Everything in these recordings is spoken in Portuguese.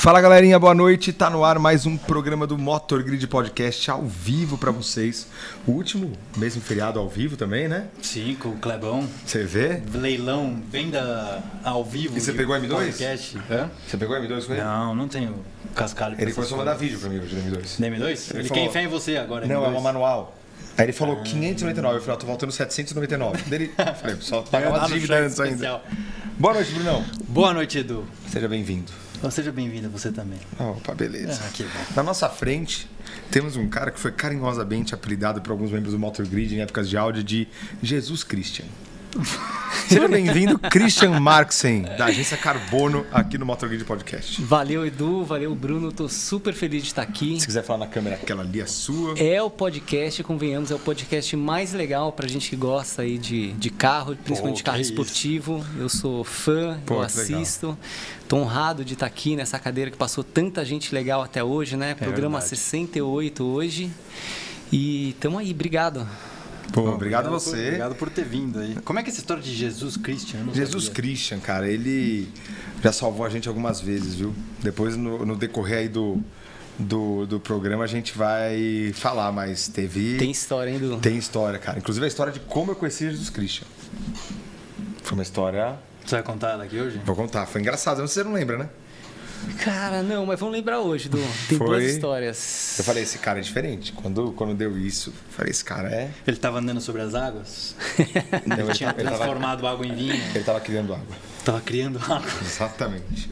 Fala galerinha, boa noite. Tá no ar mais um programa do Motor Grid Podcast ao vivo pra vocês. O último mesmo feriado ao vivo também, né? Sim, com o Clebão. Você vê? Leilão, venda ao vivo. E você pegou M2? Podcast. Hã? Você pegou M2 com ele? Não, não tenho cascalho. Ele começou a mandar vídeo pra mim hoje do M2. Da M2? Ele, falou- quer fé em você agora. Não, M2. é uma manual. Aí ele falou 599, eu falei, ah, tô voltando 799. Dele, falei, só pagar uma no dívida antes ainda. Boa noite, Brunão. Boa noite, Edu. Seja bem-vindo. Então, Seja bem-vindo, você também. Opa, beleza. Ah, que bom. Na nossa frente, temos um cara que foi carinhosamente apelidado por alguns membros do Motor Grid em épocas de áudio de Jesus Christian. Seja bem-vindo, Christian Marksen, da agência Carbono, aqui no Motor Grid Podcast. Valeu, Edu. Valeu, Bruno. Tô super feliz de estar aqui. Se quiser falar na câmera, aquela ali é sua. É o podcast, convenhamos, é o podcast mais legal pra gente que gosta aí de, de carro, principalmente de carro isso. esportivo. Eu sou fã, Pô, eu legal. assisto. Tô honrado de estar aqui nessa cadeira que passou tanta gente legal até hoje, né? Programa verdade. 68 hoje. E tamo aí, obrigado. Pô, obrigado a por- você. Obrigado por ter vindo aí. Como é que é essa história de Jesus Christian? Jesus sabia. Christian, cara, ele já salvou a gente algumas vezes, viu? Depois, no, no decorrer aí do, do, do programa, a gente vai falar, mas teve. Tem história, hein? Tem história, cara. Inclusive a história de como eu conheci Jesus Christian. Foi uma história. Você vai contar ela aqui hoje? Vou contar, foi engraçado. Você não lembra, né? Cara, não, mas vamos lembrar hoje, Edu. Tem Foi. boas histórias. Eu falei, esse cara é diferente. Quando, quando deu isso, eu falei, esse cara é. Ele tava andando sobre as águas? Não, Ele tinha ele, tava, transformado água em vinho? ele tava criando água. Tava criando água? Exatamente.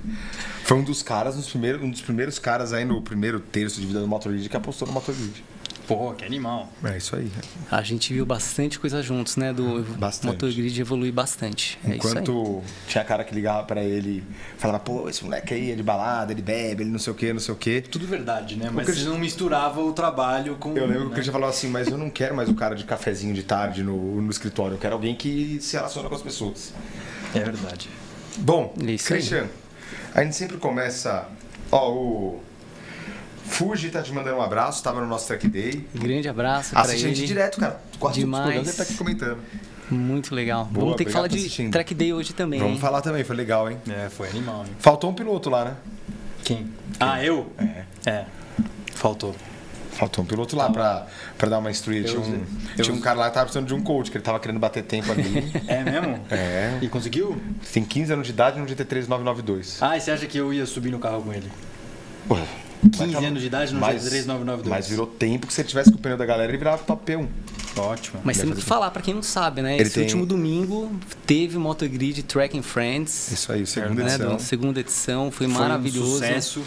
Foi um dos caras, um dos primeiros, um dos primeiros caras aí no primeiro terço de vida do Motorgrid que apostou no Motorgrid. Pô, que animal. É isso aí. A gente viu bastante coisa juntos, né? Do Bastante. Motor Grid evolui bastante. É isso aí. Enquanto tinha cara que ligava pra ele, falava, pô, esse moleque aí é de balada, ele bebe, ele não sei o que, não sei o que. Tudo verdade, né? Mas Christian- você não misturava o trabalho com. Eu lembro que o né? Christian falava assim, mas eu não quero mais o cara de cafezinho de tarde no, no escritório, eu quero alguém que se relaciona com as pessoas. É verdade. Bom, Isso aí. Christian, a gente sempre começa. Ó, o Fuji tá te mandando um abraço, tava no nosso track day. Grande abraço Assiste a gente ele. direto, cara. Quase todos Demais. ele tá aqui comentando. Muito legal. Boa, Vamos ter que falar de assistindo. track day hoje também. Vamos hein? falar também, foi legal, hein? É, foi animal, hein? Faltou um piloto lá, né? Quem? Ah, eu? É. É. Faltou. Faltou um piloto lá pra, pra dar uma instruída. Tinha um, tinha um cara lá que tava precisando de um coach, que ele tava querendo bater tempo ali. É mesmo? É. E conseguiu? Tem 15 anos de idade no GT3992. Ah, e você acha que eu ia subir no carro com ele? Ué, 15 anos de idade no mas- GT3992. Mas virou tempo que se ele tivesse com o pneu da galera, ele virava top P1. Ótimo. Mas temos que falar pra quem não sabe, né? Ele Esse tem- último domingo teve o Motor Grid Track and Friends. Isso aí, segunda né? edição. da segunda edição. Foi, Foi maravilhoso. Um sucesso.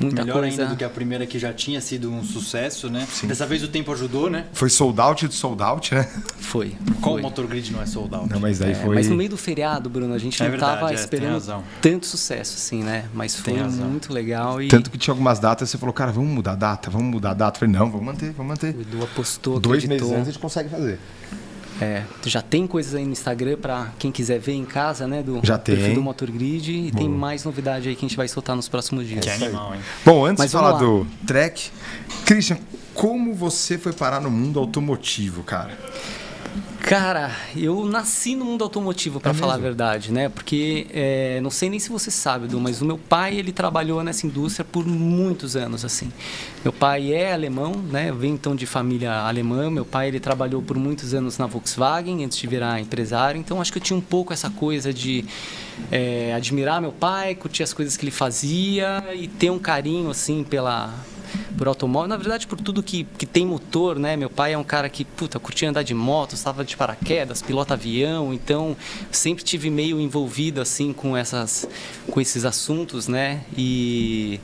Muita Melhor coisa. ainda do que a primeira que já tinha sido um sucesso, né? Dessa vez o tempo ajudou, né? Foi sold out de sold out, né? Foi. Qual foi. motor grid não é sold out? Não, mas daí É, foi. Mas no meio do feriado, Bruno, a gente É não verdade, tava é, esperando tanto sucesso, assim, né? Mas foi Tem razão. muito legal e Tanto que tinha algumas datas, você falou, cara, vamos mudar a data, vamos mudar a data. Eu falei, não, vamos manter, vamos manter. o Edu apostou, Dois acreditou. meses antes a gente consegue fazer. É, já tem coisas aí no Instagram pra quem quiser ver em casa, né? Do Já perfil tem. do Motor Grid e tem mais novidade aí que a gente vai soltar nos próximos dias. Que animal, hein? Bom, antes Mas de falar vamos do track, Christian, como você foi parar no mundo automotivo, cara? Cara, eu nasci no mundo automotivo, para É falar a mesmo? verdade, né? Porque é, não sei nem se você sabe, Edu, mas o meu pai ele trabalhou nessa indústria por muitos anos, assim. Meu pai é alemão, né? Eu venho então de família alemã. Meu pai ele trabalhou por muitos anos na Volkswagen antes de virar empresário. Então acho que eu tinha um pouco essa coisa de é, admirar meu pai, curtir as coisas que ele fazia e ter um carinho assim pela por automóvel, na verdade por tudo que, que tem motor, né? Meu pai é um cara que, puta, curtia andar de moto, estava de paraquedas, pilota avião, então sempre tive meio envolvido assim com essas com esses assuntos, né? E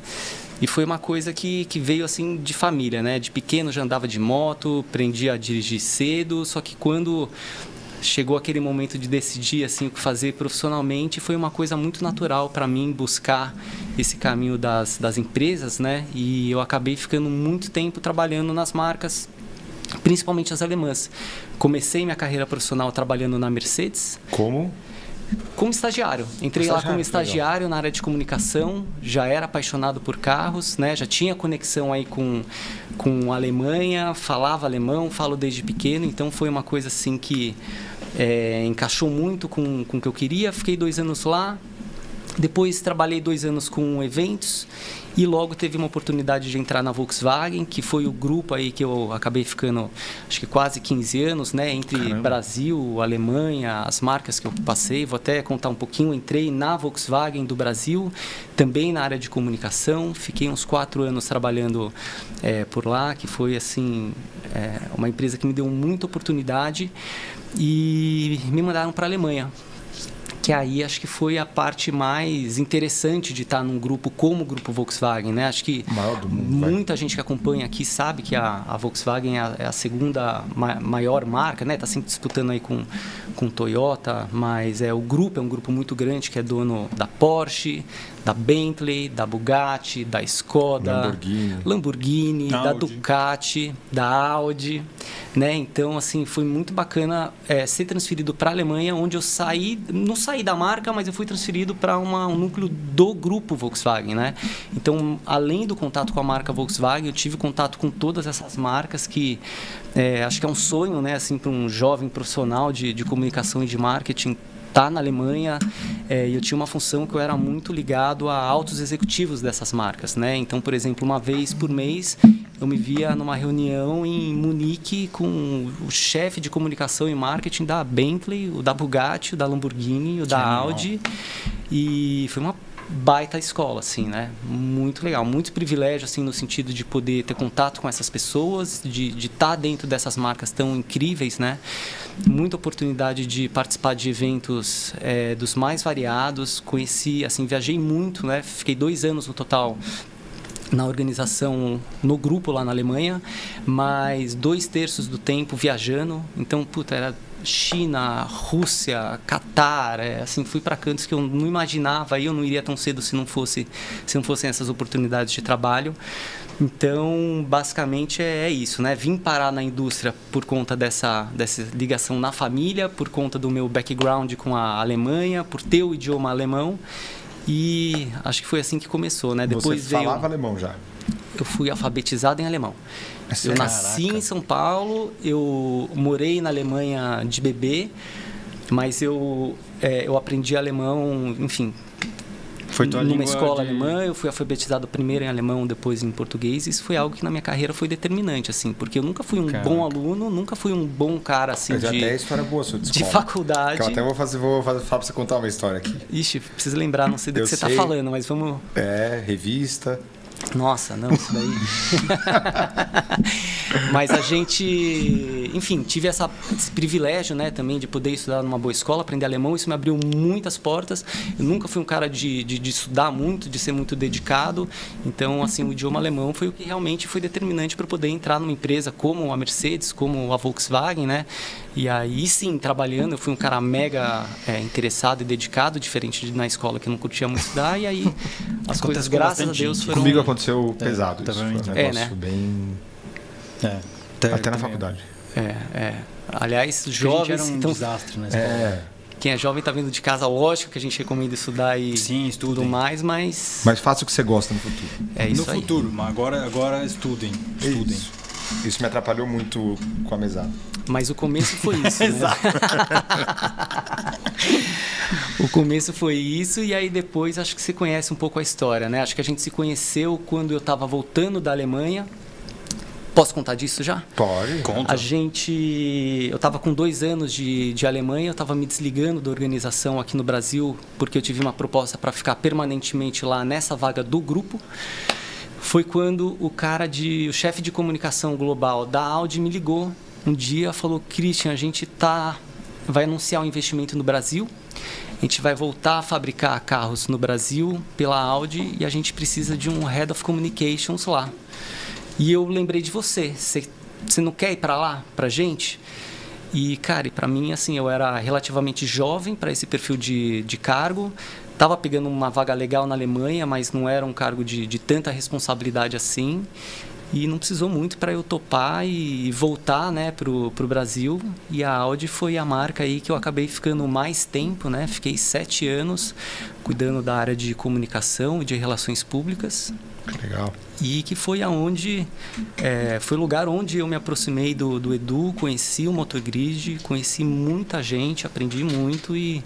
e foi uma coisa que, que veio assim de família, né? De pequeno já andava de moto, aprendi a dirigir cedo, só que quando chegou aquele momento de decidir assim o que fazer profissionalmente. Foi uma coisa muito natural para mim buscar esse caminho das, das empresas né? E eu acabei ficando muito tempo trabalhando nas marcas principalmente as alemãs. Comecei minha carreira profissional trabalhando na Mercedes. Como? como estagiário. Entrei lá Estagiário, como que estagiário na área de comunicação, já era apaixonado por carros, né? já tinha conexão aí com, com a Alemanha, falava alemão, falo desde pequeno, então foi uma coisa assim que é, encaixou muito com, com o que eu queria. Fiquei dois anos lá, Depois trabalhei dois anos com eventos e logo teve uma oportunidade de entrar na Volkswagen, que foi o grupo aí que eu acabei ficando, acho que quase 15 anos, né? Entre Caramba. Brasil, Alemanha, as marcas que eu passei. Vou até contar um pouquinho. Entrei na Volkswagen do Brasil, também na área de comunicação. Fiquei uns quatro anos trabalhando é, por lá, que foi assim é, uma empresa que me deu muita oportunidade e me mandaram para a Alemanha que aí acho que foi a parte mais interessante de estar num grupo como o grupo Volkswagen, né? Acho que mundo, muita vai. gente que acompanha aqui sabe que a, a Volkswagen é a, é a, segunda ma maior marca, né? Tá sempre disputando aí com com Toyota, mas é o grupo é um grupo muito grande que é dono da Porsche, da Bentley, da Bugatti, da Skoda, Lamborghini, Lamborghini da Ducati, da Audi, né? Então assim foi muito bacana é, ser transferido para a Alemanha, onde eu saí, não saí da marca, mas eu fui transferido para um núcleo do grupo Volkswagen, né? Então além do contato com a marca Volkswagen, eu tive contato com todas essas marcas que é, acho que é um sonho, né? Assim para um jovem profissional de, de comunicação e de marketing tá na Alemanha é, e eu tinha uma função que eu era muito ligado a altos executivos dessas marcas, né? Então, por exemplo, uma vez por mês eu me via numa reunião em Munique com o chefe de comunicação e marketing da Bentley, o da Bugatti, o da Lamborghini, o da Audi e foi uma baita escola, assim, né? Muito legal, muito privilégio, assim, no sentido de poder ter contato com essas pessoas, de estar de tá dentro dessas marcas tão incríveis, né? Muita oportunidade de participar de eventos é, dos mais variados, conheci, assim, viajei muito, né? Fiquei dois anos no total na organização, no grupo lá na Alemanha, mas dois terços do tempo viajando, então, puta, era China, Rússia, Catar, é, assim, fui para cantos que eu não imaginava, e eu não iria tão cedo se não fosse se não fossem essas oportunidades de trabalho. Então, basicamente é, é isso, né? Vim parar na indústria por conta dessa, dessa ligação na família, por conta do meu background com a Alemanha, por ter o idioma alemão. E acho que foi assim que começou, né? Depois Você falava veio... alemão já? Eu fui alfabetizado em alemão. Eu nasci Caraca. em São Paulo, eu morei na Alemanha de bebê, mas eu, é, eu aprendi alemão, enfim, foi tua numa escola de... alemã, eu fui alfabetizado primeiro em alemão, depois em português. Isso foi algo que na minha carreira foi determinante, assim, porque eu nunca fui um Caraca. bom aluno, nunca fui um bom cara, assim, de, até história boa sua de, de faculdade. eu até vou fazer, vou fazer, falar pra você contar uma história aqui. Ixi, preciso lembrar, não sei do eu que você tá sei. tá falando, mas vamos... É, revista... Nossa, não, isso daí. Mas a gente, enfim, tive essa, esse privilégio, né, também de poder estudar numa boa escola, aprender alemão. Isso me abriu muitas portas. Eu nunca fui um cara de, de, de estudar muito, de ser muito dedicado. Então, assim, o idioma alemão foi o que realmente foi determinante para poder entrar numa empresa como a Mercedes, como a Volkswagen, né? E aí sim, trabalhando, eu fui um cara mega é, interessado e dedicado, diferente de na escola que eu não curtia muito estudar. E aí as coisas, graças a Deus, foram. Comigo aconteceu é, pesado. Isso, foi um é, negócio é, né? bem. É. Até, até na faculdade. É, é. Aliás, jovens. Era um então, desastre na escola. É. Quem é jovem está vindo de casa, lógico que a gente recomenda estudar e Sim, tudo mais, mas. Mas faça o que você gosta no futuro. É isso No aí. futuro, mas agora, agora estudem. Estudem. Isso. isso me atrapalhou muito com a mesada. Mas o começo foi isso. né? o começo foi isso e aí depois acho que você conhece um pouco a história, né? Acho que a gente se conheceu quando eu estava voltando da Alemanha. Posso contar disso já? Pode. Conta. A gente, eu estava com dois anos de, de Alemanha, eu estava me desligando da organização aqui no Brasil porque eu tive uma proposta para ficar permanentemente lá nessa vaga do grupo foi quando o cara de o chefe de comunicação global da Audi me ligou um dia falou: Christian, a gente tá, vai anunciar um investimento no Brasil. A gente vai voltar a fabricar carros no Brasil pela Audi e a gente precisa de um Head of Communications lá. E eu lembrei de você. Você, não quer ir para lá, para gente? E, cara, para mim, assim, eu era relativamente jovem para esse perfil de, de cargo. Tava pegando uma vaga legal na Alemanha, mas não era um cargo de, de tanta responsabilidade assim e não precisou muito para eu topar e voltar né, para o Brasil. E a Audi foi a marca aí que eu acabei ficando mais tempo, né? Fiquei sete anos cuidando da área de comunicação e de relações públicas. Legal. E que foi aonde é, foi o lugar onde eu me aproximei do, do Edu, conheci o Motogrid, conheci muita gente, aprendi muito e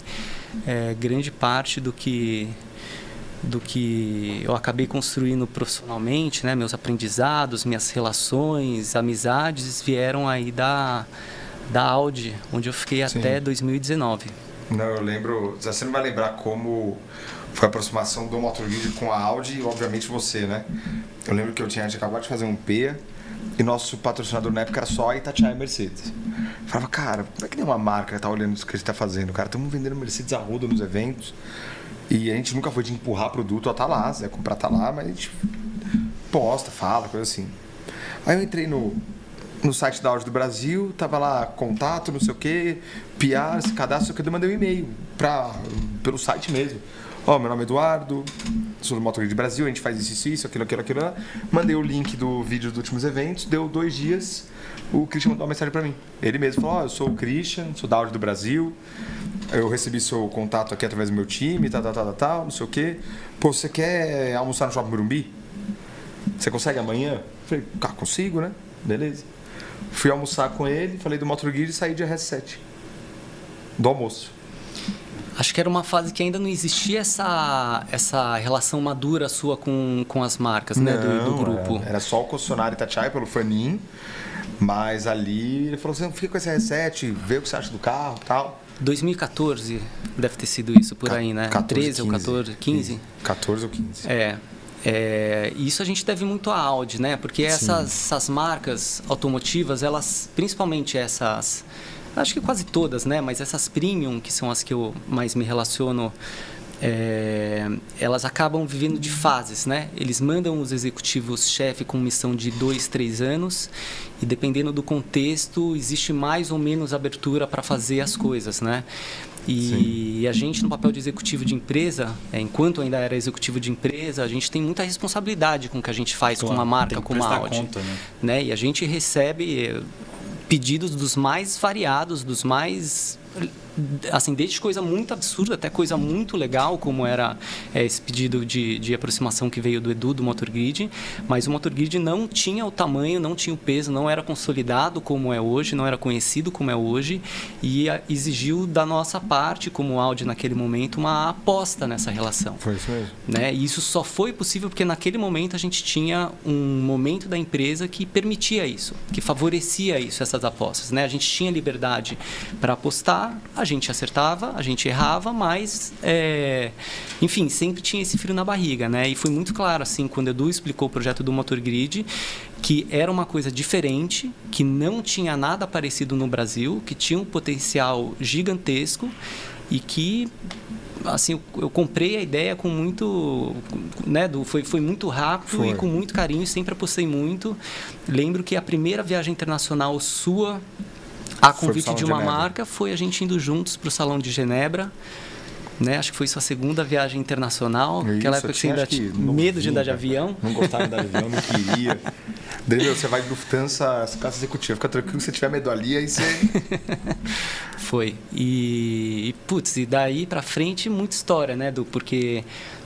é, grande parte do que do que eu acabei construindo profissionalmente, né? Meus aprendizados, minhas relações, amizades vieram aí da da Audi, onde eu fiquei Sim. até 2019. Não, eu lembro. Você não vai lembrar como foi a aproximação do Motor com a Audi e, obviamente, você, né? Eu lembro que eu tinha acabado de fazer um PEA e nosso patrocinador na época era só a Itatiaia Mercedes. Eu falava, cara, como é que nem uma marca tá olhando o que a gente tá fazendo? Cara, estamos vendendo Mercedes a roda nos eventos. E a gente nunca foi de empurrar produto, ó, tá lá, se comprar tá lá, mas a gente posta, fala, coisa assim. Aí eu entrei no, no site da Audi do Brasil, tava lá contato, não sei o quê, PR, cadastro, que eu mandei um e-mail para pelo site mesmo. Ó, oh, meu nome é Eduardo, sou do Motor Brasil, a gente faz isso, isso, aquilo, aquilo, aquilo. Mandei o link do vídeo dos últimos eventos, deu dois dias, o Christian mandou uma mensagem para mim. Ele mesmo falou: Ó, oh, eu sou o Christian, sou da Audi do Brasil, eu recebi seu contato aqui através do meu time, tal, tal, tal, tal, não sei o quê. Pô, você quer almoçar no Shopping Burumbi? Você consegue amanhã? Falei, ah, consigo, né? Beleza. Fui almoçar com ele, falei do Motor Gear e saí de RS7. Do almoço. Acho que era uma fase que ainda não existia essa, essa relação madura sua com, com as marcas, né? do, do, grupo. Era, era só o concessionário Itatiaia pelo Fanin. Mas ali ele falou assim: fica com esse R7, vê o que você acha do carro tal. 2014 deve ter sido isso por aí, né? 14, 13 15, ou 14, 15? 14 ou 15. É. É, isso a gente deve muito à Audi, né? Porque essas, essas marcas automotivas, elas, principalmente essas, acho que quase todas, né? Mas essas premium, que são as que eu mais me relaciono, é, elas acabam vivendo de fases, né? Eles mandam os executivos-chefe com missão de dois, três anos e dependendo do contexto existe mais ou menos abertura para fazer as coisas, né? E, a gente, no papel de executivo de empresa, é, enquanto ainda era executivo de empresa, a gente tem muita responsabilidade com o que a gente faz claro, com uma marca como a Audi. Conta, né? né? E a gente recebe eh, pedidos dos mais variados, dos mais assim, desde coisa muito absurda até coisa muito legal, como era é, esse pedido de, de aproximação que veio do Edu, do Motor Grid, mas o Motor Grid não tinha o tamanho, não tinha o peso, não era consolidado como é hoje, não era conhecido como é hoje, e a, exigiu da nossa parte, como Audi naquele momento, uma aposta nessa relação. Foi isso mesmo. Né? E isso só foi possível porque naquele momento a gente tinha um momento da empresa que permitia isso, que favorecia isso, essas apostas. Né? A gente tinha liberdade para apostar, a gente acertava, a gente errava, mas, é, enfim, sempre tinha esse frio na barriga, né? E foi muito claro, assim, quando Edu explicou o projeto do Motor Grid, que era uma coisa diferente, que não tinha nada parecido no Brasil, que tinha um potencial gigantesco e que assim eu, eu, comprei a ideia com muito né do, foi, foi muito rápido foi. e com muito carinho sempre apostei muito lembro que a primeira viagem internacional sua a convite de uma marca foi a gente indo juntos para o Salão de Genebra. Né? Acho que foi sua segunda viagem internacional. Isso, Aquela época que você ainda tinha medo de andar de avião. Não gostava de andar de avião, não queria. Daí você vai de Lufthansa, classe executiva. Fica tranquilo, se você tiver medo ali, aí você... foi. E, e, putz, e daí para frente, muita história, né? Do, porque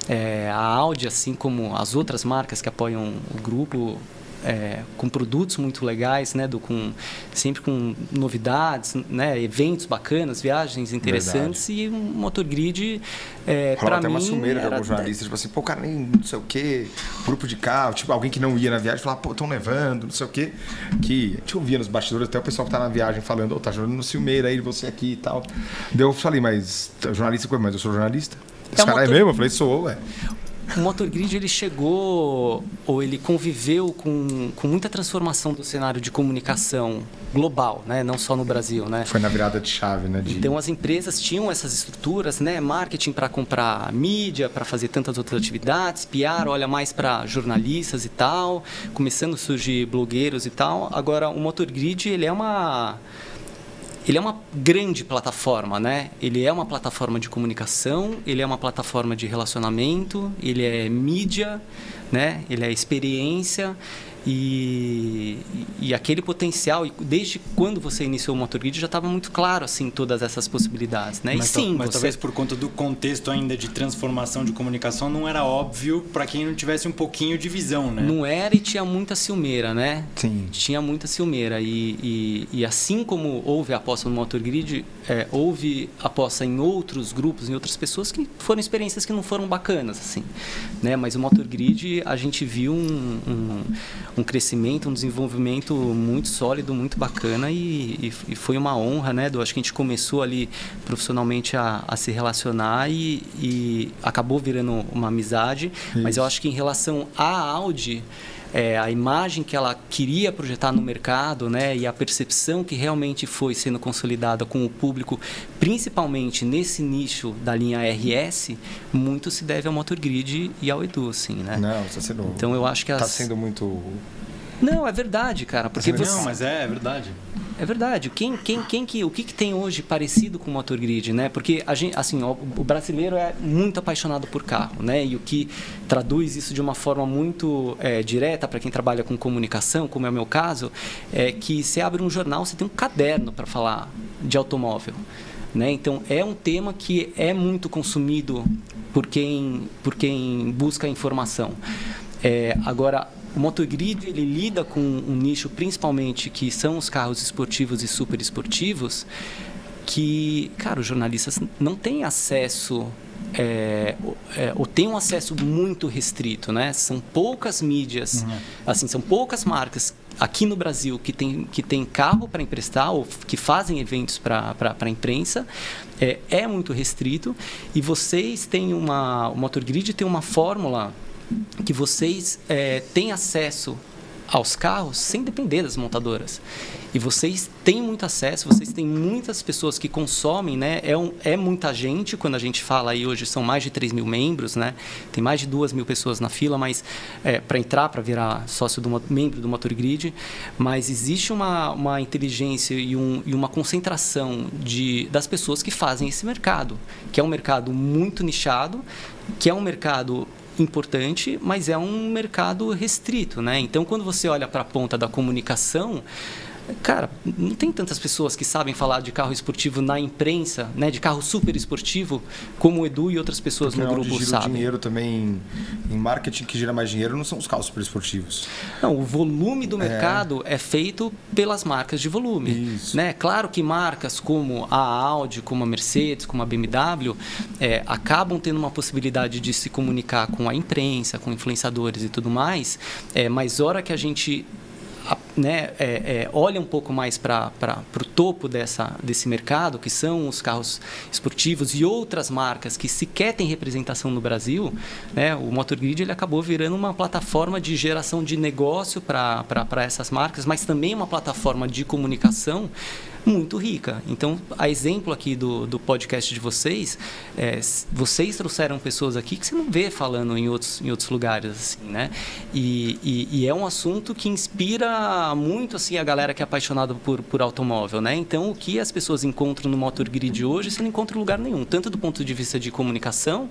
é, a Audi, assim como as outras marcas que apoiam o grupo, é, com produtos muito legais, né, do, com, sempre com novidades, né, eventos bacanas, viagens interessantes Verdade. e um motor grid é, para mim até uma sumeira de alguns jornalistas, tipo assim, pô, cara, nem não sei o quê, grupo de carro, tipo, alguém que não ia na viagem, falava, pô, estão levando, não sei o quê, que a gente ouvia nos bastidores até o pessoal que tá na viagem falando, ô, oh, tá jogando no ciumeira aí, você aqui e tal. Daí eu falei, mas jornalista, mas eu sou jornalista? Esse é cara motor... é mesmo? Eu falei, sou, ué. O Motor Grid ele chegou ou ele conviveu com, com muita transformação do cenário de comunicação global, né? não só no Brasil. Né? Foi na virada de chave. Né? De... Então as empresas tinham essas estruturas, né? marketing para comprar mídia, para fazer tantas outras atividades, PR olha mais para jornalistas e tal, começando a surgir blogueiros e tal. Agora o Motor Grid ele é uma ele é uma grande plataforma, né? Ele é uma plataforma de comunicação, ele é uma plataforma de relacionamento, ele é mídia, né? Ele é experiência. E, e aquele potencial, desde quando você iniciou o MotorGrid, já estava muito claro assim todas essas possibilidades, né? Mas, e sim, mas você... talvez por conta do contexto ainda de transformação de comunicação não era óbvio para quem não tivesse um pouquinho de visão, né? Não era e tinha muita ciumeira, né? Sim. Tinha muita ciumeira e, e, e assim como houve a aposta no MotorGrid, é, houve aposta em outros grupos, em outras pessoas que foram experiências que não foram bacanas, assim, né? Mas o MotorGrid a gente viu um, um, um crescimento, um desenvolvimento muito sólido, muito bacana e, e, e, foi uma honra, né? Do, acho que a gente começou ali profissionalmente a, a se relacionar e, e, acabou virando uma amizade. Isso. Mas eu acho que em relação à Audi, é, a imagem que ela queria projetar no mercado, né, e a percepção que realmente foi sendo consolidada com o público, principalmente nesse nicho da linha RS, muito se deve ao Motor Grid e ao Edu, assim, né? Não, está sendo. Então eu acho que está as... sendo muito não, é verdade, cara. Porque não, você... mas é, é verdade. É verdade. Quem, quem, quem que, o que, que tem hoje parecido com o motor grid, né? Porque a gente, assim, ó, o brasileiro é muito apaixonado por carro, né? E o que traduz isso de uma forma muito é, direta para quem trabalha com comunicação, como é o meu caso, é que você abre um jornal, você tem um caderno para falar de automóvel. Né? Então é um tema que é muito consumido por quem, por quem busca informação. É, agora, o motogrid ele lida com um nicho principalmente que são os carros esportivos e super esportivos, que, cara, os jornalistas não têm acesso é, é, ou tem um acesso muito restrito, né? São poucas mídias, uhum. assim, são poucas marcas aqui no Brasil que tem, que tem carro para emprestar ou que fazem eventos para a imprensa. É, é muito restrito e vocês têm uma, o Motor Grid tem uma fórmula que vocês é, têm acesso aos carros sem depender das montadoras. E vocês têm muito acesso, vocês têm muitas pessoas que consomem, né? É, um, é muita gente, quando a gente fala aí hoje são mais de 3 mil membros, né? Tem mais de 2 mil pessoas na fila, mas é, para entrar, para virar sócio do membro do Motor Grid, mas existe uma, uma inteligência e, um, e uma concentração de, das pessoas que fazem esse mercado, que é um mercado muito nichado, que é um mercado importante, mas é um mercado restrito, né? Então, quando você olha para a ponta da comunicação, Cara, não tem tantas pessoas que sabem falar de carro esportivo na imprensa, né? De carro super esportivo, como o Edu e outras pessoas Porque no grupo gira sabem. dinheiro também em marketing que gira mais dinheiro não são os carros super esportivos. Não, o volume do é. mercado é, é feito pelas marcas de volume, Isso. né? Claro que marcas como a Audi, como a Mercedes, como a BMW, é, acabam tendo uma possibilidade de se comunicar com a imprensa, com influenciadores e tudo mais, é, mas hora que a gente né, é, é, olha um pouco mais para o topo dessa, desse mercado, que são os carros esportivos e outras marcas que sequer têm representação no Brasil, né, o MotorGrid ele acabou virando uma plataforma de geração de negócio para essas marcas, mas também uma plataforma de comunicação muito rica. Então, a exemplo aqui do, do podcast de vocês, é, vocês trouxeram pessoas aqui que você não vê falando em outros, em outros lugares, assim, né? E, e, e é um assunto que inspira muito, assim, a galera que é apaixonada por, por automóvel, né? Então, o que as pessoas encontram no Motor Grid hoje, você não encontra em lugar nenhum. Tanto do ponto de vista de comunicação,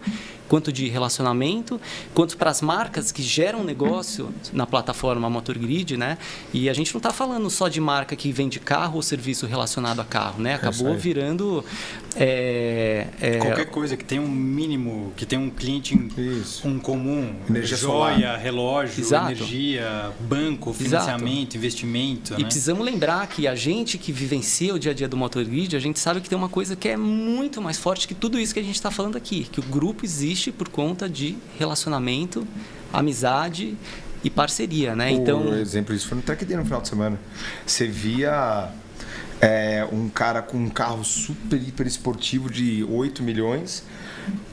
quanto de relacionamento, quanto para as marcas que geram negócio na plataforma Motor Grid, né? E a gente não está falando só de marca que vende carro ou serviço relacionado relacionado a carro, né? Acabou virando é, é... qualquer coisa que tem um mínimo, que tem um cliente Isso. um comum, energia joia, solar. relógio, Exato. energia, banco, financiamento, Exato. investimento. E né? precisamos lembrar que a gente que vivencia o dia a dia do motor grid, a gente sabe que tem uma coisa que é muito mais forte que tudo isso que a gente está falando aqui, que o grupo existe por conta de relacionamento, amizade e parceria, né? O então, exemplo disso foi no Track Day no final de semana. Você via é, um cara com um carro super, hiper esportivo de 8 milhões,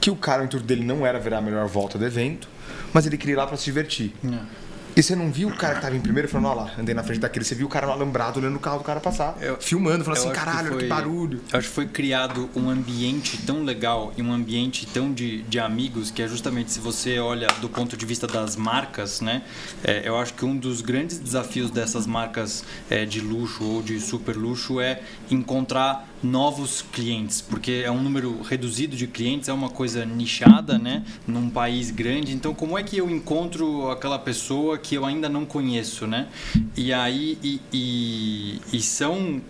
que o cara, o intuito dele não era virar a melhor volta do evento, mas ele queria ir lá para se divertir. É. E você não viu o cara que tava em primeiro falando, ó lá, andei na frente daquele. Você viu o cara no alambrado olhando o carro do cara passar, eu, filmando, falando assim, caralho, que, foi, que, barulho. Eu acho que foi criado um ambiente tão legal e um ambiente tão de, de amigos que é justamente se você olha do ponto de vista das marcas, né? É, eu acho que um dos grandes desafios dessas marcas é, de luxo ou de super luxo é encontrar novos clientes? Porque é um número reduzido de clientes, é uma coisa nichada, né? Num país grande. Então, como é que eu encontro aquela pessoa que eu ainda não conheço, né? E aí, e, e, e são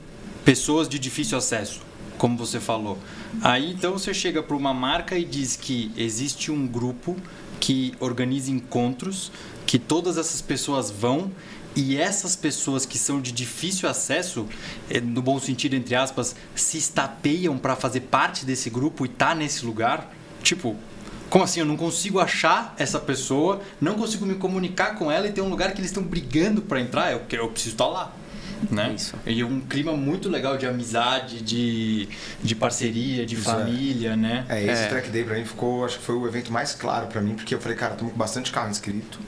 pessoas de difícil acesso, como você falou. Aí, então, você chega para uma marca e diz que existe um grupo que organiza encontros, que todas essas pessoas vão e essas pessoas que são de difícil acesso, eh, no bom sentido entre aspas, se estapeiam para fazer parte desse grupo e tá nesse lugar, tipo, como assim? Eu não consigo achar essa pessoa, não consigo me comunicar com ela e tem um lugar que eles estão brigando para entrar, eu, eu preciso estar tá lá. Né? Isso. E um clima muito legal de amizade, de, de parceria, de Isso é. família, é. né? É, esse é. track day pra mim ficou, acho que foi o evento mais claro para mim, porque eu falei, cara, estamos com bastante carro inscrito.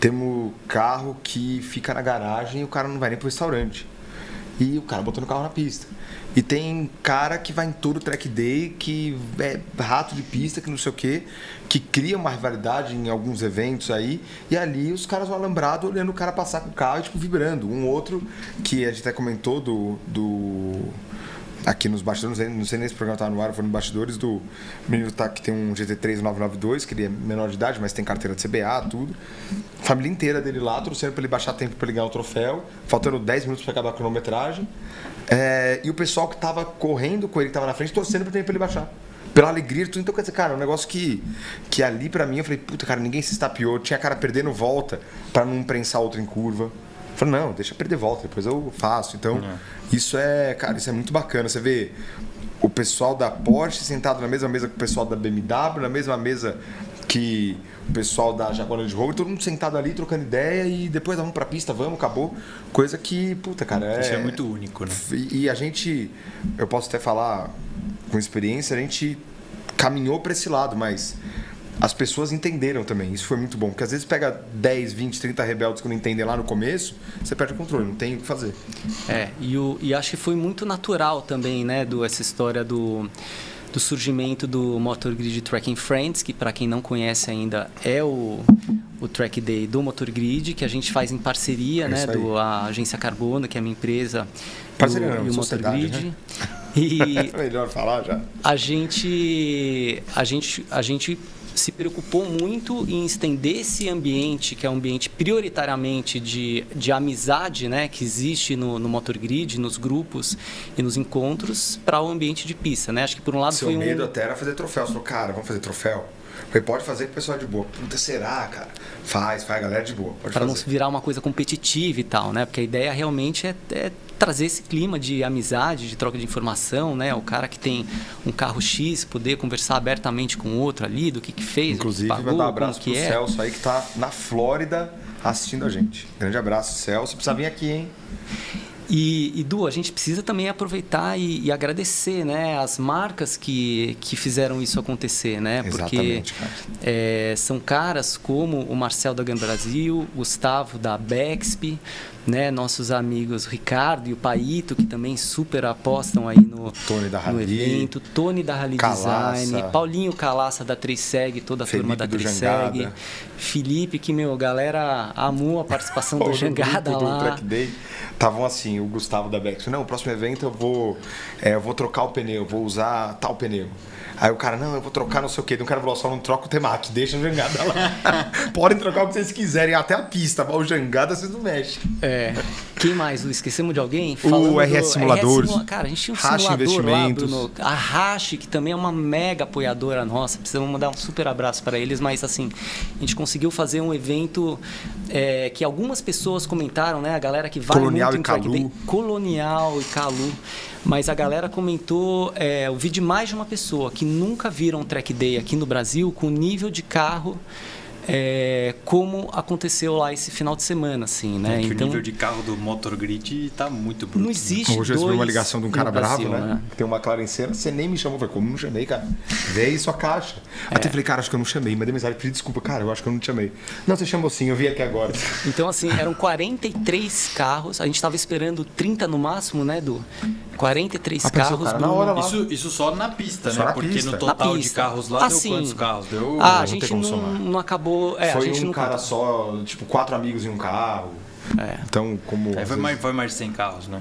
Temos carro que fica na garagem e o cara não vai nem pro restaurante. E o cara botou no carro na pista. E tem cara que vai em todo track day, que é rato de pista, que não sei o quê, que cria uma rivalidade em alguns eventos aí, e ali os caras vão alambrado olhando o cara passar com o carro e tipo, vibrando. Um outro que a gente até comentou do. do aqui nos bastidores, não sei nem se o programa tá no ar, foi nos bastidores do menino tá, que tem um GT3 992, que ele é menor de idade, mas tem carteira de CBA, tudo. Família inteira dele lá, trouxeram para ele baixar tempo para ele ganhar o troféu, faltando 10 minutos para acabar a cronometragem. É, e o pessoal que tava correndo com ele, que tava na frente, torcendo para ele baixar pela alegria tudo. Então, quer dizer, cara, é um negócio que, que ali para mim eu falei, puta, cara, ninguém se estapeou. Tinha cara perdendo volta para não prensar outro em curva. Falei, não, deixa perder volta, depois eu faço. Então, é. isso é, cara, isso é muito bacana. Você vê o pessoal da Porsche sentado na mesma mesa que o pessoal da BMW, na mesma mesa que o pessoal da Jaguar de Rover, todo mundo sentado ali trocando ideia e depois vamos pra pista, vamos, acabou. Coisa que, puta, cara, é. Isso é muito único, né? E, e a gente, eu posso até falar com experiência, a gente caminhou para esse lado, mas as pessoas entenderam também. Isso foi muito bom. Porque às vezes pega 10, 20, 30 rebeldes que não entendem lá no começo, você perde o controle, não tem o que fazer. É, e, o, e acho que foi muito natural também, né, do, essa história do, do surgimento do Motor Grid Tracking Friends, que para quem não conhece ainda é o, o Track Day do Motor Grid, que a gente faz em parceria, é né, do a Agência Carbono, que é a minha empresa, parceria e o, não, e o Motor Grid. Né? E melhor falar já. A gente a gente a gente se preocupou muito em estender esse ambiente, que é um ambiente prioritariamente de, de amizade, né, que existe no, no Motor Grid, nos grupos e nos encontros, para o ambiente de pista, né? Acho que por um lado Seu foi um... medo até era fazer troféu. Você falou, cara, vamos fazer troféu? Falei, pode fazer que o pessoal é de boa. Puta, será, cara? Faz, faz, galera é de boa. Para não virar uma coisa competitiva e tal, né? Porque a ideia realmente é, é, trazer esse clima de amizade, de troca de informação, né? O cara que tem um carro X poder conversar abertamente com o outro ali, do que que fez, Inclusive, que pagou, vai dar um abraço pro é. Celso aí que tá na Flórida assistindo a gente. Grande abraço, Celso. Precisa vir aqui, hein? E, e Du, a gente precisa também aproveitar e, e, agradecer né, as marcas que, que fizeram isso acontecer, né? Porque é, são caras como o Marcel da Gun Brasil, Gustavo da Bexp, né, nossos amigos Ricardo e o Paito, que também super apostam aí no, Tony da Rally, no evento, Tony da Rally Calaça, Design, Paulinho Calaça da Triseg, toda a Felipe turma da Triseg, Felipe, que, meu, galera amou a participação do Jangada lá. Do Track Day. Estavam assim, o Gustavo da Bex, não, o próximo evento eu vou, é, eu vou trocar o pneu, vou usar tal pneu. Aí o cara, não, eu vou trocar não sei o quê. Então o cara falou, só não troca o temaki, deixa a jangada lá. Podem trocar o que vocês quiserem, até a pista, mas o jangada vocês não mexem. É. Quem mais? Esquecemos de alguém? Falando o RS Simuladores. RS Cara, a gente tinha um Hash simulador lá, Bruno. A Hash, que também é uma mega apoiadora nossa. Precisamos mandar um super abraço para eles, mas assim, a gente conseguiu fazer um evento é, que algumas pessoas comentaram, né? A galera que vai Colonial muito e Calu. Colonial e Calu. Mas a galera comentou, é, eu vi de mais de uma pessoa que nunca viram um track day aqui no Brasil com nível de carro é, como aconteceu lá esse final de semana, assim, né? É então, o nível de carro do Motor Grid está muito bruto. Não né? existe Hoje eu recebi uma ligação de um cara bravo, né? né? Que tem uma clara em cena. Você nem me chamou. Eu falei, como não chamei, cara? Vê aí sua caixa. É. Até falei, cara, acho que eu não chamei. Mandei mensagem, pedi desculpa. Cara, eu acho que eu não te chamei. Não, você chamou sim, eu vi aqui agora. Então, assim, eram 43 carros. A gente estava esperando 30 no máximo, né, Du? 43 ah, carros. Cara, na hora lá. Isso, isso só na pista, só né? Na Porque pista. no total de carros lá assim, deu quantos carros? Deu... Ah, a gente não, não, acabou... É, Foi a gente um cara só, tipo, quatro amigos em um carro. É. Então, como... É, foi, mais, foi mais de 100 carros, né?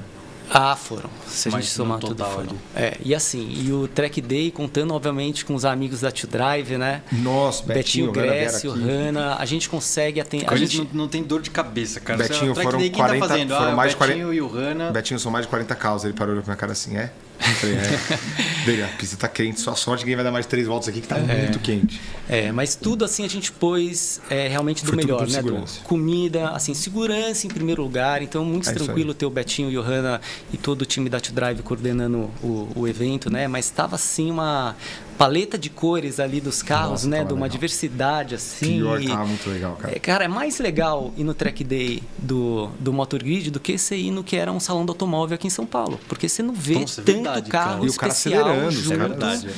Ah, foram. Se a Mas gente somar tudo, foram. ali. É, e assim, e o Track Day, contando obviamente com os amigos da Tio Drive, né? Nossa, Betinho, Betinho, Grécio. Hanna, a gente consegue atender. A A gente gente, não, não tem dor de cabeça, cara. Betinho, Track foram Day, quem 40 tá fazendo? foram ah, mais Betinho e o Hanna. Betinho são mais de 40 causas. Ele parou olhou pra minha cara assim, é? Falei, é. A pista tá quente, sua sorte, ninguém vai dar mais três voltas aqui que tá muito quente. É, mas tudo assim a gente pôs é, realmente do Foi melhor, né? Segurança. comida, assim, segurança em primeiro lugar. Então, muito É tranquilo ter o Betinho, o Johanna e todo o time da Tio Drive coordenando o, o evento, né? Mas estava assim uma paleta de cores ali dos carros, Nossa, né? De uma legal. diversidade assim. Pior, e- tava muito legal, cara. É, cara, é mais legal ir no Track Day do, do Motor Grid do que você ir no que era um salão do automóvel aqui em São Paulo. Porque você não vê Nossa, é tanto verdade, carro cara. E o cara especial acelerando, os junto, caras- verdade.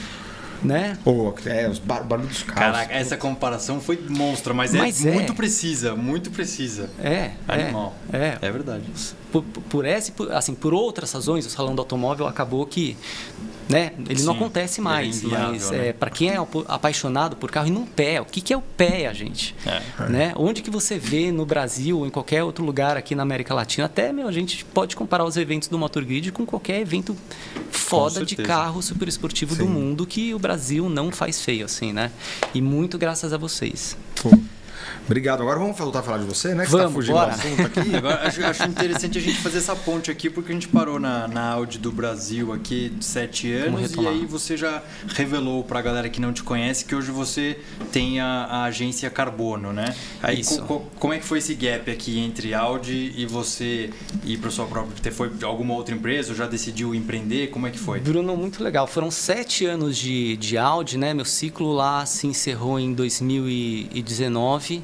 né? Pô, é, os bar barulhos dos carros. Caraca, essa comparação foi monstra, mas, Mas é, é. muito precisa, muito precisa. É, Animal. é, é. É verdade. por, por essa por, assim, por outras razões, o salão do automóvel acabou que né, ele não Sim, acontece ele é mais. inviável, mas né? é, para quem é apaixonado por carro e num pé, o que, que é o pé, gente? É. Né? Onde que você vê no Brasil ou em qualquer outro lugar aqui na América Latina, até meu, a gente pode comparar os eventos do Motor Grid com qualquer evento foda de carro super esportivo do Sim. mundo que o Brasil não faz feio assim, né? E muito graças a vocês. Pô, Obrigado. Agora vamos voltar a falar de você, né? Que Vamos, você tá fugindo bora. do assunto aqui. Agora, acho, acho interessante a gente fazer essa ponte aqui, porque a gente parou na, na Audi do Brasil aqui de sete anos, e aí você já revelou pra galera que não te conhece que hoje você tem a, a agência Carbono, né? Aí Isso. co- co- como é que foi esse gap aqui entre Audi e você ir para sua própria. Você foi de alguma outra empresa ou já decidiu empreender? Como é que foi? Bruno, muito legal. Foram sete anos de, de Audi, né? Meu ciclo lá se encerrou em 2019.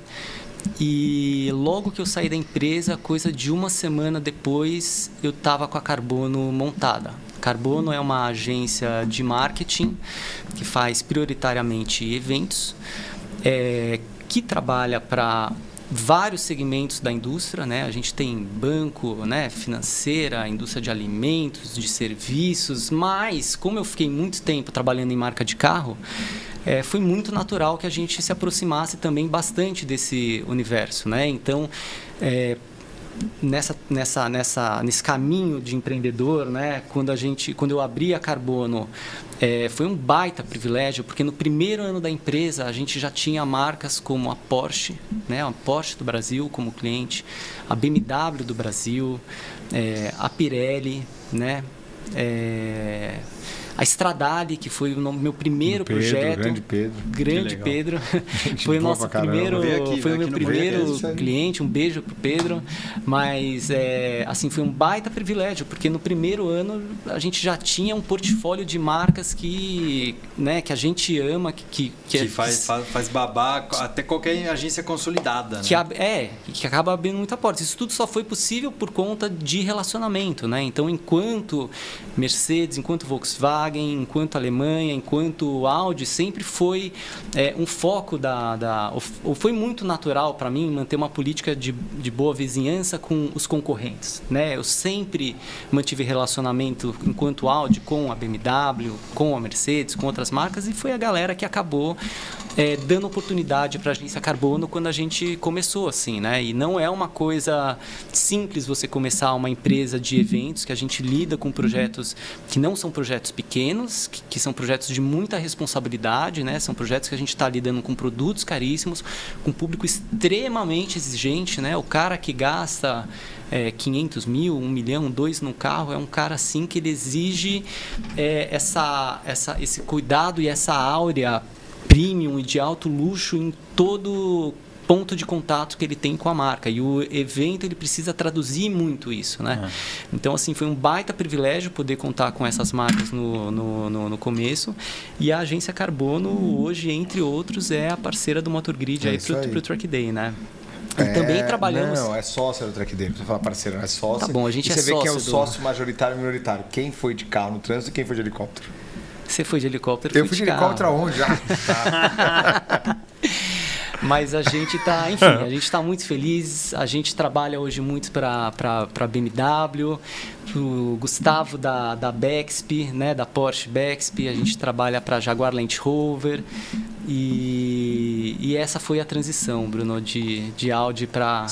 E logo que eu saí da empresa, coisa de uma semana depois, eu estava com a Carbono montada. Carbono é uma agência de marketing que faz prioritariamente eventos, é, que trabalha para vários segmentos da indústria, né? A gente tem banco, né, financeira, indústria de alimentos, de serviços, mas como eu fiquei muito tempo trabalhando em marca de carro, é, foi muito natural que a gente se aproximasse também bastante desse universo, né? Então, é, nessa, nessa, nessa, nesse caminho de empreendedor, né? Quando a gente, quando eu abri a Carbono, é, foi um baita privilégio, porque no primeiro ano da empresa a gente já tinha marcas como a Porsche, né? A Porsche do Brasil como cliente, a BMW do Brasil, é, a Pirelli, né? É, a Stradale, que foi o meu primeiro Pedro, projeto. grande Pedro. Grande. Pedro. Foi o nosso primeiro, aqui, foi o meu primeiro cliente. Um beijo pro Pedro. Mas é, assim foi um baita privilégio, porque no primeiro ano a gente já tinha um portfólio de marcas que, né, que a gente ama, que que, Que, é- faz, faz, faz babar até qualquer agência consolidada, né? que ab- é, que acaba abrindo muita porta. Isso tudo só foi possível por conta de relacionamento, né? Então, enquanto Mercedes, enquanto Volkswagen, enquanto Alemanha, enquanto Audi, sempre foi é, um foco da, da ou foi muito natural para mim manter uma política de, de boa vizinhança com os concorrentes, né? Eu sempre mantive relacionamento enquanto Audi com a BMW, com a Mercedes, com outras marcas e foi a galera que acabou é, dando oportunidade para a agência Carbono quando a gente começou assim, né? E não é uma coisa simples você começar uma empresa de eventos que a gente lida com projetos que não são projetos pequenos, que, que são projetos de muita responsabilidade, né? São projetos que a gente está lidando com produtos caríssimos, com público extremamente exigente, né? O cara que gasta é, 500 mil, 1 milhão, 2 no carro, é um cara assim que ele exige é, essa, essa, esse cuidado e essa áurea premium e de alto luxo em todo ponto de contato que ele tem com a marca e o evento ele precisa traduzir muito isso né então assim foi um baita privilégio poder contar com essas marcas no, no, no, no começo e a agência Carbono hoje entre outros é a parceira do Motor Grid É aí aí. pro Track Day né e também trabalhamos Não, é sócio do track dele. Você fala parceiro, é sócio. Tá bom, a gente e é você vê quem é o sócio do- sócio majoritário e minoritário. Quem foi de carro no trânsito e quem foi de helicóptero. você foi de helicóptero Eu fui de carro. helicóptero aonde? Já. Tá. Mas a gente tá, enfim, a gente está muito feliz. A gente trabalha hoje muito para a BMW, o Gustavo da, da Bexp, né, da Porsche Bexp. A gente trabalha para Jaguar Land Rover. E, e essa foi a transição, Bruno, de, de Audi para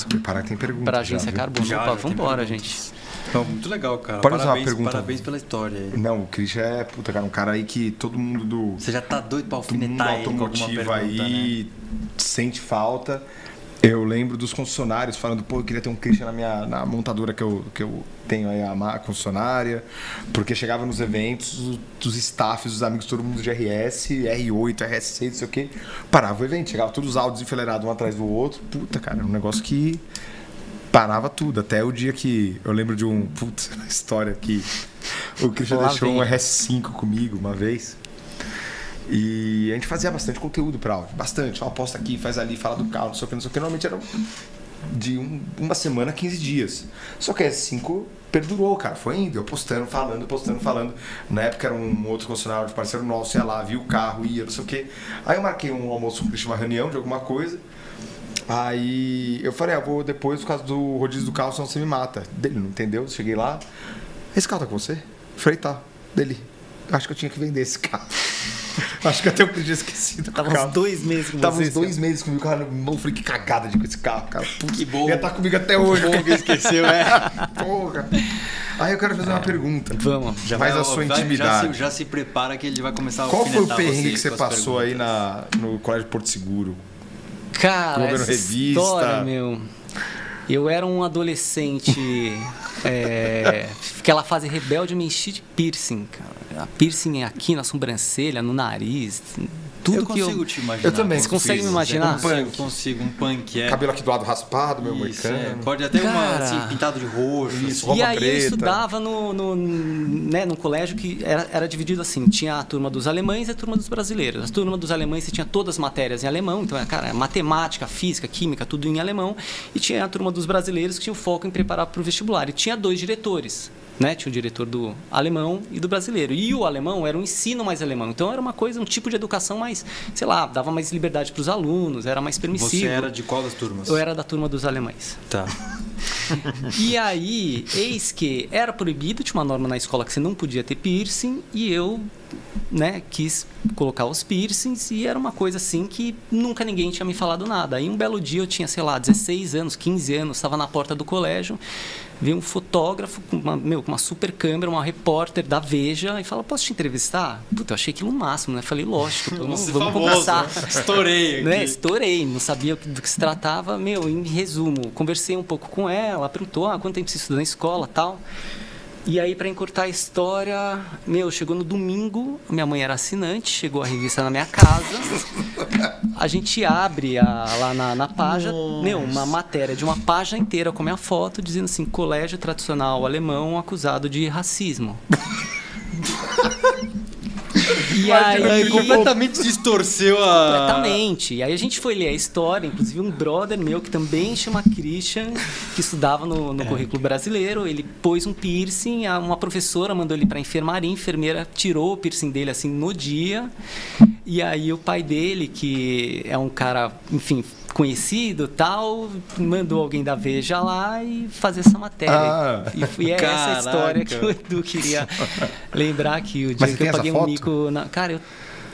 para a agência já? Carbono. Já, Opa, já vamos embora, perguntas. gente. Não, muito legal, cara. Pode fazer uma parabéns, pergunta? parabéns pela história aí. Não, o Christian é, puta, cara, um cara aí que todo mundo do, Você já tá doido pra alfinetar ele com alguma pergunta, aí né? sente falta. Eu lembro dos concessionários falando, pô, eu queria ter um Christian na minha na montadora que eu, que eu tenho aí, a concessionária. Porque chegava nos eventos, dos staffs, os amigos, todo mundo de RS, R8, RS6, não sei o quê. Parava o evento, chegava todos os áudios enfileirados um atrás do outro. Puta, cara, era um negócio que parava tudo. Até o dia que eu lembro de um. Putz, uma história que o Christian Lá deixou um vem. RS5 comigo uma vez. E a gente fazia bastante conteúdo para áudio. Bastante. Ó, posta aqui, faz ali, fala do carro, não sei o que, não sei o que. Normalmente era de um- uma semana, 15 dias. Só que a S5 perdurou, cara. Foi indo, eu postando, falando, postando, falando. Na época era um outro concessionário de parceiro nosso, ia lá, via o carro, ia, não sei o que. Aí eu marquei um almoço com o Christian, uma reunião de alguma coisa. Aí eu falei, ah, vou depois por causa do rodízio do carro, senão você me mata. Dele não entendeu, cheguei lá. Esse carro tá com você? Eu Falei, tá. Dele. Acho que eu tinha que vender esse carro. Acho que até eu tinha esquecido. Tava uns dois meses com Tava uns dois meses comigo, cara. Eu falei, que cagada de com esse carro, cara. Que bom. Ia estar comigo até hoje. Bom que esqueceu, é. Porra. Aí eu quero fazer uma pergunta. Vamos. Já Mais vai- a sua vai- intimidade. Já se, já se prepara que ele vai começar a Qual foi o perrengue que você passou aí perguntas. na, no Colégio Porto Seguro? Cara, essa revista. história, meu. Eu era um adolescente. é, aquela fase rebelde, eu me enchi de piercing, cara. A piercing aqui na sobrancelha, no nariz. Tudo eu que consigo eu. te imaginar. Eu também Você consegue me imaginar? Eu consigo, consigo. Um punk, é. Cabelo aqui do lado raspado, meu é. moicano. Pode até uma, Cara. assim, pintado de roxo. Isso, assim. roupa E aí eu preta. estudava no, no, né, num colégio que era, era dividido assim, tinha a turma dos alemães e a turma dos brasileiros. A turma dos alemães você tinha todas as matérias em alemão, então, cara, matemática, física, química, tudo em alemão. E tinha a turma dos brasileiros que tinha o foco em preparar para o vestibular. E tinha dois diretores. Né? Tinha o diretor do alemão e do brasileiro. E o alemão era um ensino mais alemão. Então era uma coisa, um tipo de educação mais, sei lá, dava mais liberdade para os alunos, era mais permissivo. Você era de qual das turmas? Eu era da turma dos alemães. Tá. E aí, eis que era proibido, tinha uma norma na escola que você não podia ter piercing, e eu, né, quis colocar os piercings, e era uma coisa assim que nunca ninguém tinha me falado nada. Aí um belo dia eu tinha, sei lá, 16 anos, 15 anos, estava na porta do colégio, vi um fotógrafo com uma, meu, com uma super câmera, uma repórter da Veja, e fala, posso te entrevistar? Puta, eu achei aquilo o máximo, né? Falei, lógico, vamos, vamos famoso, conversar. né? Estourei Né? Estourei, não sabia do que se tratava. Meu, em resumo, conversei um pouco com ela, ela perguntou ah, quanto tempo você estuda na escola tal. E aí, para encurtar a história, meu, chegou no domingo, minha mãe era assinante, chegou a revista na minha casa. A gente abre a- lá na, na página, meu, uma matéria de uma página inteira com a minha foto, dizendo assim: Colégio Tradicional Alemão acusado de racismo. e aí, Aí, completamente distorceu a. Completamente. E aí a gente foi ler a história, inclusive um brother meu que também chama Christian, que estudava no, no currículo brasileiro, ele pôs um piercing, a- uma professora mandou ele para enfermaria, a enfermeira tirou o piercing dele assim no dia. E aí o pai dele, que é um cara, enfim, conhecido tal, mandou alguém da Veja lá e fazer essa matéria. Ah. e foi essa Caraca. história que o Edu queria lembrar aqui. O dia que eu essa paguei um mico. Na... Cara, eu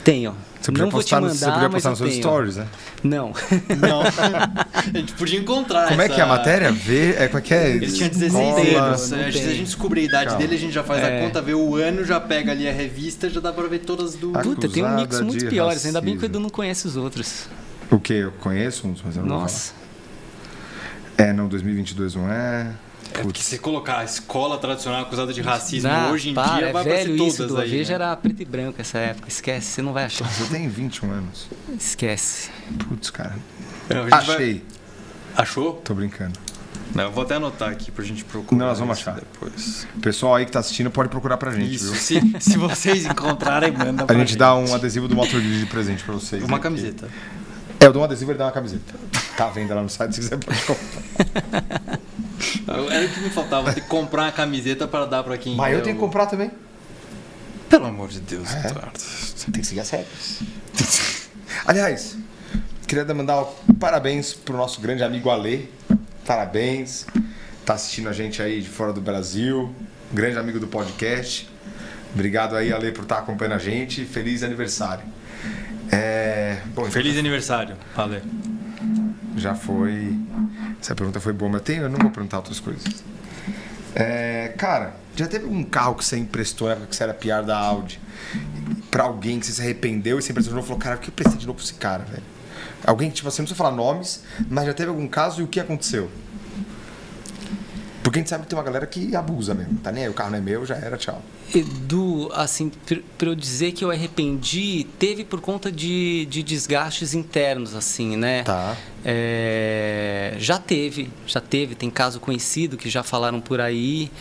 tenho. Você podia não vou te postar, no, mandar, você podia mas postar nos seus stories, né? Não. Não. a gente podia encontrar Como é que é a essa- matéria? Vê, é, como é que é? Ele tinha 16 Escola- anos. não A gente- Se a tem. gente descobrir a idade Calma. dele, a gente já faz É. a conta, vê o ano, já pega ali a revista, já dá pra ver todas do. Puta, tem um mix muito piores. Ainda bem que o. Edu não conhece os outros. O que? Eu conheço uns, mas eu não Nossa. É, não, 2022 não é. É porque se colocar a escola tradicional acusada de racismo Ah, hoje em para, dia, é vai velho todas isso, aí. Veja né? era preto e branco essa época. Esquece, você não vai achar. Você tem 21 anos. Esquece. Putz, cara. Não, a gente vai- Achei. Achou? Tô brincando. Não, eu vou até anotar aqui pra gente procurar. Não, nós vamos achar. Depois. O pessoal aí que tá assistindo pode procurar pra gente, Isso, viu? se, se vocês encontrarem, manda A pra gente dá um adesivo do Motor de presente pra vocês. Uma né? camiseta. É, eu dou um adesivo e ele dá uma camiseta. Tá à venda lá no site, se quiser pode comprar. Era o que me faltava, ter que comprar uma camiseta para dar pra quem. Mas eu é tenho que comprar também. Pelo amor de Deus, É. Eduardo. Tem que seguir as regras. Aliás, queria mandar um parabéns pro nosso grande amigo Alê. Parabéns. Tá assistindo a gente aí de fora do Brasil. Grande amigo do podcast. Obrigado aí, Ale, por estar acompanhando a gente. Feliz aniversário. É, bom, Feliz aniversário, Ale. já foi. Essa pergunta foi boa, mas tenho, eu não vou perguntar outras coisas. É, cara, já teve um carro que você emprestou na época que você era PR da Audi pra alguém que você se arrependeu e você emprestou de novo e falou, cara, por que eu prestei de novo pra esse cara, velho? Alguém que, tipo assim, não precisa falar nomes, mas já teve algum caso e o que aconteceu? Porque a gente sabe que tem uma galera que abusa mesmo. Tá nem aí, o carro não é meu, já era, tchau. Edu, assim, para eu dizer que eu arrependi, teve por conta de, de desgastes internos, assim, né? Tá. É, já teve, já teve. Tem caso conhecido que já falaram por aí.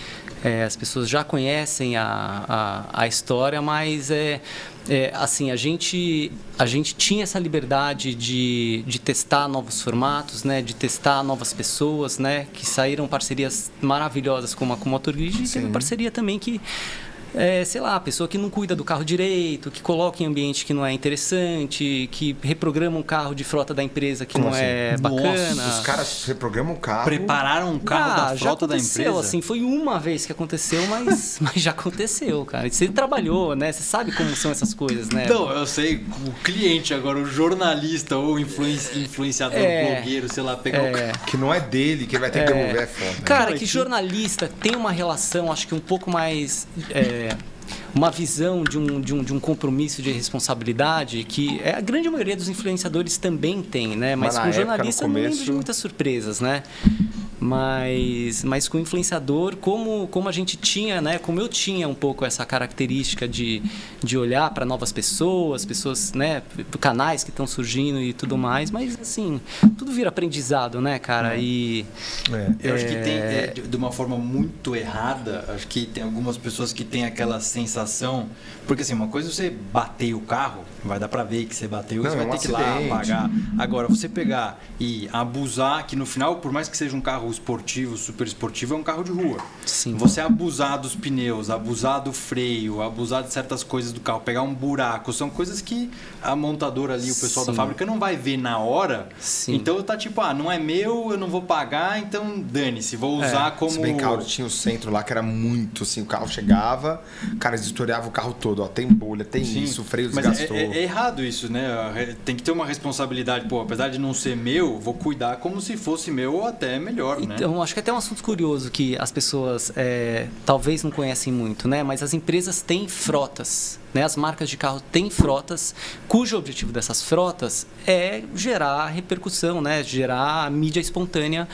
É, as pessoas já conhecem a, a, a história, mas é, é, assim a gente a gente tinha essa liberdade de, de testar novos formatos, né, de testar novas pessoas, né, que saíram parcerias maravilhosas como a com Motor Grid e teve parceria também que é, sei lá, pessoa que não cuida do carro direito, que coloca em ambiente que não é interessante, que reprograma um carro de frota da empresa que Como não assim? é bacana. Nossa, os caras reprogramam o carro. Prepararam um carro ah, da frota da empresa. assim, foi uma vez que aconteceu, mas, mas já aconteceu, cara. Você trabalhou, né? Você sabe como são essas coisas, né? Não, eu sei, o cliente agora, o jornalista ou influenci, influenciador, é, blogueiro, sei lá, pegar é, o carro. Que não é dele, que ele vai ter que é. devolver, é foda. Cara, que jornalista tem uma relação, acho que um pouco mais. É, there uma visão de um, de, um, de um compromisso de responsabilidade que é, a grande maioria dos influenciadores também tem, né? Mas, Mas com jornalista começo... eu não lembro de muitas surpresas, né? mas, mas com o influenciador, como, como a gente tinha, né, como eu tinha um pouco essa característica de, de olhar para novas pessoas, pessoas, né, canais que estão surgindo e tudo mais, mas assim, tudo vira aprendizado, né, cara? É. E é. eu acho que tem é, de uma forma muito errada, acho que tem algumas pessoas que têm aquela sensação, porque assim, uma coisa é você bater o carro, vai dar para ver que você bateu, Não, você vai é um ter acidente. que ir lá pagar. Agora, você pegar e abusar, que no final, por mais que seja um carro esportivo, super esportivo, é um carro de rua. Sim. Você abusar dos pneus, abusar do freio, abusar de certas coisas do carro, pegar um buraco, são coisas que a montadora ali, o pessoal Sim. da fábrica não vai ver na hora. Sim. Então tá tipo, ah, não é meu, eu não vou pagar, então dane-se, vou usar é. como. Se bem que tinha o centro lá que era muito assim, o carro chegava, o cara historiava o carro todo, ó, tem bolha, tem Sim. isso, o freio desgastou. Mas é, é, é, errado isso, né? Tem que ter uma responsabilidade, pô, apesar de não ser meu, vou cuidar como se fosse meu ou até melhor, né? Então, acho que até um assunto curioso que as pessoas é, talvez não conhecem muito, né? Mas as empresas têm frotas né? As marcas de carro têm frotas, cujo objetivo dessas frotas é gerar repercussão, né? gerar mídia espontânea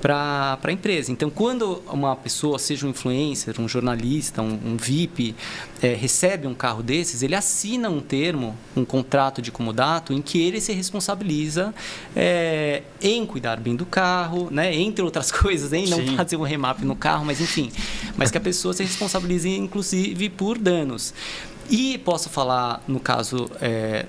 para a empresa. Então, quando uma pessoa, seja um influencer, um jornalista, um, um VIP, é, recebe um carro desses, ele assina um termo, um contrato de comodato, em que ele se responsabiliza é, em cuidar bem do carro, né? entre outras coisas, em não Sim. fazer um remap no carro, mas enfim. Mas que a pessoa se responsabilize, inclusive, por danos. E posso falar, no caso é,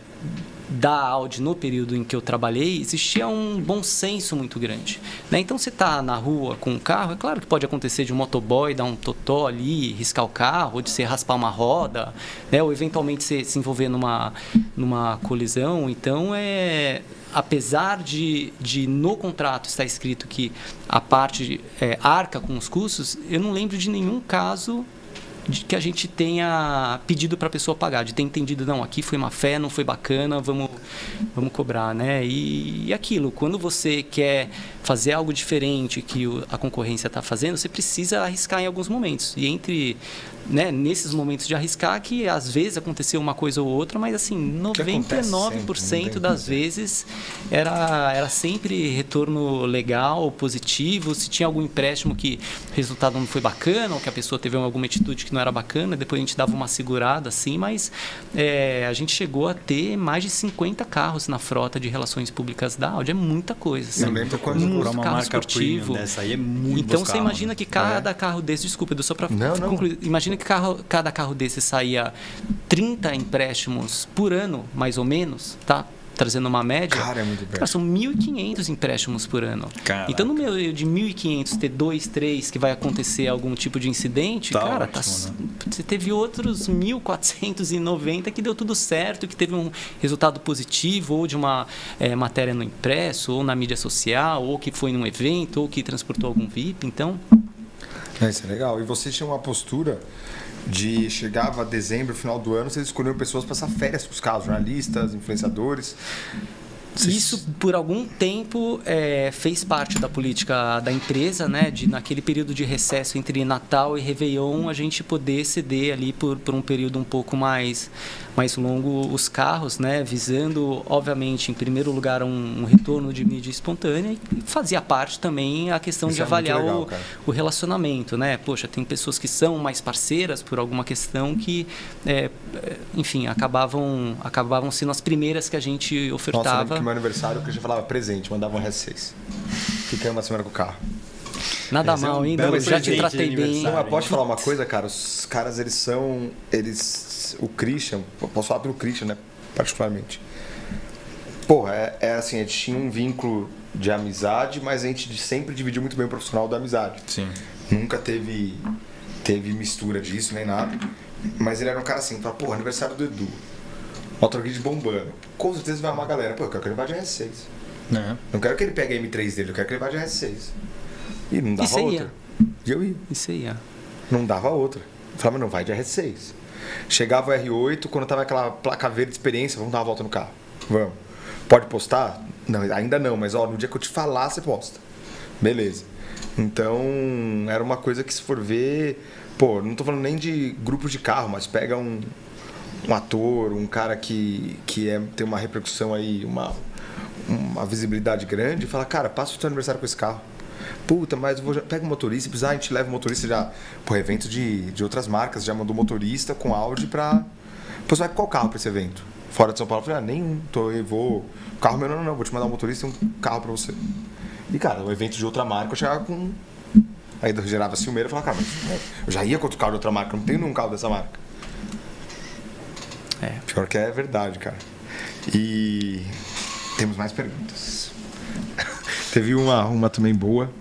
da Audi, no período em que eu trabalhei, existia um bom senso muito grande. Né? Então, você está na rua com um carro, é claro que pode acontecer de um motoboy dar um totó ali, riscar o carro, ou de você raspar uma roda, né? ou eventualmente você se envolver numa, numa colisão. Então, é, apesar de, de no contrato estar escrito que a parte é, arca com os custos, eu não lembro de nenhum caso que a gente tenha pedido para a pessoa pagar, de ter entendido, não, aqui foi uma fé, não foi bacana, vamos, vamos cobrar, né? E, e aquilo, quando você quer fazer algo diferente que a concorrência está fazendo, você precisa arriscar em alguns momentos. E entre né, nesses momentos de arriscar, que às vezes aconteceu uma coisa ou outra, mas assim, 99% sempre, das vezes era, era sempre retorno legal, positivo. Se tinha algum empréstimo que o resultado não foi bacana, ou que a pessoa teve alguma atitude que não era bacana, depois a gente dava uma segurada assim, mas é, a gente chegou a ter mais de 50 carros na frota de relações públicas da Audi. É muita coisa. Assim, Eu lembro quando muito uma carro marca esportivo. Dessa aí é muito Então você imagina que cada é. carro desse, desculpa, só para concluir, imagina imagina que carro, cada carro desse saía 30 empréstimos por ano, mais ou menos, tá? Trazendo uma média. Cara, é muito cara, são 1.500 empréstimos por ano. Caraca. Então, no meio de 1.500 ter dois, três que vai acontecer algum tipo de incidente, tá cara, ótimo, tá, né? você teve outros 1.490 que deu tudo certo, que teve um resultado positivo, ou de uma é, matéria no impresso, ou na mídia social, ou que foi num evento, ou que transportou algum VIP. Então, é, isso é legal. E você tinha uma postura de chegava dezembro, final do ano, vocês escolhiam pessoas para passar férias com os carros, jornalistas, influenciadores. Isso, por algum tempo, é, fez parte da política da empresa, né? De, naquele período de recesso entre Natal e Réveillon, a gente poder ceder ali por, por um período um pouco mais, mais longo os carros, né? Visando, obviamente, em primeiro lugar, um, um retorno de mídia espontânea e fazia parte também a questão Isso de é avaliar legal, o, o relacionamento, né? Poxa, tem pessoas que são mais parceiras por alguma questão que, é, é, enfim, acabavam, acabavam sendo as primeiras que a gente Nossa, eu ofertava. que meu aniversário, o Christian falava presente, mandava um RS6. Fiquei uma semana com o carro. Nada Esse é um mal ainda, eu já te tratei bem. Não, mas pode falar uma coisa, cara? Os caras, eles são. Eles. O Christian, eu posso falar pelo Christian, né? Particularmente. Porra, é, é assim, a gente tinha um vínculo de amizade, mas a gente sempre dividiu muito bem o profissional da amizade. Sim. Nunca teve, teve mistura disso, nem nada. Mas ele era um cara assim, fala, porra, aniversário do Edu. Motogrid bombando. Com certeza vai uma galera. Pô, eu quero que ele vá de RS6. Né? Não quero que ele pegue a M3 dele, eu quero que ele vá de RS6. E não dava você ia? outra. E eu ia. Isso aí, ó. Não dava outra. Eu falava, não, vai de R6. Chegava o R8, quando tava aquela placa verde de experiência, vamos dar uma volta no carro. Vamos. Pode postar? Não, ainda não, mas ó, no dia que eu te falar, você posta. Beleza. Então, era uma coisa que se for ver, pô, não tô falando nem de grupo de carro, mas pega um, um ator, um cara que, que é, tem uma repercussão aí, uma, uma visibilidade grande, e fala, cara, passa o teu aniversário com esse carro. Puta, mas eu vou, pega o motorista, precisar, a gente leva o motorista já. Pô, evento de, de outras marcas, já mandou motorista com Audi pra. Você vai com qual carro pra esse evento? Fora de São Paulo, eu falei, ah, nenhum, tô, eu vou. Carro meu não, não, não, vou te mandar um motorista e um carro pra você. E, cara, o evento de outra marca, eu chegava com. Aí eu gerava ciumeira e falava, cara, mas né, eu já ia com outro carro de outra marca, eu não tenho nenhum carro dessa marca. É. Pior que é verdade, cara. E temos mais perguntas. Teve uma, uma também boa.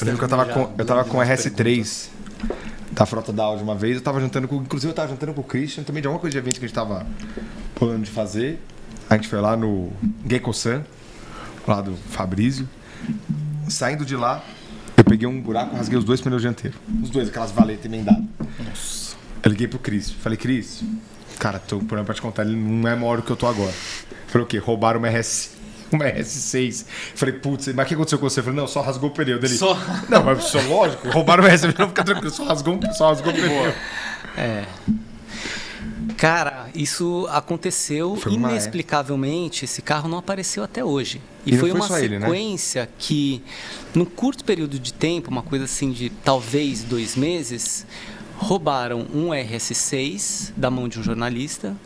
Eu lembro que eu tava com, eu tava com o RS3 da frota da Audi uma vez. Eu tava jantando com. Inclusive, eu tava jantando com o Christian também de alguma coisa de evento que a gente tava planejando de fazer. A gente foi lá no Gecko-san, lá do Fabrício. Saindo de lá, eu peguei um buraco e rasguei os dois pneus dianteiros. Os dois, aquelas valetas emendadas. Nossa. Eu liguei pro Cris. Falei, Cris, cara, tô por pra te contar, ele não é maior do que eu tô agora. Falei, o quê? Roubaram uma RS. Uma RS6. Falei, putz, mas o que aconteceu com você? Falei, não, só rasgou o pneu dele. Só? Não, mas só lógico, roubaram uma RS6. Não, fica tranquilo, só rasgou, só rasgou o pneu. É. Cara, isso aconteceu Foi inexplicavelmente. Esse carro não apareceu até hoje. E, E foi foi uma só ele, né? sequência que, num curto período de tempo, uma coisa assim de talvez dois meses, roubaram um RS6 da mão de um jornalista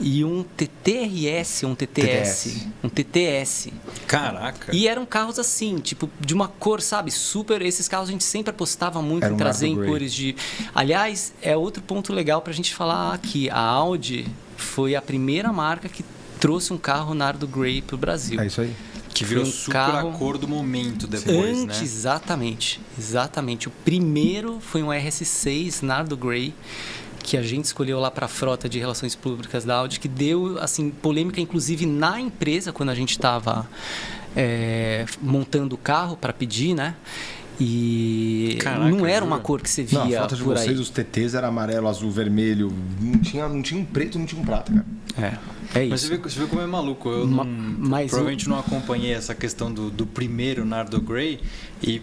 e um TTRS, um TTS, TTS. um TTS. Caraca. E eram carros assim, tipo, de uma cor, sabe, super. Esses carros a gente sempre apostava muito Era em um trazer em cores de. Aliás, é outro ponto legal pra gente falar aqui. A Audi foi a primeira marca que trouxe um carro Nardo Grey pro Brasil. É isso aí. Que virou um super carro- a cor do momento depois, Antes, né? exatamente. Exatamente. O primeiro foi um RS6 Nardo Grey que a gente escolheu lá para a frota de relações públicas da Audi, que deu assim polêmica inclusive na empresa quando a gente estava montando o carro para pedir, né? E Caraca, não era uma cor que você Não, a via frota de por vocês, aí. os TTs era amarelo, azul, vermelho. Não tinha, não tinha um preto, não tinha um prata, cara. É, é Mas isso. você vê, você vê como é maluco. Eu Ma- não, mas provavelmente não acompanhei essa questão do, do primeiro Nardo Grey e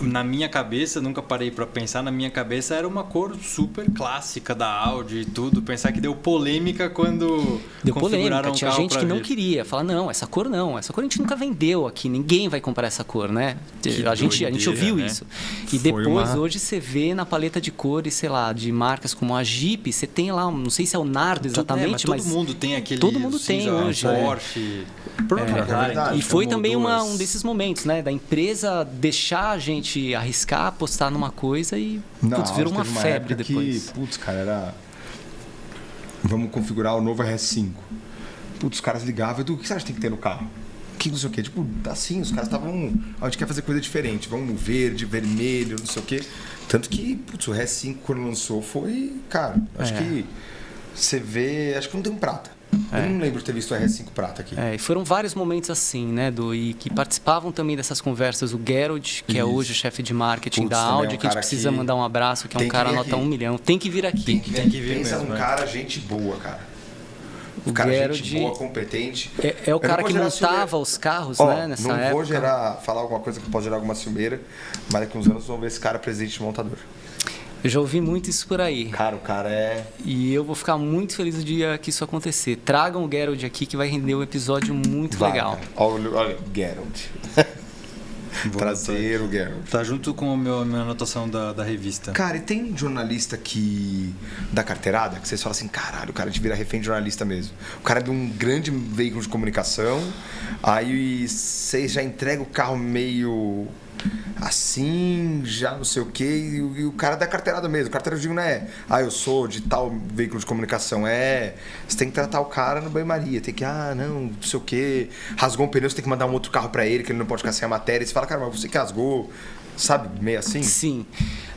na minha cabeça, nunca parei pra pensar, na minha cabeça era uma cor super clássica da Audi e tudo. Pensar que deu polêmica quando Deu configuraram polêmica, um tinha carro gente que não vir. queria. Falar, não, essa cor não, essa cor a gente nunca vendeu aqui, ninguém vai comprar essa cor, né? Que a, gente, a gente ouviu né? isso. E Foi depois, uma- hoje, você vê na paleta de cores, sei lá, de marcas como a Jeep, você tem lá, um- não sei se é o Nardo Tudo- é, exatamente, mas mas. todo mundo tem aquele todo mundo tem hoje, é. Porsche, É, é. E foi também uma- um desses momentos, né? Da empresa deixar a gente arriscar, apostar numa coisa e putz, a virou uma teve febre depois. Que, putz, cara, era. Vamos configurar o novo RS5. Putz, os caras ligavam, Edu, o que você acha que tem que ter no carro? Que não sei o quê. Tipo, assim, os caras estavam. A gente quer fazer coisa diferente. Vamos verde, vermelho, não sei o quê. Tanto que, putz, o RS5 quando lançou foi. Cara, acho É. que você vê. Acho que não tem um prata. É. Eu não lembro de ter visto o RS5 prata aqui. É, e foram vários momentos assim, né, do e que participavam também dessas conversas o Gerald, que é Isso. hoje o chefe de marketing Putz, da também é um Audi, que a gente precisa que mandar um abraço, que é um que cara vir nota aqui. um milhão, tem que vir aqui. Tem que, Tem que vir Pensa mesmo, num é. cara, gente boa, cara. O cara, Gerald gente boa, competente. É, é o Eu cara que montava ciumeira. os carros, Ó, né? Nessa não época. vou gerar, falar alguma coisa que pode gerar alguma ciumeira, mas daqui uns anos vamos ver esse cara presidente de montador. Eu já ouvi muito isso por aí. Cara, o cara é. E eu vou ficar muito feliz o dia que isso acontecer. Tragam o Gerald aqui que vai render um episódio muito Vai, legal. Olha, olha, Geralt. Trazer o Geralt. Tá junto com a minha anotação da, da revista. Cara, e tem jornalista que. da carteirada, que vocês falam assim, caralho, o cara te vira refém de jornalista mesmo. O cara é de um grande veículo de comunicação, aí você já entrega o carro meio assim, já não sei o quê, e, o- e o cara da carteirada mesmo. O carteirada eu digo não é, ah, eu sou de tal veículo de comunicação, é. Você tem que tratar o cara no banho-maria, tem que, ah, não, não sei o quê. Rasgou um pneu, você tem que mandar um outro carro pra ele, que ele não pode ficar sem a matéria. E você fala, cara, mas você que rasgou, sabe, meio assim? Sim.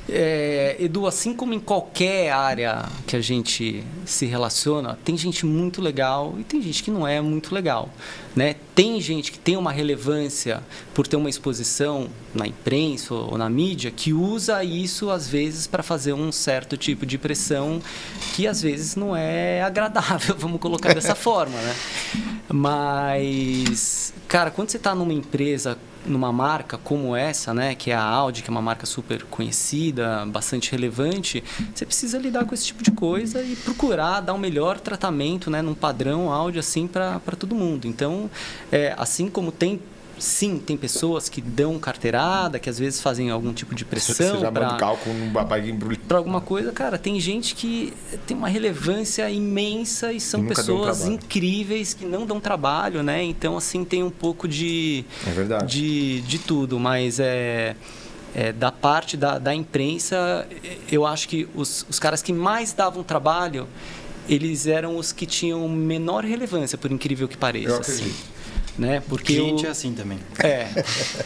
É, Edu, assim como em qualquer área que a gente se relaciona, tem gente muito legal e tem gente que não é muito legal. Né? Tem gente que tem uma relevância por ter uma exposição na imprensa ou na mídia que usa isso às vezes para fazer um certo tipo de pressão que às vezes não é agradável, vamos colocar dessa forma, né? Mas, cara, quando você está numa empresa numa marca como essa, né, que é a Audi, que é uma marca super conhecida, bastante relevante, você precisa lidar com esse tipo de coisa e procurar dar o melhor tratamento, né, num padrão Audi assim para todo mundo. Então, é, assim como tem Sim, tem pessoas que dão carteirada, que às vezes fazem algum tipo de Você pressão já manda para o cálculo para alguma coisa, cara, tem gente que tem uma relevância imensa e são pessoas incríveis que não dão trabalho, né? Então, assim, tem um pouco de, É verdade. de, de tudo, mas é, é, da parte da, da imprensa, eu acho que os, os caras que mais davam trabalho, eles eram os que tinham menor relevância, por incrível que pareça. Eu assim, acredito. Né? Porque Cliente o- é assim também. é.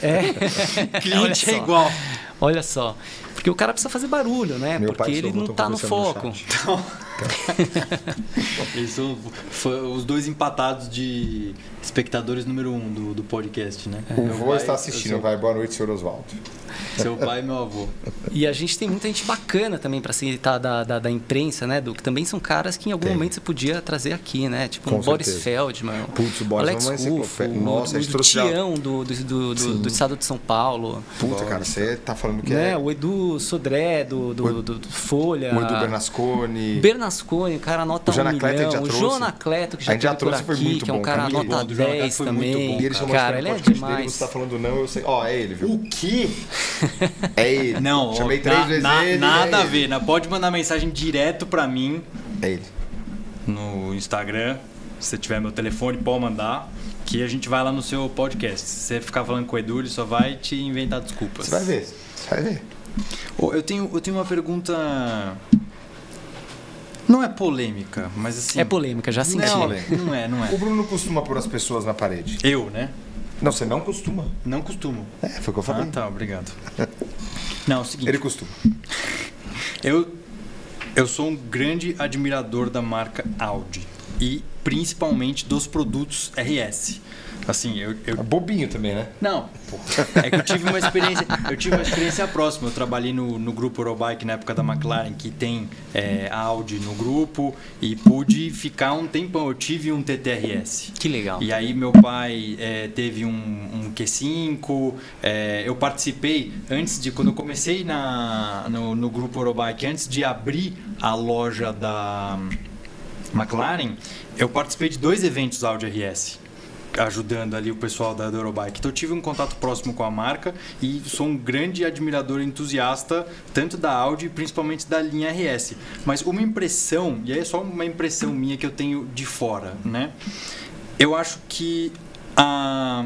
é. Cliente é igual. Olha só. Porque o cara precisa fazer barulho, né? Meu Porque pai e ele não tão tá no conversando no foco. Eles são foi os dois empatados de espectadores número um do, do podcast, né? O Meu vô está assistindo, Seu, vai. Boa noite, senhor Oswaldo. seu pai e meu avô. E a gente tem muita gente bacana também para citar da, da, da imprensa, né? Do, que também são caras que em algum Tem. momento você podia trazer aqui, né? Tipo Com um Boris. Feldman, Putz, o Boris Alex é uma Ruffo, enciclopédia. Nossa, o, o Tião do, do, do, do, do estado de São Paulo. Puta, cara, você tá falando que né? é. O Edu Sodré do, do, O- do, do Folha. O Edu Bernasconi. Bernasconi, o cara anota O um milhão. já O. Jonacleto, que A já gente já teve por trouxe, foi aqui, muito que é um bom, cara. Muito nota bom, do Jonacleto 10 foi muito também. bom, E ele cara, ele é podcast dele, demais. você tá falando não, eu sei. Ó, é ele, viu? O quê? É ele. Não, Chamei ó, três na- vezes na- ele. Nada é a ele. ver, né? Pode mandar mensagem direto pra mim É ele. no Instagram. Se você tiver meu telefone, pode mandar. Que a gente vai lá no seu podcast. Se você ficar falando com o Edu, ele só vai te inventar desculpas. Você vai ver. Você vai ver. Ô, Eu tenho, eu tenho uma pergunta. Não é polêmica, mas assim. É polêmica, já senti. Não, polêmica. não é, não é. O Bruno costuma pôr as pessoas na parede. Eu, né? Não, você não costuma. Não costumo. É, foi o que eu falei. Ah, tá, obrigado. Não, é o seguinte. Ele costuma. Eu, eu sou um grande admirador da marca Audi e principalmente dos produtos RS. Assim, eu, eu É bobinho também, né? não. É que eu tive uma experiência, eu tive uma experiência próxima. Eu trabalhei no, no grupo Eurobike na época da McLaren, que tem é, a Audi no grupo, e pude ficar um tempão. Eu tive um TTRS. Que legal. E aí meu pai é, teve um, um Q5, é, eu participei antes de, quando eu comecei na, no, no grupo Eurobike, antes de abrir a loja da McLaren, eu participei de dois eventos Audi RS. Ajudando ali o pessoal da Eurobike. Então tive um contato próximo com a marca e sou um grande admirador entusiasta tanto da Audi, principalmente da linha RS. Mas uma impressão, e aí é só uma impressão minha que eu tenho de fora, né? Eu acho que a,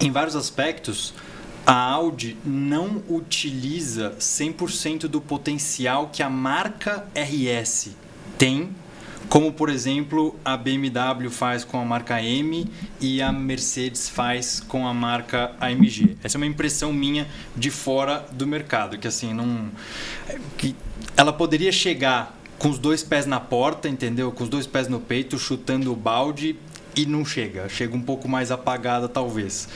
em vários aspectos a Audi não utiliza 100% do potencial que a marca RS tem, como por exemplo a BMW faz com a marca M e a Mercedes faz com a marca AMG. Essa é uma impressão minha de fora do mercado, que assim não que ela poderia chegar com os dois pés na porta, entendeu? Com os dois pés no peito, chutando o balde e não chega. Chega um pouco mais apagada, talvez.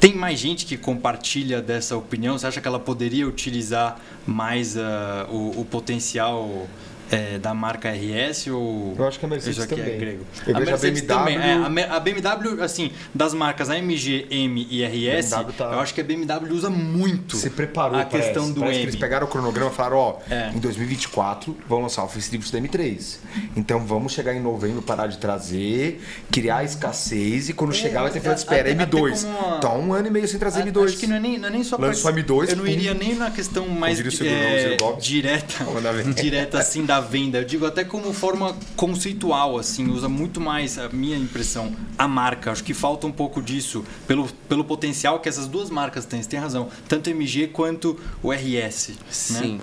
Tem mais gente que compartilha dessa opinião? Você acha que ela poderia utilizar mais ah, o, o potencial é, da marca RS ou. Eu acho que a Mercedes Isso aqui também. é grego. Eu a vejo a Mercedes BMW também. É, a, a BMW, assim, das marcas AMG, M e RS, tá- eu acho que a BMW usa muito se preparou a pra questão do Parece que M. eles pegaram o cronograma e falaram, ó, É. em 2024 vão lançar o facelift do M3. Então vamos chegar em novembro, parar de trazer, criar escassez e quando chegar vai ter fila de espera. É, até- até M2. como uma- Tá um ano e meio sem trazer A- M2. Acho que não é nem, não é nem só Lançou pra- M2, Eu não iria nem na questão mais é, direta, direta assim da venda. Eu digo até como forma conceitual, assim, usa muito mais a minha impressão a marca. Acho que falta um pouco disso pelo, pelo potencial que essas duas marcas têm. Você tem razão, tanto o MG quanto o RS. Sim. Né?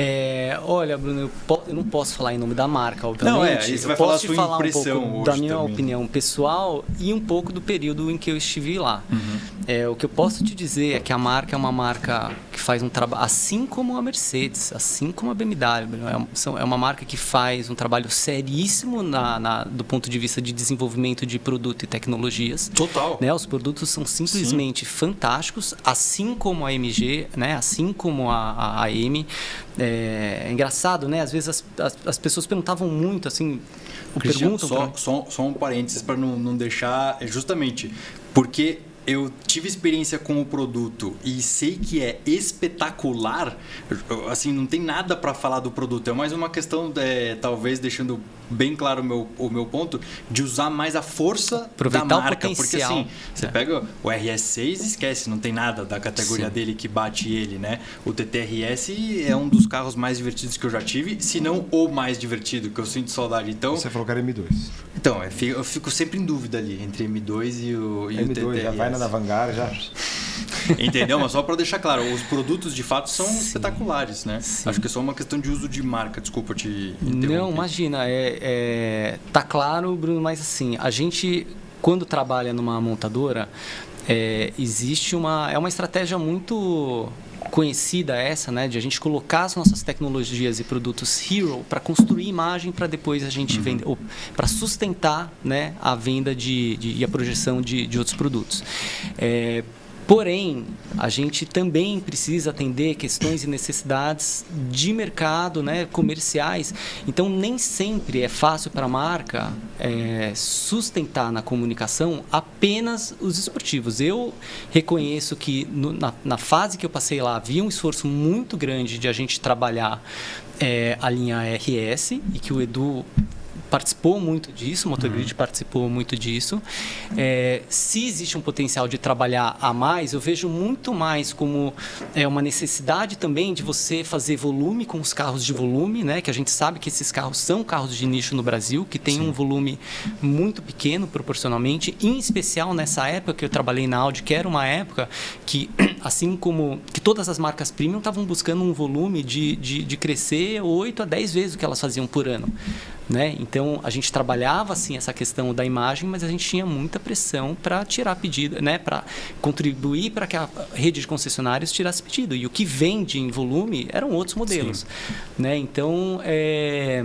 É, olha, Bruno, eu, po- eu não posso falar em nome da marca, obviamente. Não, é, aí você eu vai posso falar a te sua falar um impressão pouco hoje da minha também. opinião pessoal e um pouco do período em que eu estive lá. Uhum. É, o que eu posso te dizer é que a marca é uma marca que faz um trabalho, assim como a Mercedes, assim como a BMW, é, um- é uma marca que faz um trabalho seríssimo na, na- do ponto de vista de desenvolvimento de produto e tecnologias. Total. Né, os produtos são simplesmente fantásticos, assim como a MG, né, assim como a, a AM. É, é engraçado, né? Às vezes as, as, as pessoas perguntavam muito, assim, Cristiano, perguntam só, pra- só, só um parênteses para não, não deixar. é Justamente porque eu tive experiência com o produto e sei que é espetacular. Assim, não tem nada para falar do produto. É mais uma questão, é, talvez deixando bem claro o meu, o meu ponto, de usar mais a força Aproveitar da o marca. Porque assim, você É. pega o RS6 esquece, não tem nada da categoria Sim. dele que bate ele, né? O TTRS é um dos carros mais divertidos que eu já tive, se não o mais divertido, que eu sinto saudade. Então, Você falou que era M2. então, eu fico, eu fico sempre em dúvida ali entre M2 e o, e o M2, TTRS. já vai na Vanguard, já. Entendeu? Mas só para deixar claro, os produtos de fato são Sim. espetaculares, né? Sim. Acho que é só uma questão de uso de marca. Desculpa te. Não, imagina, é, é, tá claro, Bruno, mas assim, a gente, quando trabalha numa montadora, é, existe uma, é uma estratégia muito conhecida essa, né, de a gente colocar as nossas tecnologias e produtos hero para construir imagem para depois a gente vender, ou para sustentar, né, a venda de, de- e a projeção de, de outros produtos. É, Porém, a gente também precisa atender questões e necessidades de mercado, né, comerciais. Então, nem sempre é fácil para a marca é, sustentar na comunicação apenas os esportivos. Eu reconheço que no- na, na fase que eu passei lá havia um esforço muito grande de a gente trabalhar é, a linha RS e que o Edu participou muito disso, o Motogrid participou muito disso. É, se existe um potencial de trabalhar a mais, eu vejo muito mais como é, uma necessidade também de você fazer volume com os carros de volume, né? Que a gente sabe que esses carros são carros de nicho no Brasil, que tem um volume muito pequeno proporcionalmente, em especial nessa época que eu trabalhei na Audi, que era uma época que, assim como que todas as marcas premium estavam buscando um volume de, de, de crescer 8 a 10 vezes o que elas faziam por ano. Né? Então a gente trabalhava assim essa questão da imagem, mas a gente tinha muita pressão para tirar pedido, né? Para contribuir para que a rede de concessionários tirasse pedido. E o que vende em volume eram outros modelos, né? Então é,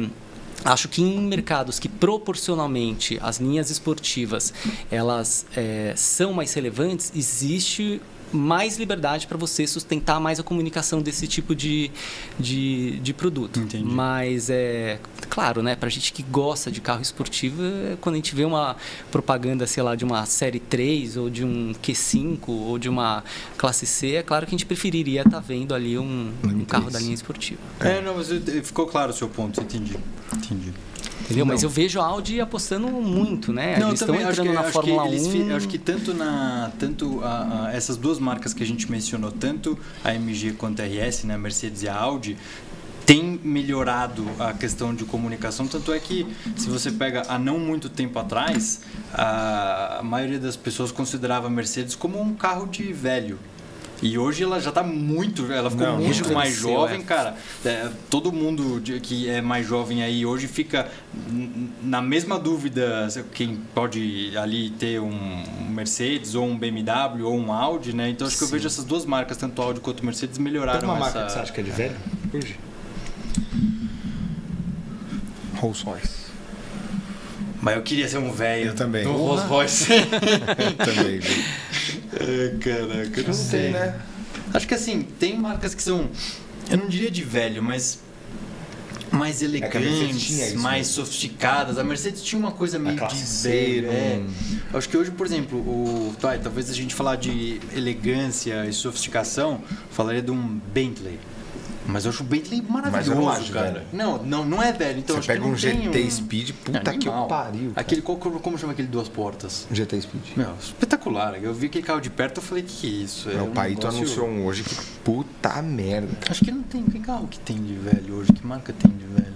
Acho que em mercados que proporcionalmente as linhas esportivas elas é, são mais relevantes, existe mais liberdade para você sustentar mais a comunicação desse tipo de, de, de produto. Entendi. Mas é claro, né? Para gente que gosta de carro esportivo, é quando a gente vê uma propaganda, sei lá, de uma série 3 ou de um Q5 ou de uma classe C, é claro que a gente preferiria estar vendo ali um, um carro da linha esportiva. É, não, mas ficou claro o seu ponto, entendi. Entendi. Entendeu? Mas eu vejo a Audi apostando muito, né? Não, Eles estão entrando que, na Fórmula eles 1. fi- acho que tanto na tanto a- a- essas duas marcas que a gente mencionou, tanto a MG quanto a RS, né, a Mercedes e a Audi, tem melhorado a questão de comunicação, tanto é que se você pega há não muito tempo atrás, a maioria das pessoas considerava a Mercedes como um carro de velho. E hoje ela já está muito, ela ficou Não, muito mais jovem, é. cara. É, todo mundo que é mais jovem aí hoje fica na mesma dúvida quem pode ali ter um Mercedes ou um BMW ou um Audi, né? Então acho que eu Sim. vejo essas duas marcas, tanto Audi quanto Mercedes, Tem melhoraram uma essa. marca que você acha que é de velho? Hoje. Rolls Royce. Mas eu queria ser um velho. Eu também. No Rolls Royce. Também, viu? É, Caraca, eu não Não sei. sei, né? Acho que assim, tem marcas que são. Eu não diria de velho, mas. mais É elegantes, isso, mais né? sofisticadas. A Mercedes tinha uma coisa meio de C, velho. É. Acho que hoje, por exemplo, o, talvez a gente falar de elegância e sofisticação, falaria de um Bentley. Mas eu acho o Bentley maravilhoso, Mas eu não acho cara. velho. Não, não, não é velho. Então Você que pega um GT Speed, puta que Animal. pariu. cara. Aquele, como chama aquele duas portas? GT Speed. Meu, espetacular. Eu vi aquele carro de perto e falei, que que é isso? É Meu um pai tu negócio- anunciou um hoje que puta merda. Acho que não tem. Que carro que tem de velho hoje? Que marca tem de velho?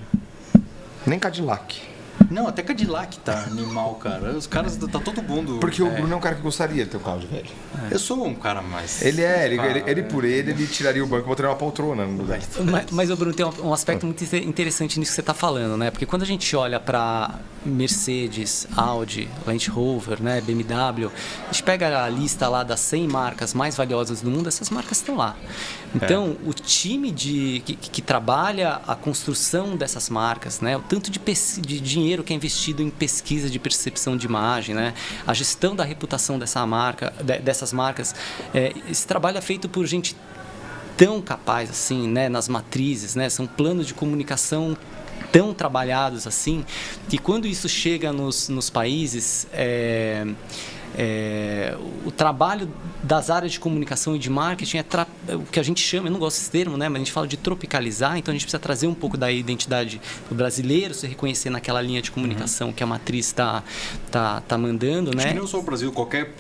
Nem Cadillac. Não, até Cadillac tá animal, cara. Os caras, tá todo mundo. Porque o é, Bruno é um cara que gostaria de ter um carro de velho. Eu sou um cara mais. Ele é, ele, ele, ele por ele, ele tiraria o banco e botaria uma poltrona no lugar. Mas, mas o Bruno tem um, aspecto muito inte- interessante nisso que você está falando, né? Porque quando a gente olha para Mercedes, Audi, Land Rover, né, BMW, a gente pega a lista lá das 100 marcas mais valiosas do mundo, essas marcas estão lá. Então, o time de, que, que trabalha a construção dessas marcas, né, o tanto de, de dinheiro que é investido em pesquisa de percepção de imagem, né, a gestão da reputação dessa marca, de- dessas marcas, é, esse trabalho é feito por gente tão capaz assim, né, nas matrizes, né, são planos de comunicação tão trabalhados assim, que quando isso chega nos, nos países, é, é, o trabalho das áreas de comunicação e de marketing é tra- o que a gente chama, eu não gosto desse termo, né, mas a gente fala de tropicalizar, então a gente precisa trazer um pouco da identidade do brasileiro, se reconhecer naquela linha de comunicação que a matriz está tá, tá mandando, Acho né? que não só o Brasil, qualquer,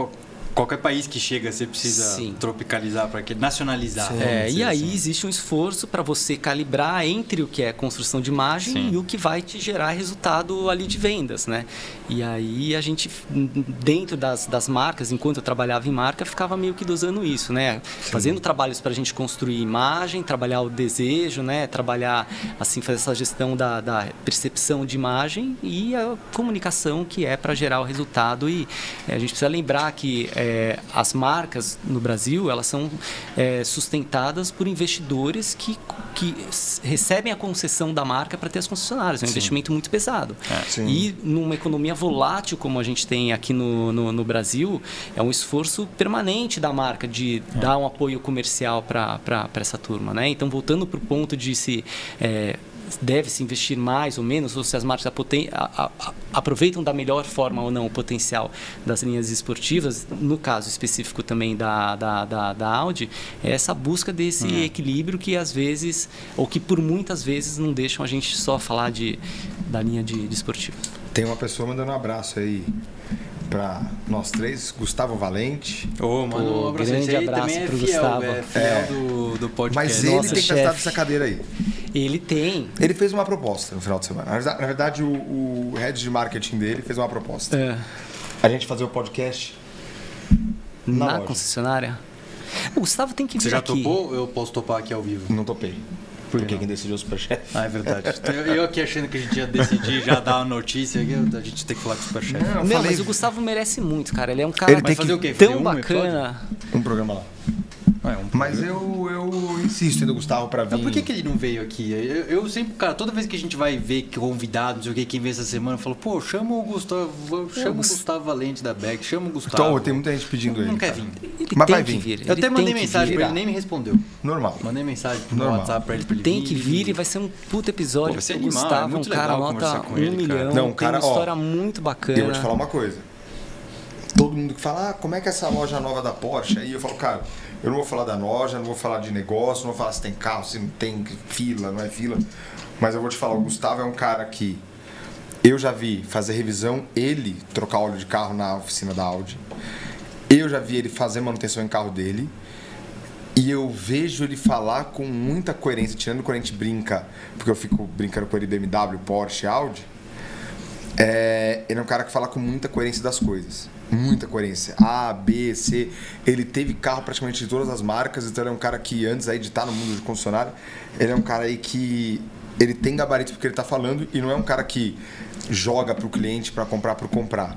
qualquer país que chega, você precisa Sim. tropicalizar para que nacionalizar. É, e aí assim. existe um esforço para você calibrar entre o que é construção de imagem Sim. e o que vai te gerar resultado ali de vendas, né? E aí a gente, dentro das, das marcas, enquanto eu trabalhava em marca, ficava meio que dosando isso, né? Fazendo trabalhos para a gente construir imagem, trabalhar o desejo, né? Trabalhar, assim, fazer essa gestão da, da percepção de imagem e a comunicação que é para gerar o resultado. E eh, a gente precisa lembrar que eh, as marcas no Brasil, elas são eh, sustentadas por investidores que, que recebem a concessão da marca para ter as concessionárias. É um investimento muito pesado. Sim. E numa economia volátil como a gente tem aqui no, no, no Brasil, é um esforço permanente da marca de dar um apoio comercial para essa turma. Né? Então, voltando para o ponto de se eh, deve se investir mais ou menos, ou se as marcas a- a- aproveitam da melhor forma ou não o potencial das linhas esportivas, no caso específico também da, da, da, da Audi, é essa busca desse equilíbrio que às vezes, ou que por muitas vezes não deixam a gente só falar de, da linha de, de esportivos. Tem uma pessoa mandando um abraço aí pra nós três, Gustavo Valente. Ô, mano, Pô, um grande abraço também é pro fiel, Gustavo. é fiel É. do, do podcast. Mas ele Nossa, tem que estar dessa cadeira aí. Ele tem. Ele fez uma proposta no final de semana. Na verdade, na o, o head de marketing dele fez uma proposta. é, A gente fazer o podcast na, loja. concessionária. O Gustavo tem que vir Você já aqui. topou ou eu posso topar aqui ao vivo? Não topei. Por Porque que quem decidiu o superchat. Ah, é verdade. Eu, eu aqui achando que a gente ia decidir já dar a notícia, aqui, a gente tem que falar com o superchat. Não, Não, falei- mas o Gustavo merece muito, cara. Ele é um cara Ele tem fazer o quê? tão Fazer um bacana. Um programa lá. É um Mas eu, eu insisto ainda, Gustavo, pra vir. Mas por que, que ele não veio aqui? Eu, eu sempre, cara, toda vez que a gente vai ver convidado, não sei o que, quem veio essa semana, eu falo, pô, chama o Gustavo, chama o Gustavo Valente da Beck, chama o Gustavo. Então, tem muita gente pedindo não ele. quer cara. vir. Ele Mas tem vai que vir. vir. Eu até mandei mensagem pra ele, nem me respondeu. Normal. Mandei mensagem no Normal. WhatsApp pra ele pra ele Tem vir, que vir e vai ser um puta episódio. Pô, vai ser o animal, é Gustavo é um cara legal nota um ele, cara. milhão. Não, cara, tem uma ó, história muito bacana. Eu vou te falar uma coisa. Todo mundo que fala, ah, como é que é essa loja nova da Porsche? Aí eu falo, cara, eu não vou falar da loja, não vou falar de negócio, não vou falar se tem carro, se não tem fila, não é fila. Mas eu vou te falar, o Gustavo é um cara que eu já vi fazer revisão, ele trocar óleo de carro na oficina da Audi. Eu já vi ele fazer manutenção em carro dele. E eu vejo ele falar com muita coerência, tirando quando a gente brinca, porque eu fico brincando com ele BMW, Porsche, Audi. É, ele é um cara que fala com muita coerência das coisas. Muita coerência. A, B, C. Ele teve carro praticamente de todas as marcas, então ele é um cara que, antes aí de estar no mundo de concessionário, ele é um cara aí que ele tem gabarito porque ele está falando e não é um cara que joga para o cliente para comprar por comprar.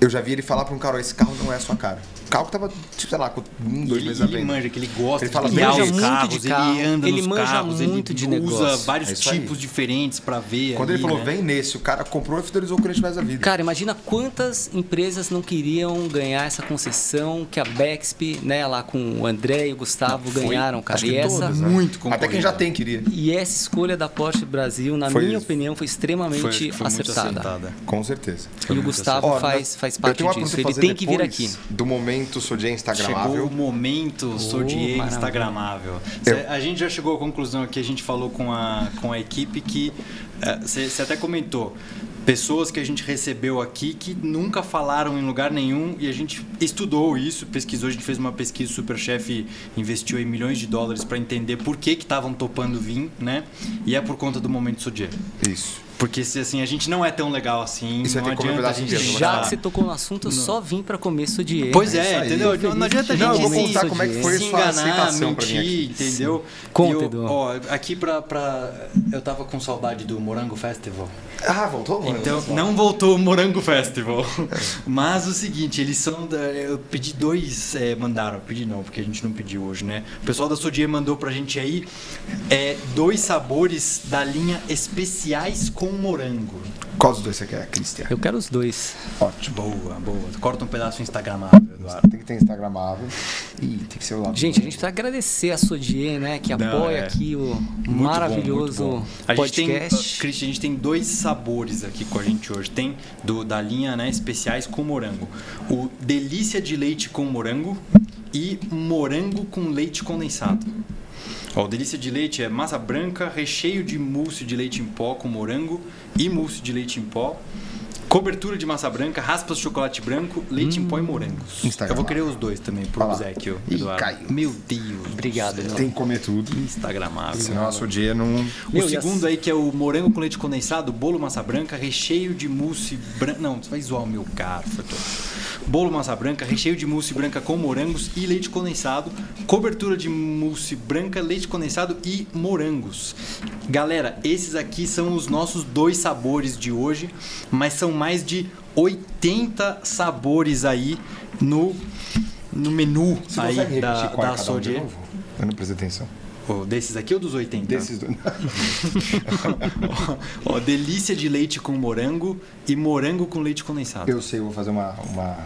Eu já vi ele falar pra um cara, "Ó, esse carro não é a sua cara. O carro que tava, tipo, sei lá, com um, dois ele, meses ele venda. manja, que ele gosta Ele fala de guiar os carros, de carro, ele anda ele nos manja carros, muito ele de usa negócio. vários É isso aí. tipos diferentes pra ver. Quando ali, ele falou, né? vem nesse, o cara comprou e fidelizou o cliente mais a vida. Cara, imagina quantas empresas não queriam ganhar essa concessão que a Bexp, né, lá com o André e o Gustavo Foi- ganharam, cara. Acho E que essa todas, né? muito Até quem já tem queria. e essa escolha da Porsche Brasil, na Foi- minha opinião, foi extremamente Foi, foi acertada. acertada. Com certeza. E o Gustavo faz, faz parte disso. Ele tem que vir aqui. Do momento Sodier Chegou Instagramável. o momento Sodier maravilha. Instagramável. Eu- A gente já chegou à conclusão aqui, a gente falou com a, com a equipe que. Você até comentou. Pessoas que a gente recebeu aqui que nunca falaram em lugar nenhum e a gente estudou isso, pesquisou, a gente fez uma pesquisa, o Superchef investiu aí milhões de dólares para entender por que que estavam topando vir, né? E é por conta do momento Sodier. Isso. Porque se assim, a gente não é tão legal assim, Isso não adianta a gente Já tentar- que você tocou no assunto, eu só vim para começo de Pois É é, entendeu? Feliz Não adianta a gente Não, eu vou contar como é que foi se enganar, aceitação mentir, entendeu? Conta, eu, ó, aqui pra, pra. Eu tava com saudade do Morango Festival. Ah, voltou? mano? Então, não voltou o Morango Festival. Mas o seguinte, eles são da. Eu pedi dois. é, mandaram, pedi não, porque a gente não pediu hoje, né? O pessoal da Sodier mandou pra gente aí é, dois sabores da linha especiais com morango. Qual dos dois você quer, Cristian? Eu quero os dois. Ótimo. Boa, boa. Corta um pedaço instagramável, Eduardo. Tem que ter Instagramável. Ih, tem que ser o lado. Gente, a gente precisa agradecer a Sodier, né, que Não, apoia é. aqui o Muito maravilhoso bom, bom. A gente tem, podcast. uh, Christian, a gente tem dois sabores aqui com a gente hoje. Tem do, da linha né, especiais com morango. O delícia de leite com morango e morango com leite condensado. Ó, delícia de leite é massa branca, recheio de mousse de leite em pó com morango e mousse de leite em pó. Cobertura de massa branca, raspas de chocolate branco, leite em pó e morangos. Instagram. Eu vou querer os dois também pro lá. Obsequio, Ih, Eduardo. caiu. Meu Deus. Obrigado, Edu. Tem que comer tudo. Instagramável. Senão a Sodier não. O Meu, e segundo as- aí que é o morango com leite condensado, bolo massa branca, recheio de mousse branca. Não, você vai zoar o meu Fortuna. Bolo massa branca, recheio de mousse branca com morangos e leite condensado, cobertura de mousse branca, leite condensado e morangos. Galera, esses aqui são os nossos dois sabores de hoje, mas são mais de 80 sabores aí no, no menu Você aí da, é da um novo? Eu não prestei atenção. Ô, desses aqui ou dos 80? Desses dois. Ó, delícia de leite com morango e morango com leite condensado. Eu sei, eu vou fazer uma. uma.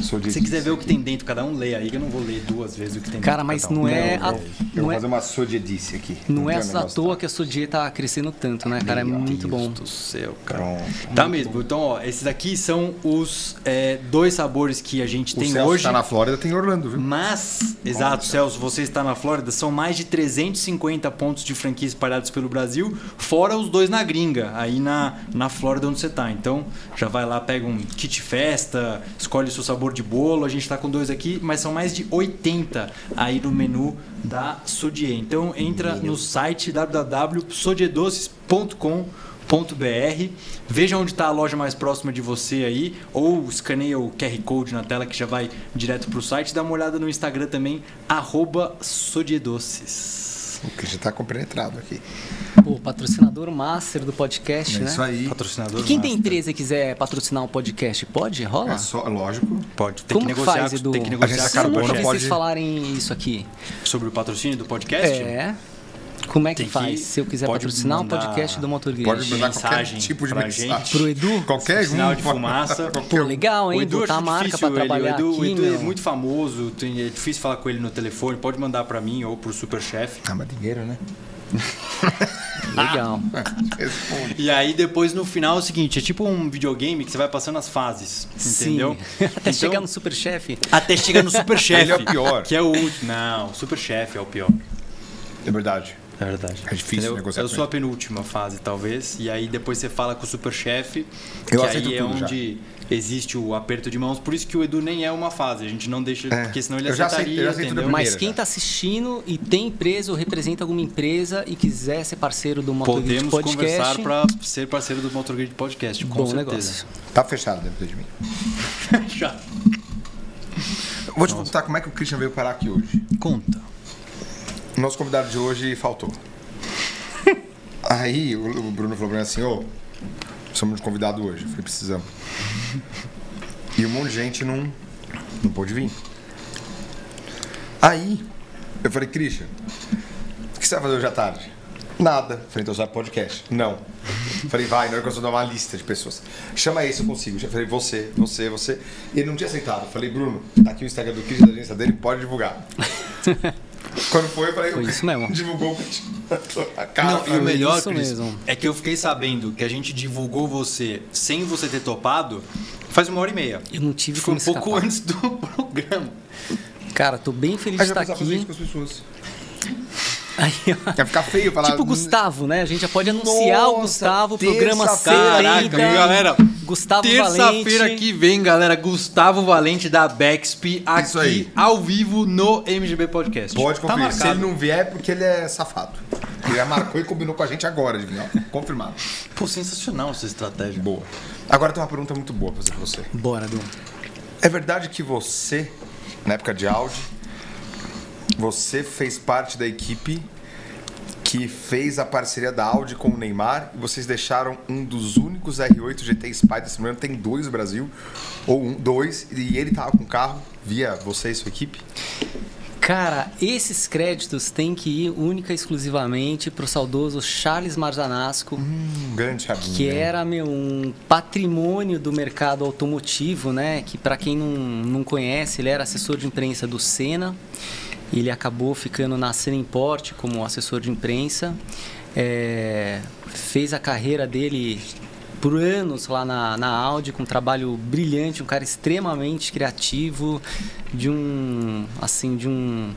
Se você quiser ver o que tem dentro, cada um lê aí, que eu não vou ler duas vezes o que tem Cara, dentro. mas cada um. não é eu, a- eu não vou é- fazer uma Sodiedice aqui. Não é tem um à toa tá? que a Sodier tá crescendo tanto, né, cara? É Meu muito Deus bom. do céu, cara. Pronto. Tá mesmo. Então, ó, esses aqui são os é, dois sabores que a gente O tem Celso hoje. tá na Flórida, tem Orlando, viu? Mas, exato, Celso, você está na Flórida, são mais de 350 pontos de franquia espalhados pelo Brasil, fora os dois na gringa, aí na, na Flórida onde você está. Então, já vai lá, pega um kit festa, escolhe o seu sabor de bolo, a gente está com dois aqui, mas são mais de 80 aí no menu da Sodier. Então, entra no site www.sodiedoces.com.br Veja onde está a loja mais próxima de você aí, ou escaneia o QR Code na tela que já vai direto para o site. Dá uma olhada no Instagram também, arroba Sodiedoces. O Christian tá compenetrado aqui. Pô, patrocinador master do podcast, É né? isso aí. Patrocinador E quem tem master. empresa e quiser patrocinar um podcast, pode? Rola? É só, lógico. Pode, tem Como que negociar, faz, Edu? tem que A negociar gente o carbono, Eu projeto. vi pode- vocês falarem isso aqui. Sobre o patrocínio do podcast? É. Como é que faz? Se eu quiser patrocinar um mandar- podcast do Motor Grid. Pode mandar qualquer mensagem tipo de pra mensagem. gente. Pro Edu? Qualquer Sinal um de fumaça. qualquer Pô, um. legal, O hein? Edu Botar a acho marca pra trabalhar ele, o Edu, aqui, o Edu é muito famoso, tem- é difícil falar com ele no telefone. Pode mandar para mim ou pro Superchef. Ah, mas dinheiro, né? Legal. Responde. E aí depois no final é o seguinte, é tipo um videogame que você vai passando as fases, entendeu? Sim. Até Então- chegar no Superchef. Até chegar no Superchef. Ele é o pior. Que é o último. Não, o Superchef é o pior. É verdade. É verdade. É difícil negociar Eu com sou a penúltima fase, talvez. E aí depois você fala com o Superchef. Que Eu aí é tudo já. onde existe o aperto de mãos. Por isso que o Edu nem é uma fase. A gente não deixa. É. Porque senão ele Eu já aceito- aceitaria, eu já entendeu? primeira. Mas quem já. tá assistindo e tem empresa ou representa alguma empresa e quiser ser parceiro do Motor Grid Podemos Podcast, conversar para ser parceiro do Motor Grid Podcast, com bom certeza. negócio. Tá fechado dentro de mim. Já. Vou te contar como é que o Christian veio parar aqui hoje. Conta. Nosso convidado de hoje faltou. Aí o Bruno falou pra mim assim, ô, precisamos de um convidado hoje. Eu falei, precisamos. E um monte de gente não, não pôde vir. Aí, eu falei, Christian, o que você vai fazer hoje à tarde? Nada. Falei, então você vai podcast? Não. Falei, vai, na hora que eu vou dar uma lista de pessoas. Chama aí se eu consigo. Falei, você, você, você. E ele não tinha aceitado. Falei, Bruno, tá aqui o Instagram do Christian da agência dele, pode divulgar. Quando foi, eu falei, Foi isso mesmo. divulgou a cara. Não, e o melhor, isso Cris, mesmo. é que eu fiquei sabendo que a gente divulgou você sem você ter topado faz uma hora e meia. Eu não tive Foi um pouco escapar. antes do programa. Cara, tô bem feliz de estar aqui. com as pessoas. Aí, ó. Ia ficar feio falar. Tipo o Gustavo, né? A gente já pode anunciar o Nossa, Gustavo, programa terça-feira. 70. Caraca, galera. Gustavo Terça-feira Valente. que vem, galera, Gustavo Valente da Bexp aqui Isso aí. ao vivo no MGB Podcast. Pode Tá conferir. Se ele não vier é porque ele é safado. Ele já marcou e combinou com a gente agora, adivinha? ó. Confirmado. Pô, sensacional essa estratégia. Boa. Agora tem uma pergunta muito boa pra fazer pra você. Bora, Du. É verdade que você, na época de Audi, você fez parte da equipe que fez a parceria da Audi com o Neymar e vocês deixaram um dos únicos R8 GT Spider, se não me engano, tem dois no Brasil, ou um, dois, e ele tava com o carro via você e sua equipe? Cara, esses créditos têm que ir única e exclusivamente pro saudoso Charles Marzanasco. Um grande Charlinho. que né? era meu um patrimônio do mercado automotivo, né? Que para quem não, não conhece, ele era assessor de imprensa do Senna. Ele acabou ficando na Import como assessor de imprensa. É, fez a carreira dele por anos lá na, na Audi com um trabalho brilhante, um cara extremamente criativo, de um assim de um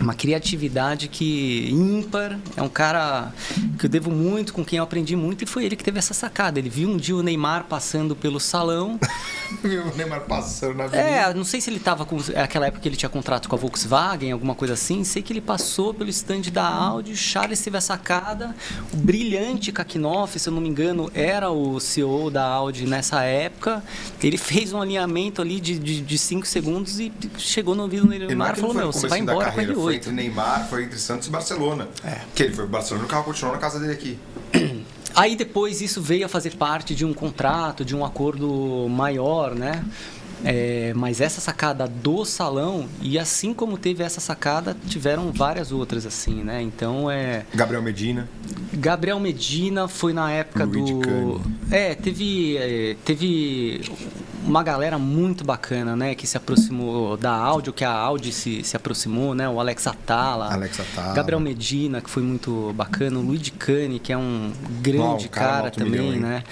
uma criatividade que ímpar, é um cara que eu devo muito, com quem eu aprendi muito, e foi ele que teve essa sacada. Ele viu um dia o Neymar passando pelo salão. viu o Neymar passando na é, avenida. É, não sei se ele estava com. Aquela época ele tinha contrato com a Volkswagen, alguma coisa assim. Sei que ele passou pelo stand da Audi, o Charles teve a sacada. O brilhante Kakinoff, se eu não me engano, era o CEO da Audi nessa época. Ele fez um alinhamento ali de 5 segundos e chegou no ouvido do é Neymar e falou: Meu, você vai embora com ele foi entre Neymar, foi entre Santos e Barcelona. É. Que ele foi pro Barcelona e o carro continuou na casa dele aqui. Aí depois isso veio a fazer parte de um contrato, de um acordo maior, né? É, mas essa sacada do salão, e assim como teve essa sacada, tiveram várias outras, assim, né? Então é. Gabriel Medina. Gabriel Medina foi na época Luiz do. É, teve. É, teve uma galera muito bacana, né? Que se aproximou da áudio, que a Audi se, se aproximou, né? O Alex Atala. Alex Atala. Gabriel Medina, que foi muito bacana. O Luigi Cani, que é um grande cara cara, alto também, milhão, né?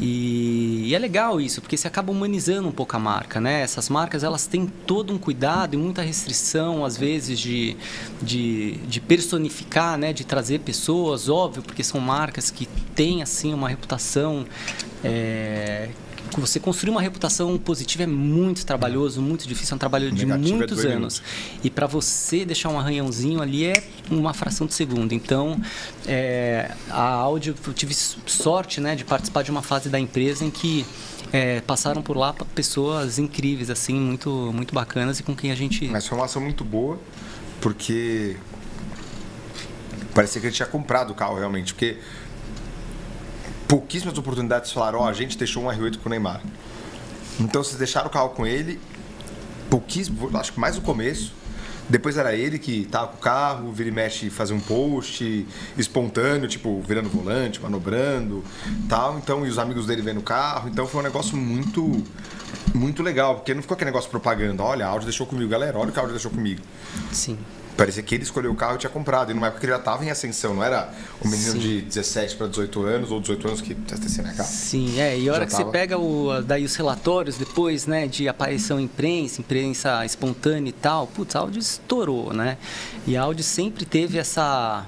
E, e é legal isso, porque você acaba humanizando um pouco a marca, né? Essas marcas, elas têm todo um cuidado e muita restrição, às vezes, de, de, de personificar, né? De trazer pessoas, óbvio, porque são marcas que têm, assim, uma reputação... é, você construir uma reputação positiva é muito trabalhoso, muito difícil, é um trabalho de Negativa é muitos dois anos. E para você deixar um arranhãozinho ali é uma fração de segundo. Então, é, a áudio, eu tive sorte né, de participar de uma fase da empresa em que é, passaram por lá pessoas incríveis, assim, muito, muito bacanas e com quem a gente. Mas foi uma ação muito boa, porque parecia que ele tinha comprado o carro realmente, porque pouquíssimas oportunidades falaram, ó, a gente deixou um R8 com o Neymar. Então vocês deixaram o carro com ele, pouquíssimo, acho que mais no começo. Depois era ele que tava com o carro, vira e mexe, fazia um post espontâneo, tipo, virando volante, manobrando, tal. Então, e os amigos dele vendo o carro. Então foi um negócio muito muito legal, porque não ficou aquele negócio propaganda, olha, a Audi deixou comigo, galera, olha o que a Audi deixou comigo. Sim. Parecia que ele escolheu o carro e tinha comprado. E numa época que ele já estava em ascensão, não era o menino Sim. de 17 para 18 anos ou 18 anos que precisa ter CNH. Sim, é. E a hora que tava. você pega o, daí os relatórios depois, né, de aparição em imprensa, imprensa espontânea e tal, putz, a Audi estourou, né? E a Audi sempre teve essa,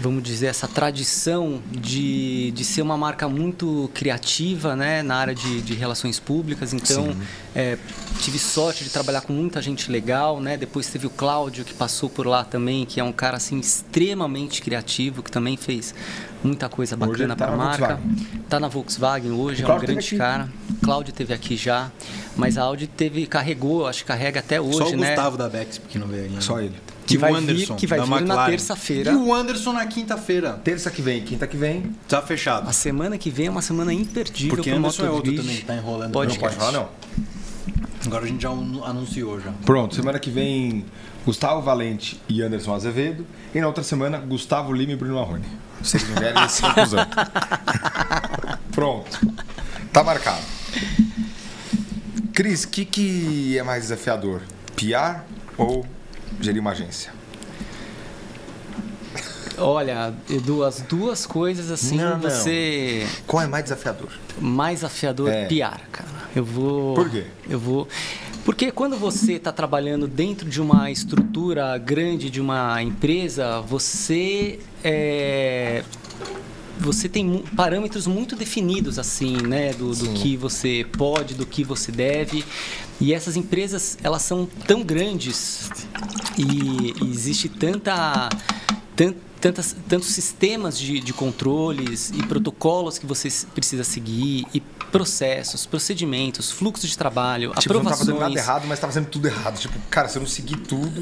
vamos dizer, essa tradição de, de ser uma marca muito criativa, né, na área de, de relações públicas. Então. É, tive sorte de trabalhar com muita gente legal, né? Depois teve o Cláudio que passou por lá também, que é um cara assim extremamente criativo, que também fez muita coisa bacana tá para a marca. Volkswagen. Tá na Volkswagen hoje, é um grande cara. Cláudio teve aqui já, mas a Audi teve carregou, acho que carrega até hoje, Só o né? Gustavo da Bex porque não veio ainda. Só ele. Que vai o Anderson, vir, que vai vir na terça-feira. E o Anderson na quinta-feira. Terça que vem, quinta que vem. Tá fechado. A semana que vem é uma semana imperdível Porque pro Anderson é outro também que tá enrolando. Pode- Não pode falar, não. Agora a gente já anu- anunciou já. Pronto, semana que vem, Gustavo Valente e Anderson Azevedo. E na outra semana, Gustavo Lima e Bruno Marrone. Se eles não vierem, eles se recusam. Pronto. Tá marcado. Cris, o que, que é mais desafiador? PR ou gerir uma agência? Olha, Edu, as duas coisas assim, Não, não. você Qual é mais desafiador? mais afiador É. piar, cara. Eu vou. Por quê? Eu vou. Porque quando você está trabalhando dentro de uma estrutura grande de uma empresa, você é, você tem parâmetros muito definidos assim, né, do, do que você pode, do que você deve. E essas empresas, elas são tão grandes e, e existe tanta tan- tantas, tantos sistemas de, de controles e protocolos que você precisa seguir e processos, procedimentos, fluxos de trabalho, Tipo, não tava aprovações. fazendo nada errado, mas tava fazendo tudo errado. Tipo, cara, se eu não seguir tudo.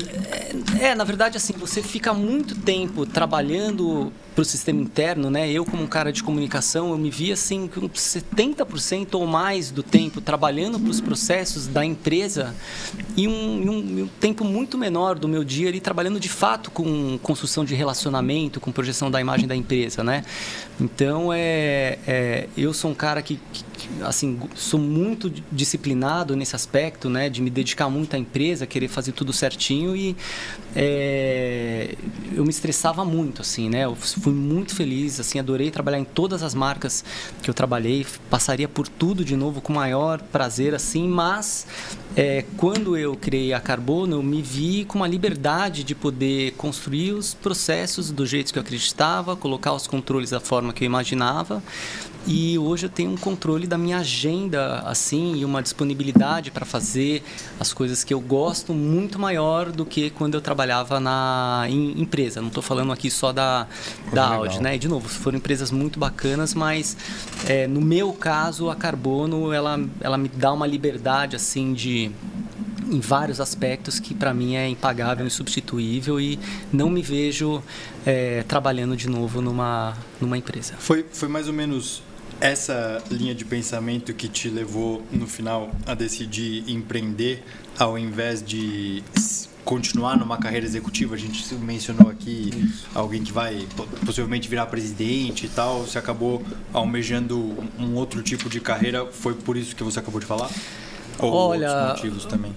É, na verdade, assim, você fica muito tempo trabalhando para o sistema interno, né? Eu, como um cara de comunicação, eu me vi assim com 70% ou mais do tempo trabalhando para os processos da empresa e um, um- um tempo muito menor do meu dia ali trabalhando de fato com construção de relacionamento, com projeção da imagem da empresa, né? Então, é, é, eu sou um cara que- que, assim, sou muito disciplinado nesse aspecto, né? De me dedicar muito à empresa, querer fazer tudo certinho e é, eu me estressava muito, assim, né? Eu fui muito feliz, assim, adorei trabalhar em todas as marcas que eu trabalhei, passaria por tudo de novo com o maior prazer, assim, mas é, quando eu criei a Carbono, eu me vi com uma liberdade de poder construir os processos do jeito que eu acreditava, colocar os controles da forma que eu imaginava. E hoje eu tenho um controle da minha agenda, assim, e uma disponibilidade para fazer as coisas que eu gosto muito maior do que quando eu trabalhava na em empresa. Não estou falando aqui só da, da legal. Audi, né? E, de novo, foram empresas muito bacanas, mas é, no meu caso, a Carbono, ela, ela me dá uma liberdade, assim, de em vários aspectos que para mim é impagável, insubstituível e não me vejo é, trabalhando de novo numa, numa empresa. Foi, foi mais ou menos essa linha de pensamento que te levou no final a decidir empreender ao invés de continuar numa carreira executiva? A gente mencionou aqui alguém que vai po- possivelmente virar presidente e tal. Você acabou almejando um outro tipo de carreira. Foi por isso que você acabou de falar? Ou Olha, outros motivos também?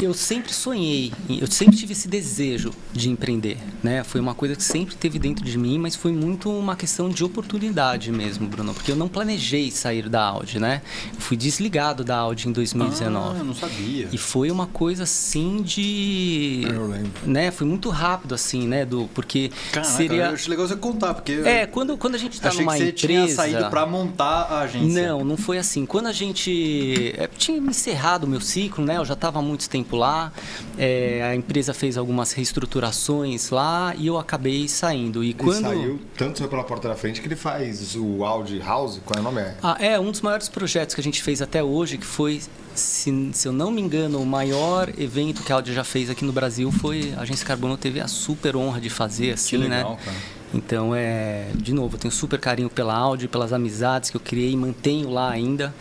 Eu sempre sonhei, eu sempre tive esse desejo de empreender, né? Foi uma coisa que sempre teve dentro de mim, mas foi muito uma questão de oportunidade mesmo, Bruno, porque eu não planejei sair da Audi, né? Eu fui desligado da Audi em 2019. Ah, eu não sabia. E foi uma coisa assim de. Eu lembro. Né? Foi muito rápido, assim, né, Du? Porque Caraca, seria. eu acho legal você contar, porque É, quando, quando a gente tá achei numa que você empresa. tinha saído para montar a agência. Não, não foi assim. Quando a gente é, tinha encerrado o meu ciclo, né? Eu já estava há muito tempo lá. é, a empresa fez algumas reestruturações lá e eu acabei saindo. E Ele quando saiu, tanto saiu pela porta da frente que ele faz o Audi House, qual é o nome? É? Ah, é um dos maiores projetos que a gente fez até hoje, que foi, se, se eu não me engano, o maior evento que a Audi já fez aqui no Brasil foi a Agência Carbono teve a super honra de fazer, assim, Que legal, né? cara. Então, é, de novo, eu tenho super carinho pela Audi, pelas amizades que eu criei e mantenho lá ainda.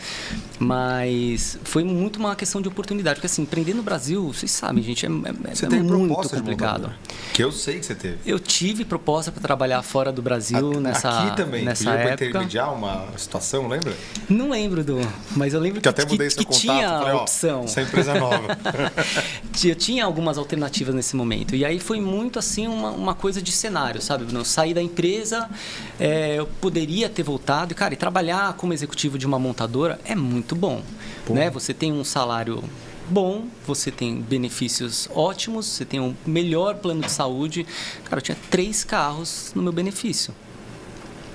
Mas foi muito uma questão de oportunidade. Porque, assim, empreender no Brasil, vocês sabem, gente, é, é, Você é teve muito complicado. Que eu sei que você teve. Eu tive proposta para trabalhar fora do Brasil A- nessa, Aqui também, nessa pediu época. intermediar uma situação, lembra? Não lembro, do, mas eu lembro Que que, até mudei que, seu que contato, tinha falei, ó, opção. essa empresa é nova. eu tinha algumas alternativas nesse momento. E aí foi muito assim uma, uma coisa de cenário, sabe? Bruno? Eu saí da empresa, é, eu poderia ter voltado. Cara, e trabalhar como executivo de uma montadora é muito bom. Né? Você tem um salário bom, você tem benefícios ótimos, você tem um melhor plano de saúde. Cara, eu tinha três carros no meu benefício.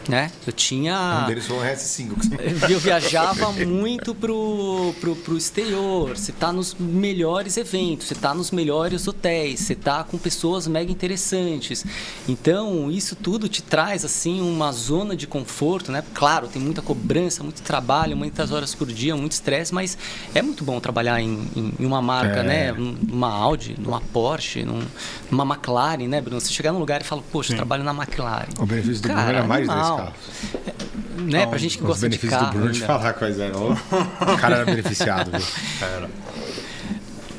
Né? Eu tinha. Um deles foi um RS5. que você- Eu viajava muito pro, pro, pro exterior. Você tá nos melhores eventos, você tá nos melhores hotéis, você tá com pessoas mega interessantes. Então, isso tudo te traz, assim, uma zona de conforto, né? Claro, tem muita cobrança, muito trabalho, muitas horas por dia, muito estresse, mas é muito bom trabalhar em, em- em uma marca, É. né? Numa Audi, numa Porsche, num- numa McLaren, né, Bruno? Você chegar num lugar e fala, poxa, eu trabalho na McLaren. O benefício do Cara, Bruno era mais dois animal. carros. Né? Pra gente que Os gosta de benefícios carro do Bruno, ainda. falar quais eram. O cara era beneficiado, viu?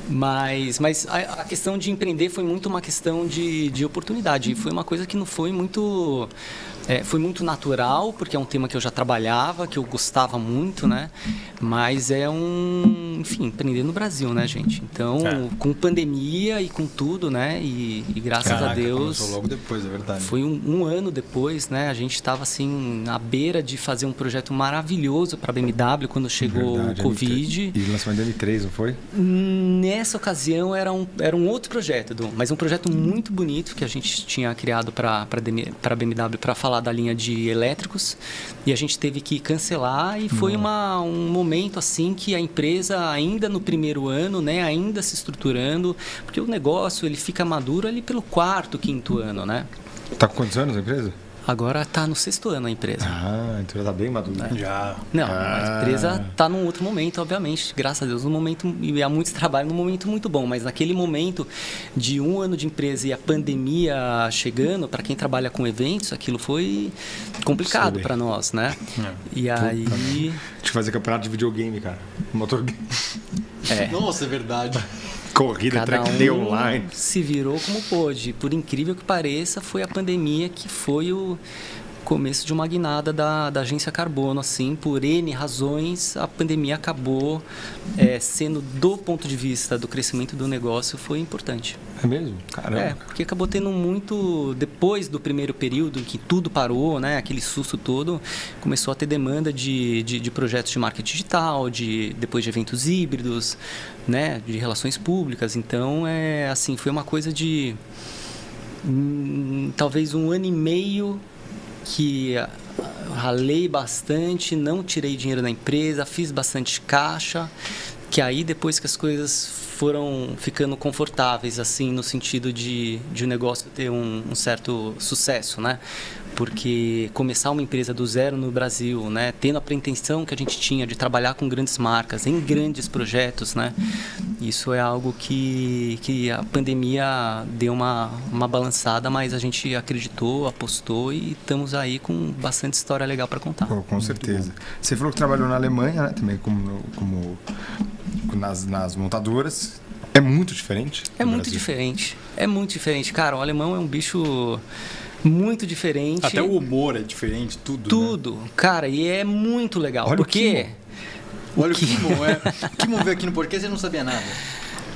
Mas, mas a, a questão de empreender foi muito uma questão de, de oportunidade. E foi uma coisa que não foi muito. é, foi muito natural, porque é um tema que eu já trabalhava, que eu gostava muito, né? Mas é um. Enfim, empreender no Brasil, né, gente? Então, É. com pandemia e com tudo, né? E, e graças a Caraca, Deus. Começou logo depois, é verdade. Foi um, um ano depois, né? A gente estava assim à beira de fazer um projeto maravilhoso para a BMW quando chegou Verdade, o Covid. M3. E lançamento do M3, não foi? Nessa ocasião era um, era um outro projeto, Edu, mas um projeto muito bonito que a gente tinha criado para a BMW para falar da linha de elétricos e a gente teve que cancelar e foi uma, um momento assim que a empresa ainda no primeiro ano, né, ainda se estruturando, porque o negócio ele fica maduro ali pelo quarto, quinto ano, né? Tá com quantos anos a empresa? Agora está no sexto ano a empresa. Ah, então já tá bem maduro. Já. Não, Ah. a empresa está num outro momento, obviamente, graças a Deus, num momento, e há muito trabalho, num momento muito bom, mas naquele momento de um ano de empresa e a pandemia chegando, para quem trabalha com eventos, aquilo foi complicado para nós, né? É. E aí, Tinha que fazer campeonato de videogame, cara. Motor é, Nossa, é verdade. Corrida, cada track day um online. se virou como pôde. Por incrível que pareça, foi a pandemia que foi o começo de uma guinada da, da agência Carbono, assim, por N razões, a pandemia acabou é, sendo, do ponto de vista do crescimento do negócio, foi importante. É mesmo? Caramba. É, porque acabou tendo muito, depois do primeiro período em que tudo parou, né, aquele susto todo, começou a ter demanda de, de, de projetos de marketing digital, de, depois de eventos híbridos, né, de relações públicas. Então, é assim, foi uma coisa de hum, talvez um ano e meio que ah, ralei bastante, não tirei dinheiro da empresa, fiz bastante caixa, que aí depois que as coisas foram ficando confortáveis, assim, no sentido de, de o negócio ter um, um certo sucesso, né? Porque começar uma empresa do zero no Brasil, né? Tendo a pretensão que a gente tinha de trabalhar com grandes marcas, em grandes projetos, né? Isso é algo que, que a pandemia deu uma, uma balançada, mas a gente acreditou, apostou e estamos aí com bastante história legal para contar. Pô, com certeza. Você falou que trabalhou na Alemanha, né? Também como, como nas, nas montadoras. É muito diferente? É muito Brasil? diferente. É muito diferente. Cara, o alemão é um bicho muito diferente. Até o humor é diferente, tudo. né? Tudo. Cara, e é muito legal. Olha o porque. Olha o Kimon, é. O Kimon veio aqui no porquê você não sabia nada.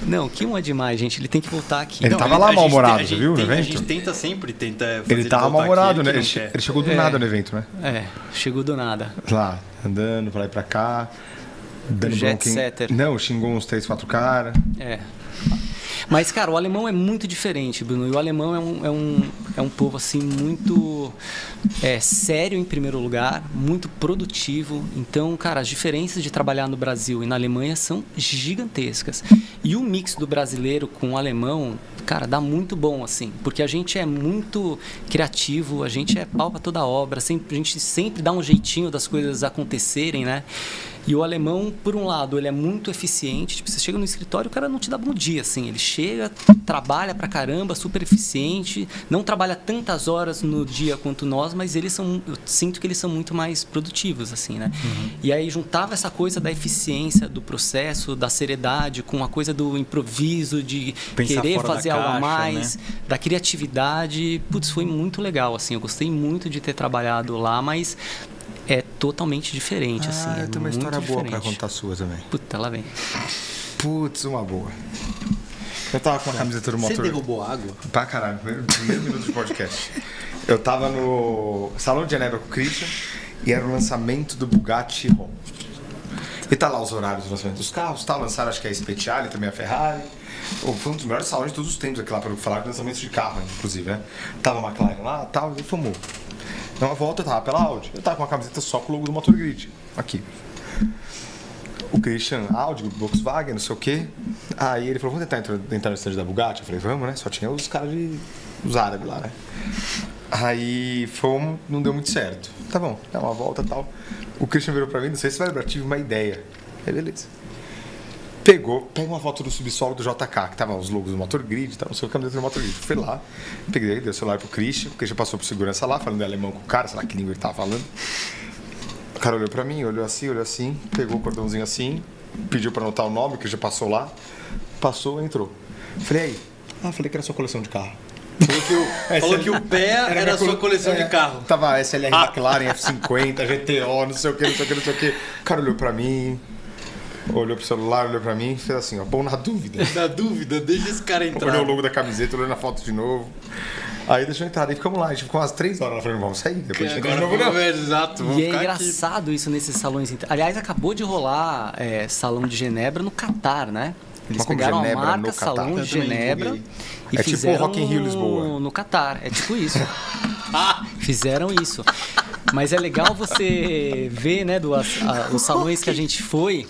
Não, Kimon é demais, gente. Ele tem que voltar aqui. Ele Não, tava a lá mal-humorado, a você viu, no tem- A evento? gente tenta sempre, tenta fazer Ele tava mal-humorado, né? ele Ele, que chegou do É. nada no evento, né? É, chegou do nada. Lá, andando pra lá e pra cá. Dando Jet setter. Não, xingou uns três, quatro caras. É. Mas, cara, o alemão é muito diferente, Bruno. E o alemão é um, é um, é um povo, assim, muito é, sério, em primeiro lugar, muito produtivo. Então, cara, as diferenças de trabalhar no Brasil e na Alemanha são gigantescas. E o mix do brasileiro com o alemão, cara, dá muito bom, assim. Porque a gente é muito criativo, a gente é pau pra toda obra, sempre, a gente sempre dá um jeitinho das coisas acontecerem, né? E o alemão, por um lado, ele é muito eficiente. Tipo, você chega no escritório, o cara não te dá bom dia, assim. Ele chega, trabalha pra caramba, super eficiente. Não trabalha tantas horas no dia quanto nós, mas eles são... Eu sinto que eles são muito mais produtivos, assim, né? E aí juntava essa coisa da eficiência do processo, da seriedade, com a coisa do improviso, de Pensar querer fazer algo a caixa, mais, da criatividade. Putz, foi muito legal, assim. Eu gostei muito de ter trabalhado lá, mas é totalmente diferente, assim. ah, é tenho uma história boa pra diferente. contar sua também. Puta, lá vem. Putz, uma boa. Eu tava com a camiseta do Você motor. derrubou água? Pra caralho, primeiro minuto de podcast. Eu tava no Salão de Genebra com o Christian e era o lançamento do Bugatti Chiron. E tá lá os horários do lançamento dos carros, tá? Lançaram acho que a Speciale, também a Ferrari. Foi um dos melhores salões de todos os tempos aqui lá, para falar de lançamento de carro, inclusive, né? Tava a McLaren lá tal, e fomos. Então a volta eu tava pela Audi. Eu tava com uma camiseta só com o logo do Motor Grid. Aqui. O Christian, Audi, Volkswagen, não sei o quê. Aí ele falou, vamos tentar entrar, entrar no stand da Bugatti? Eu falei, vamos, né? Só tinha os caras de. os árabes lá, né? Aí fomos, não deu muito certo. Tá bom, dá uma volta e tal. O Christian virou pra mim, não sei se vai lembrar, tive uma ideia. Aí beleza. Pegou, pega uma foto do subsolo do JK, que tava os logos do Motor Grid, tava no seu camiseta do Motor Grid. Fui lá, peguei, dei o celular pro Christian, o Christian passou por segurança lá, falando em alemão com o cara, sei lá que língua ele tava falando. O cara olhou pra mim, olhou assim, olhou assim, pegou o cordãozinho assim, pediu pra anotar o nome, que já passou lá, passou, entrou. Falei, aí? Ah, falei que era sua coleção de carro. Falou que o, falou que o pé era, minha a sua cole- coleção é, de carro. Tava SLR McLaren, F50, GTO, não sei o que, não sei o que, não sei o que. O cara olhou pra mim, olhou pro celular, olhou pra mim e fez assim, ó, bom na dúvida. Na dúvida, deixa esse cara entrar. Olhou o logo da camiseta, olhou na foto de novo. Aí deixou entrar, aí ficamos lá, a gente ficou umas três horas lá, falando, vamos sair, depois a gente de Agora novo, vamos não. ver, exato. Vamos E é engraçado isso nesses salões. inter- Aliás, acabou de rolar é, Salão de Genebra no Catar, né? Eles Mas pegaram Genebra a marca? Salão de Genebra divulguei. E É tipo fizeram Rock in Rio Lisboa. no Catar. É tipo isso. Ah, Fizeram isso. Mas é legal você ver, né, do, a- os salões que a gente foi,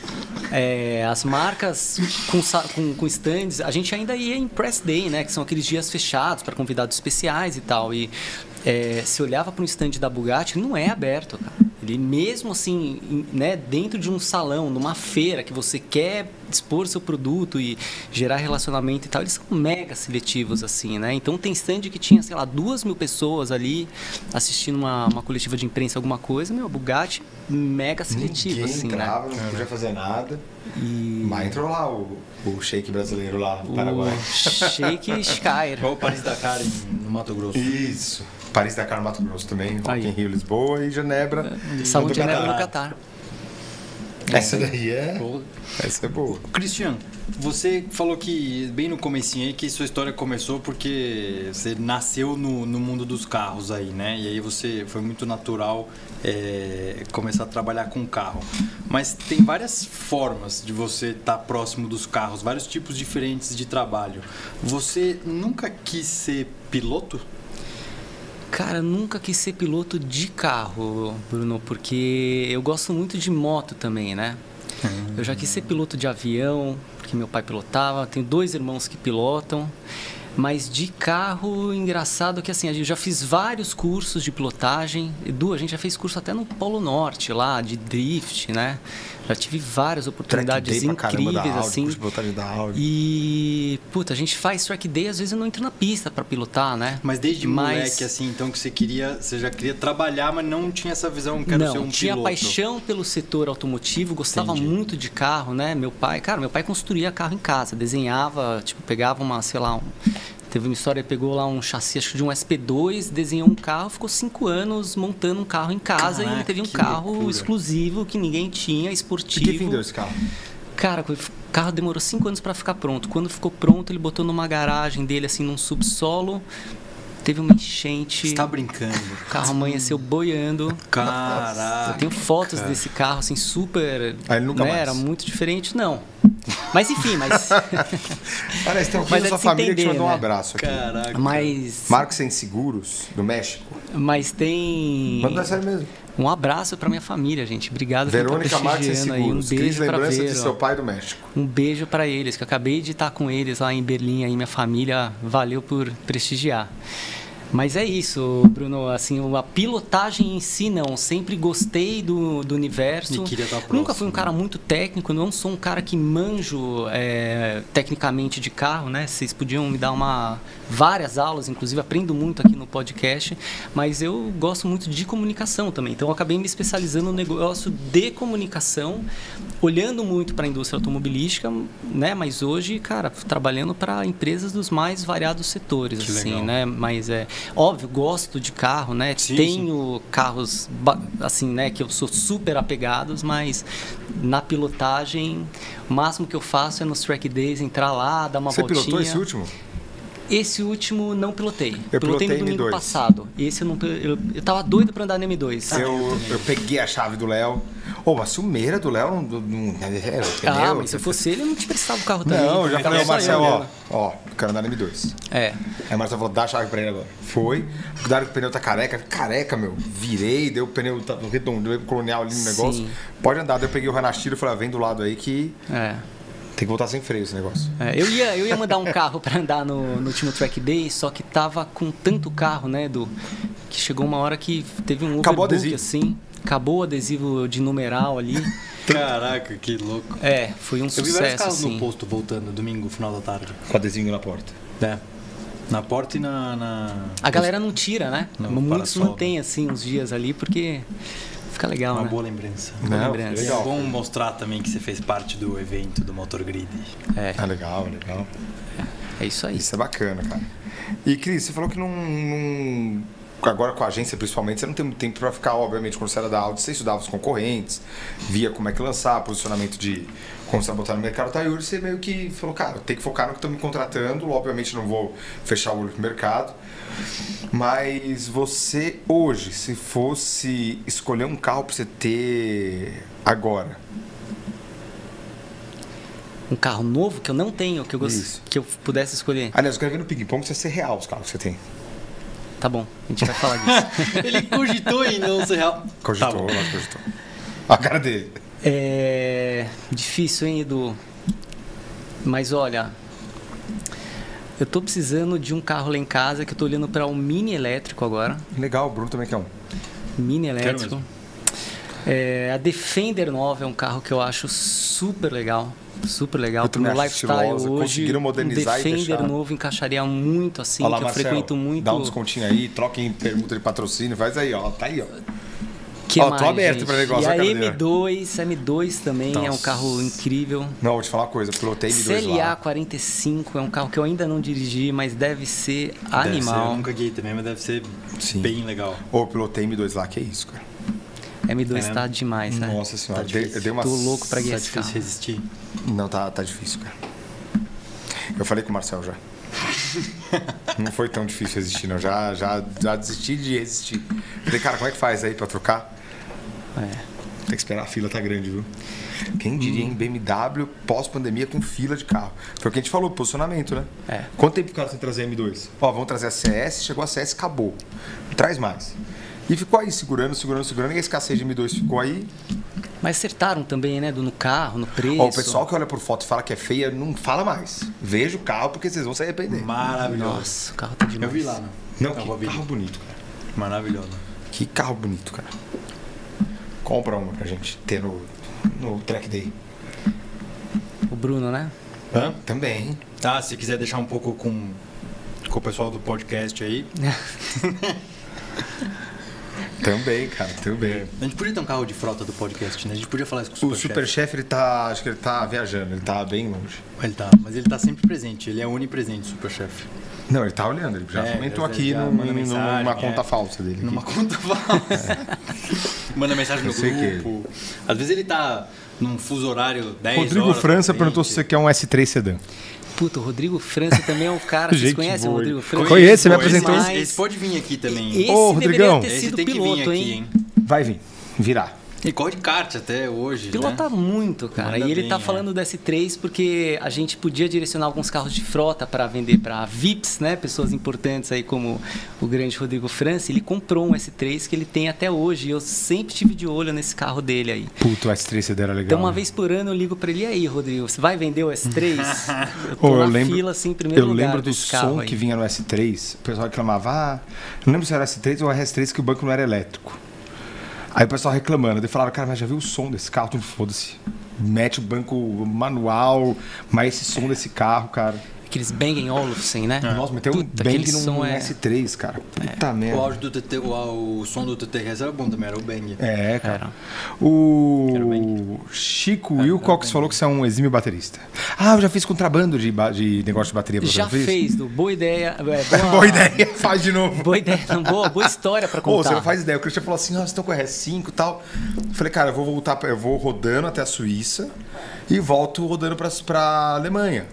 é, as marcas com, com, com stands. A gente ainda ia em Press Day, né, que são aqueles dias fechados para convidados especiais e tal. E é, se olhava para um stand da Bugatti, ele não é aberto, cara. Ele mesmo assim, em- né, dentro de um salão, numa feira que você quer expor seu produto e gerar relacionamento e tal, eles são mega seletivos assim, né? Então tem stand que tinha, sei lá, duas mil pessoas ali assistindo uma, uma coletiva de imprensa, alguma coisa, meu, Bugatti mega seletivo, Ninguém assim, né? entrava, não podia fazer nada. E Mas entrou lá o, o shake brasileiro lá, do o Paraguai. Shake Skyr. igual o Paris Dakar em- no Mato Grosso. Isso. Paris, Dakar, Mato Grosso também. Rock Aí. in Rio, Lisboa e Genebra. Salão do de Genebra no Catar. Essa daí é... Pô, Essa é boa. Cristian, você falou que bem no comecinho aí que sua história começou porque você nasceu no, no mundo dos carros aí, né? E aí você foi muito natural é, começar a trabalhar com carro. Mas tem várias formas de você estar próximo dos carros, vários tipos diferentes de trabalho. Você nunca quis ser piloto? Cara, nunca quis ser piloto de carro, Bruno, porque eu gosto muito de moto também, né? Eu já quis ser piloto de avião, porque meu pai pilotava, tenho dois irmãos que pilotam. Mas de carro, engraçado que assim, eu já fiz vários cursos de pilotagem. Edu, a gente já fez curso até no Polo Norte lá, de drift, né? Já tive várias oportunidades incríveis, assim. E, puta, a gente faz track day, às vezes eu não entro na pista para pilotar, né? Mas desde Mas- moleque, assim, então que você queria, você já queria trabalhar, mas não tinha essa visão, quero não, ser um tinha piloto. paixão pelo setor automotivo, gostava Entendi. muito de carro, né? Meu pai, cara, meu pai construía carro em casa, desenhava, tipo, pegava uma, sei lá, um, teve uma história, pegou lá um chassi, acho que de um SP2, desenhou um carro, ficou cinco anos montando um carro em casa e ele Caraca, teve um carro loucura. exclusivo que ninguém tinha, E esportivo. que vendeu esse carro? Cara, o carro demorou cinco anos para ficar pronto. Quando ficou pronto, ele botou numa garagem dele, assim, num subsolo. Teve uma enchente. Você tá brincando. O carro amanheceu boiando. Eu Caraca. tenho fotos desse carro, assim, super. Ah, ele nunca né, mais? Era muito diferente, não. Mas enfim, mas. Aliás, tem alguém Mas da é sua família que te entender, mandou um né? abraço aqui. Caraca. mas. Marcos Sem Seguros, do México. Mas tem. Manda sério mesmo. Um abraço pra minha família, gente. Obrigado por Verônica Marques prestigiando aí. Um Seguros. Cris, beijo pra lembrança de Vero. seu pai do México. Um beijo pra eles, que eu acabei de estar com eles lá em Berlim, aí minha família, valeu por prestigiar. Mas é isso, Bruno, assim, a pilotagem em si não, sempre gostei do, do universo. E queria estar próximo, Nunca fui um cara muito técnico, não sou um cara que manjo é, tecnicamente de carro, né? Vocês podiam me dar uma várias aulas, inclusive aprendo muito aqui no podcast, mas eu gosto muito de comunicação também. Então eu acabei me especializando no negócio de comunicação, olhando muito para a indústria automobilística, né? Mas hoje, cara, trabalhando para empresas dos mais variados setores, Que assim, legal. né? Mas é óbvio, gosto de carro, né? Sim, Tenho carros ba- assim, né, que eu sou super apegados, mas na pilotagem, o máximo que eu faço é nos track days entrar lá, dar uma Você voltinha. pilotou esse último? Esse último não pilotei. Eu pilotei no pilotei domingo M2. passado. Esse eu não eu, eu tava doido pra andar no M2. Eu, eu peguei a chave do Léo. Ô, mas ciumeira do Léo não. não, ah, mas se eu fosse ele, eu não te prestava o carro também. Não, eu já falei, ô só Marcel, eu ó, ó, quero andar no M2. É. Aí o Marcel falou, dá a chave pra ele agora. Foi. Cuidado que o pneu tá careca. Careca, meu. Virei, deu o pneu tá redondo, colonial ali no negócio. Pode andar. Daí eu peguei o Ranastiro e falei, ah, vem do lado aí que É. tem que voltar sem freio esse negócio. É, eu, ia, eu ia mandar um carro pra andar no, no último track day, só que tava com tanto carro, né, do que chegou uma hora que teve um Acabou overbook, adesivo. assim. Acabou o adesivo de numeral ali. Caraca, que louco. É, foi um Eu vi vários sucesso, carros assim. no posto voltando domingo, final da tarde. Com adesivinho na porta. É. Na porta e na. na- A galera não tira, né? No Muitos mantêm, assim, uns dias ali, porque fica legal, Uma né? boa lembrança. Boa Não, lembrança. legal. É bom mostrar também que você fez parte do evento do Motor Grid. É, Ah, legal, legal. é isso aí. Isso é bacana, cara. E, Cris, você falou que não, não- Agora com a agência, principalmente, você não tem muito tempo pra ficar, obviamente, quando você era da Audi, você estudava os concorrentes, via como é que lançar, posicionamento de. Quando você vai botar no mercado Tayuri, você meio que falou, cara, tem que focar no que estão me contratando, obviamente não vou fechar o olho pro mercado. Mas você, hoje, se fosse escolher um carro pra você ter agora, Um carro novo que eu não tenho, que eu, gost... Que eu pudesse escolher. aliás, eu quero ver no Ping Pong se vai ser real os carros que você tem. Tá bom, a gente vai falar disso. Ele cogitou em não ser real. Cogitou, Tá cogitou. A cara dele. É difícil, hein, Edu? Mas olha, eu tô precisando de um carro lá em casa que eu tô olhando para um mini elétrico agora. Legal, o Bruno também quer um. Mini elétrico. É, a Defender nova é um carro que eu acho super legal. Super legal. Pro meu lifestyle estilosa. hoje, Conseguiram modernizar um e Defender novo encaixaria muito assim, Olha lá, que eu Marcelo, frequento muito. Dá um descontinho aí, troca em permuta de patrocínio, faz aí, ó. Tá aí, ó. Que Ó, tô mais, aberto gente? pra negócio, E a ó, cara, M2, M2 também é um Nossa. carro incrível. Não, vou te falar uma coisa, pilotei M2 CLA lá. 45 é um carro que eu ainda não dirigi, mas deve ser Deve ser, animal. eu nunca guiei também, mas deve ser Sim. bem legal. Ô, pilotei M2 lá, que isso, cara. M2 É, tá demais, né? Nossa senhora, Tá dei- difícil. uma... Tô louco pra Tá guiar esse difícil carro. resistir. Não, tá, tá difícil, cara. Eu falei com o Marcel já. não foi tão difícil resistir, não. Já, já, já desisti de resistir. Falei, cara, como é que faz aí pra trocar? É. Tem que esperar, a fila tá grande, viu? Quem diria em BMW pós-pandemia com fila de carro? Foi o que a gente falou, posicionamento, né? É. Quanto tempo ficaram sem trazer M2? Ó, vamos trazer a CS, chegou a CS, acabou. Não traz mais. E ficou aí segurando, segurando, segurando. E a escassez de M2 ficou aí. Mas acertaram também, né? Do, no carro, no preço. Ó, o pessoal que olha por foto e fala que é feia, não fala mais. Veja o carro porque vocês vão se arrepender. Maravilhoso. Nossa, o carro tá Eu demais. vi lá, né? Não, Eu que carro bonito, cara. Maravilhoso. Que carro bonito, cara. Compra uma pra gente ter no, no track day. O Bruno, né? Hã? Também. Tá, se quiser deixar um pouco com, com o pessoal do podcast aí. Também, cara, também. A gente podia ter um carro de frota do podcast, né? A gente podia falar isso com o O Super, Super Chef, ele tá. Acho que ele tá viajando, ele tá bem longe. Ele tá, mas ele tá sempre presente, ele é onipresente, o Super Chef. Não, ele tá olhando, ele já É, comentou já- aqui num- mensagem, numa é. conta falsa dele. aqui. Numa conta falsa. Manda mensagem no grupo. Às vezes ele tá num fuso horário 10 Rodrigo horas França perguntou se você quer um S3 sedã. Puta, o Rodrigo França também é um cara. Vocês Gente conhecem o boa, Rodrigo hein? França? Conheço, você me apresentou. Esse, esse pode vir aqui também. Esse Ô, deveria Rodrigão. ter Esse sido tem que piloto, vir aqui, hein? hein? Vai vir, virar. E corre de kart até hoje, Pilota né? muito, cara. Manda e ele bem, tá é. falando do S3 porque a gente podia direcionar alguns carros de frota para vender para VIPs, né? Pessoas importantes aí como o grande Rodrigo França. Ele comprou um S3 que ele tem até hoje. E eu sempre tive de olho nesse carro dele aí. Puto, o S3 sedã era legal. Então, uma né? vez por ano eu ligo para ele, e aí, Rodrigo, você vai vender o S3? eu tô Ô, na eu lembro, fila, assim, em primeiro eu lugar lembro do som aí. que vinha no S3. O pessoal reclamava, ah, não lembro se era S3 ou RS3 que o banco não era elétrico. Aí o pessoal reclamando, daí falaram, cara, mas já viu o som desse carro? Foda-se. Mete o banco manual, mas esse som desse carro, cara. Aqueles Bang Olufsen, né? Nossa, meteu um Puta, bang num som é- S3, cara. Puta O merda. áudio do TT, o, o som do TTRS era bom também, era o Bang. É, cara. Era. O Chico Wilcox falou que você é um exímio baterista. Ah, eu já fiz contrabando de, de negócio de bateria. pra você, Já não fez? fez, do boa ideia. é, boa, Boa ideia, faz de novo. Boa ideia, não, boa, boa história pra contar. você não faz ideia. O Christian falou assim: ah, vocês estão com RS5 e tal. Eu falei, cara, eu vou voltar, eu vou rodando até a Suíça e volto rodando pra, pra Alemanha.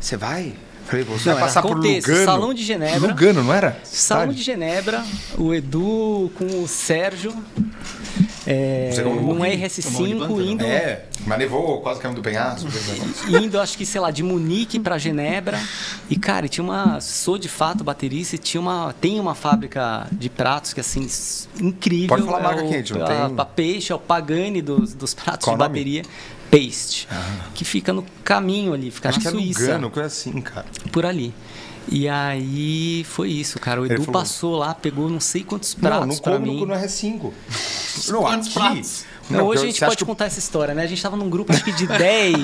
Você vai? Falei, você Não, vai passar por contexto, Lugano. Salão de Genebra. Lugano, não era? Salão de? Genebra, o Edu com o Sérgio. É, morreu? RS5 indo, É, mas levou quase caindo do penhasco. negócio. indo, acho que, sei lá, de Munique pra Genebra. E, cara, tinha uma. Sou de fato baterista e tinha uma, tem uma fábrica de pratos que, assim, incrível. Pode falar a é marca o, quente, não a, tem? a Peixe, é o Pagani dos, dos pratos Qual de o nome? Paste. Que fica no caminho ali, fica Acho na que é Suíça. Lugano, coisa assim, cara. Por ali. E aí foi isso, cara. O Edu falou- passou lá, pegou não sei quantos Não, pratos não pra come mim. no, no R5. Não, Quantos aqui. pratos? Não, Não, hoje a gente pode que contar essa história, né? A gente tava num grupo acho que de 10,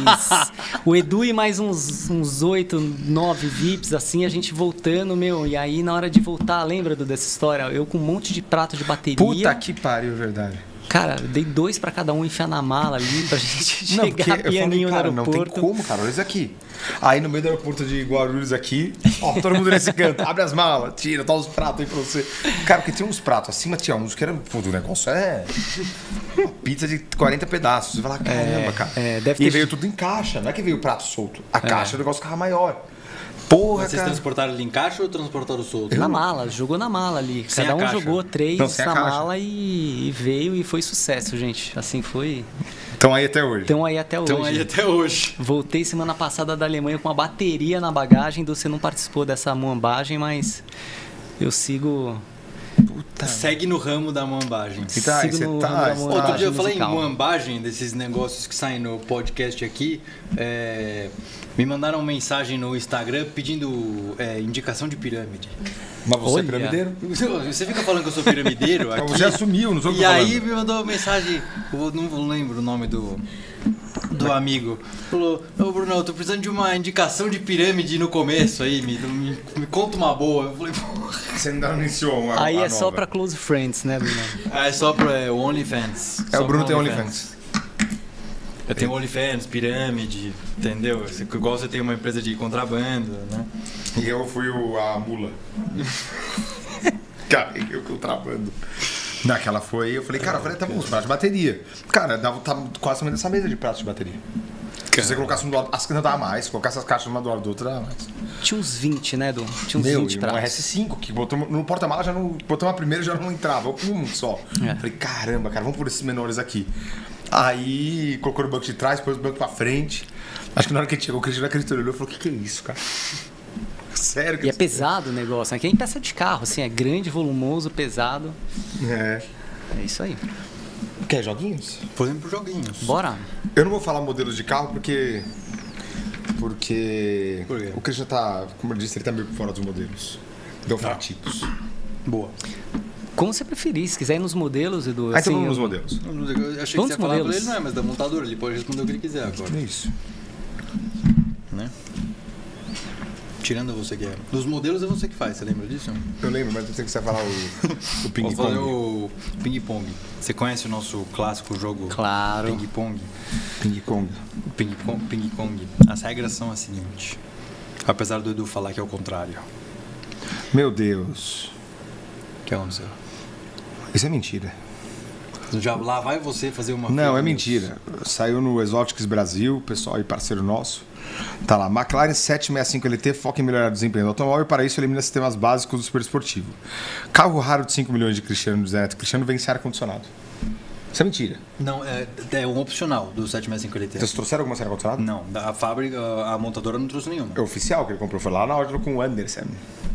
o Edu e mais uns, uns 8, 9 VIPs, assim, a gente voltando, meu. E aí, na hora de voltar, lembra do, dessa história? Eu com um monte de prato de bateria. Puta que pariu, verdade. Cara, dei dois pra cada um enfiar na mala ali pra gente Não, chegar porque eu falei, pianinho cara, no não tem aeroporto. como, cara, olha isso aqui. Aí no meio do aeroporto de Guarulhos aqui, ó, todo mundo nesse canto, abre as malas, tira, toma os pratos aí pra você. Cara, porque tinha uns pratos, acima tinha uns que era, pô, o negócio é uma pizza de 40 pedaços. Você fala, caramba, cara. é, deve e ter- veio tudo em caixa, não é que veio o prato solto. A caixa, o negócio ficava maior. Porra, Mas vocês cara. transportaram ele em caixa ou transportaram solto? Na mala, jogou na mala ali. Sem Cada um caixa. jogou três Não, na mala e, e veio e foi sucesso, gente. Assim foi. Então aí até hoje. Então aí até hoje. Então aí até hoje. Voltei semana passada da Alemanha com uma bateria na bagagem. Você não participou dessa muambagem, mas eu sigo. Puta. Segue no ramo da muambagem. E tá, sigo você no tá- ramo da você Outro muambagem dia eu falei em musical. muambagem, desses negócios que saem no podcast aqui. é, me mandaram uma mensagem no Instagram pedindo é, indicação de pirâmide. Mas você é Olha. piramideiro? Você, fica falando que eu sou piramideiro aqui. Você assumiu, não sou E aí me mandou uma mensagem, eu não lembro o nome do, do amigo. Falou, ô Bruno, eu tô precisando de uma indicação de pirâmide no começo aí, me, me, me conta uma boa. Eu falei, porra. Você ainda não iniciou uma Aí a é só nova. pra close friends, né, Bruno? Ah, é só pro é, o OnlyFans. É, Só o Bruno tem OnlyFans. Eu tenho OnlyFans, pirâmide, entendeu? Você- Igual você tem uma empresa de contrabando, né? E eu fui o, a mula. cara, eu contrabando. Naquela foi, eu falei, cara, eu falei, tá bom, os pratos de bateria. Cara, dava tava quase tamanho dessa mesa de pratos de bateria. Se você colocasse um do lado, as que não dava mais, colocasse as caixas uma do lado do outro, dava mais. Tinha uns 20, né, Edu? Tinha uns Meu, 20 e um pratos. RS5, que botou no porta-mala já não. Botou uma primeira já não entrava, um só. É. Falei, caramba, cara, vamos por esses menores aqui. Aí colocou no banco de trás, pôs o banco pra frente. Acho que na hora que ele chegou, o Cristiano acreditou, ele olhou e falou: o que, que é isso, cara? Sério que E é pesado o negócio, né? Que é em peça de carro, assim, é grande, volumoso, pesado. É. É isso aí. Quer joguinhos? Por exemplo, joguinhos. Bora. Eu não vou falar modelos de carro porque. Porque. Por quê? O Christian tá, como eu disse, ele tá meio por fora dos modelos. Fala tipos. Boa. Como você preferir, se quiser ir nos modelos, Edu. Ah, então assim, vamos nos modelos. Eu achei Vamos que você ia falar pra modelos. ele, não é, mas da montadora, ele pode responder o que ele quiser agora. É isso. Né? Tirando você que é. Dos modelos é você que faz, você lembra disso? Eu lembro, mas eu tenho que você falar o, o ping Vou fazer o Ping Pong. Você conhece o nosso clássico jogo Claro. Ping Pong? Ping pong. O Ping Pong, Ping Pong. As regras são as seguintes. Apesar do Edu falar que é o contrário. Meu Deus. O que aconteceu? Isso é mentira. Já, lá vai você fazer uma. Não, é mentira. Saiu no Exotics Brasil, pessoal aí, parceiro nosso. Tá lá, McLaren 765 LT foca em melhorar o desempenho do automóvel e para isso elimina sistemas básicos do super esportivo. Carro raro de 5 milhões de Cristiano Zé Neto. Cristiano vence ar-condicionado. Isso é mentira. Não, é, é um opcional do 765 LT. Vocês trouxeram alguma ar-condicionado? Não, a fábrica, a montadora não trouxe nenhuma. É oficial que ele comprou, foi lá na ordem com o Anderson.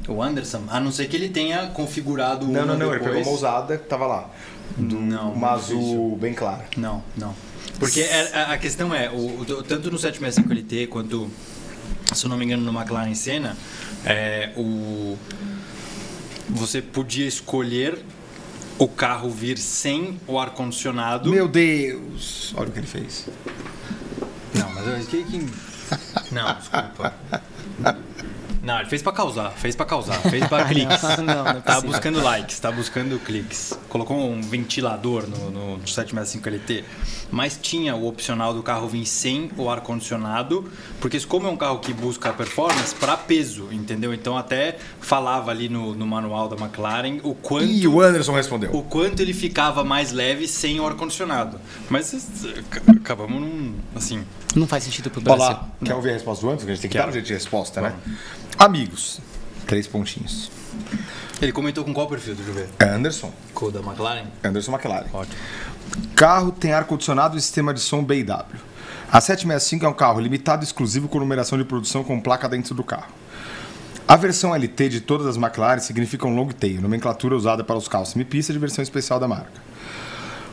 O Anderson, a não ser que ele tenha configurado Não, não, não, ele depois. pegou uma usada que tava lá. Do, Não, uma azul bem clara. Não, não. Porque é- a, a questão é, o, o- tanto no 765 LT quanto, se eu não me engano, no McLaren Senna, é, o, você podia escolher o carro vir sem o ar-condicionado. Meu Deus! Olha o que ele fez. Não, mas eu- que, que... Não, desculpa. Não, ele fez pra causar, fez pra causar, fez pra cliques. Não, não é tá buscando likes, tá buscando cliques. Colocou um ventilador no, no 765 LT, mas tinha o opcional do carro vir sem o ar-condicionado, porque isso, como é um carro que busca performance, pra peso, entendeu? Então até falava ali no, no manual da McLaren o quanto E o Anderson respondeu. o quanto ele ficava mais leve sem o ar-condicionado. Mas eh, ac- acabamos num. Assim. Não faz sentido pro Brasil. Olá, quer ouvir a resposta do Anderson? A gente tem que Quero. dar um jeito de resposta, né? Amigos, três pontinhos. Ele comentou com qual perfil, eu ver? Anderson, Com da McLaren? Anderson McLaren. Ótimo. Carro tem ar-condicionado e sistema de som BW. A 765 é um carro limitado exclusivo com numeração de produção com placa dentro do carro. A versão LT de todas as McLaren significa um long tail, nomenclatura usada para os carros semipista de versão especial da marca.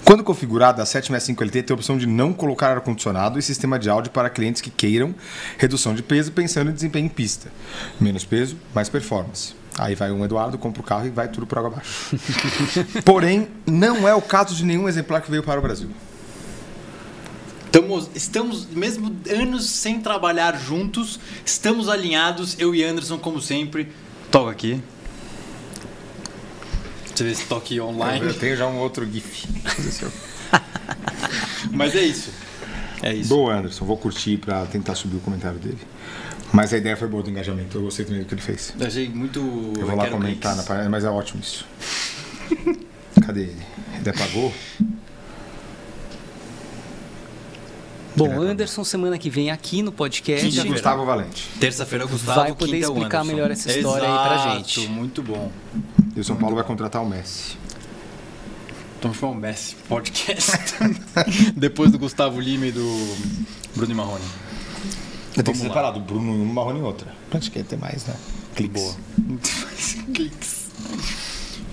Quando configurada, a 765 LT tem a opção de não colocar ar-condicionado e sistema de áudio para clientes que queiram redução de peso pensando em desempenho em pista. Menos peso, mais performance. Aí vai um Eduardo, compra o carro e vai tudo por água abaixo. Porém, não é o caso de nenhum exemplar que veio para o Brasil. Estamos, estamos, mesmo anos sem trabalhar juntos, estamos alinhados, eu e Anderson, como sempre. Toca aqui. Deixa eu ver se toque online. Eu tenho já um outro GIF. Mas é isso. É isso. Boa, Anderson. Vou curtir para tentar subir o comentário dele. Mas a ideia foi boa do engajamento. Eu gostei também do que ele fez. Eu achei muito. Eu vou lá comentar na página, mas é ótimo isso. Cadê ele? Ele apagou? Bom. Anderson, semana que vem aqui no podcast. Quinta-feira. Gustavo Valente. Terça-feira, Gustavo. Vai poder quinta é explicar Anderson. melhor essa história aí pra Exato, gente. Muito bom. E o São Paulo vai contratar o Messi. Vamos chamar o Messi Podcast. Depois do Gustavo Lima e do Bruno e Marrone. Eu tenho que Vamos lá. separar do Bruno em uma, Marrone em outra. Acho que ia ter mais, né? Cliques. Boa. Cliques.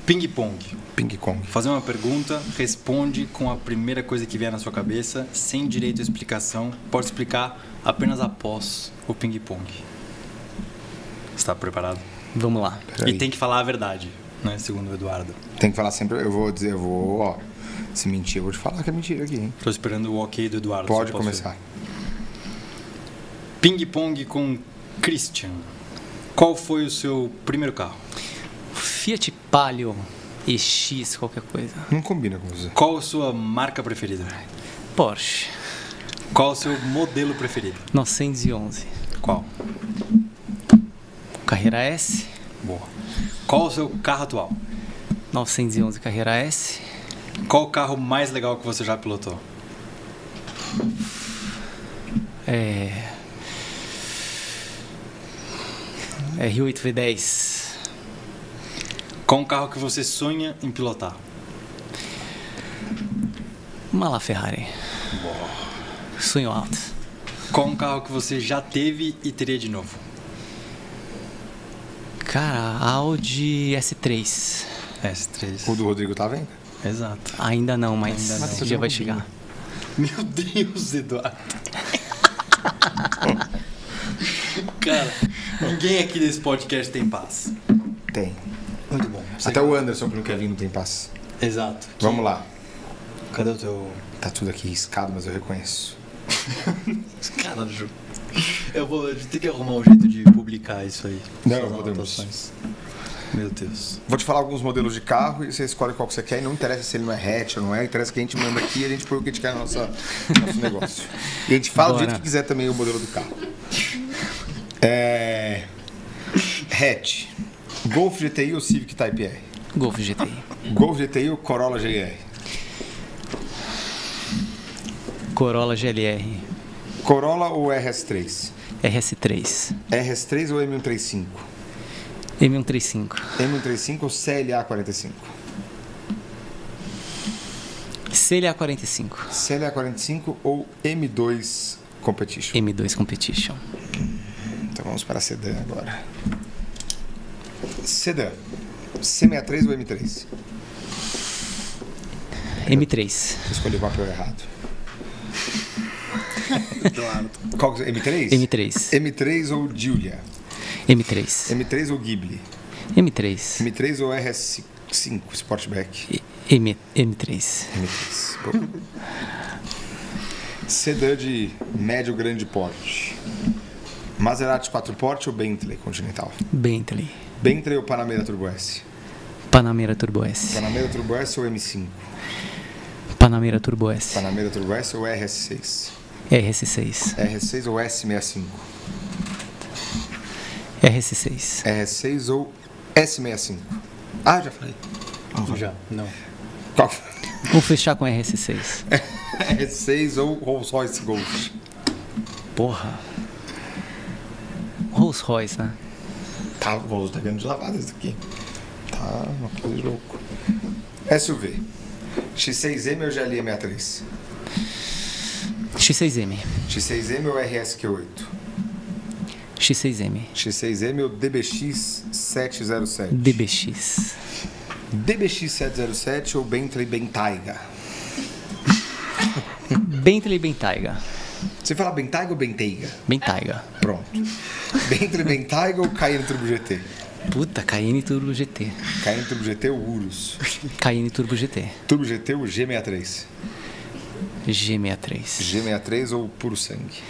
Ping pong. Ping Kong. Fazer uma pergunta, responde com a primeira coisa que vier na sua cabeça, sem direito à explicação. Pode explicar apenas após o ping pong. Está preparado? Vamos lá. Peraí. E tem que falar a verdade, né? Segundo o Eduardo. Tem que falar sempre. Eu vou dizer, eu vou, ó. Se mentir, eu vou te falar que é mentira aqui, hein? Estou esperando o ok do Eduardo. Pode começar. ir. Ping pong com Christian. Qual foi o seu primeiro carro? Fiat Palio EX, qualquer coisa. Não combina com você. Qual a sua marca preferida? Porsche Qual o seu modelo preferido? 911. Qual? Carreira S. Boa. Qual o seu carro atual? 911 Carreira S. Qual o carro mais legal que você já pilotou? É. R8 V10. Qual um carro que você sonha em pilotar? Uma lá Ferrari. Sonho alto. Qual um carro que você já teve e teria de novo? Cara, Audi S3. S3. O do Rodrigo tá vendo? Exato. Ainda não, mas Ainda não. esse dia vai chegar. Meu Deus, Eduardo. Cara, ninguém aqui desse podcast tem paz. Tem. Muito bom. Até o Anderson, que não quer vir, não tem paz. Exato. Vamos lá. Cadê o teu. Tá tudo aqui riscado, mas eu reconheço. Cara, Ju. Eu vou eu tenho que arrumar um jeito de publicar isso aí. Não, podemos. Meu Deus. Vou te falar alguns modelos de carro e você escolhe qual que você quer. E não interessa se ele não é hatch ou não é, interessa que a gente manda aqui e a gente põe o que a gente quer no nosso, nosso negócio. E a gente fala do Bora. jeito que quiser também o modelo do carro. É. Hatch. Golf GTI ou Civic Type R? Golf GTI. Golf GTI ou Corolla GR? Corolla GLR. Corolla ou RS3? RS3. RS3 ou M135? M135. M135 ou CLA 45? CLA 45. CLA 45 ou M2 Competition? M2 Competition. Então vamos para sedã agora. Sedã. C63 ou M3? M3. Você escolheu o papel errado. Qual que é? M3? M3. M3 ou Giulia? M3. M3 ou Ghibli? M3. M3 ou RS5 Sportback? M, M3. M3. Boa. Sedã de médio grande porte. Maserati 4 Porte ou Bentley Continental? Bentley. Bentley ou Panamera Turbo S? Panamera Turbo S. Panamera Turbo S ou M5? Panamera Turbo S. Panamera Turbo S ou RS6? RS6. RS6 ou S65? RS6. RS6 ou S65? Ah, já falei. Já, não. Qual foi? Vou fechar com RS6. RS6 ou Rolls Royce Ghost? Porra. Rolls Royce, né? Tá, Rolls tá ganhando de lavada isso aqui. Tá uma coisa de louco. SUV. X6M ou GLE 63? X6M. X6M ou RSQ8? X6M. X6M ou DBX 707? DBX. DBX 707 ou Bentley Bentayga? Bentley Bentayga. Você fala Bentayga ou Bentayga? Bentayga. Pronto. Bentley Bentayga ou Cayenne Turbo GT? Puta, Cayenne Turbo GT. Cayenne Turbo GT ou Urus? Cayenne Turbo GT. Turbo GT ou G63? G63. G63 ou Puro Sangue?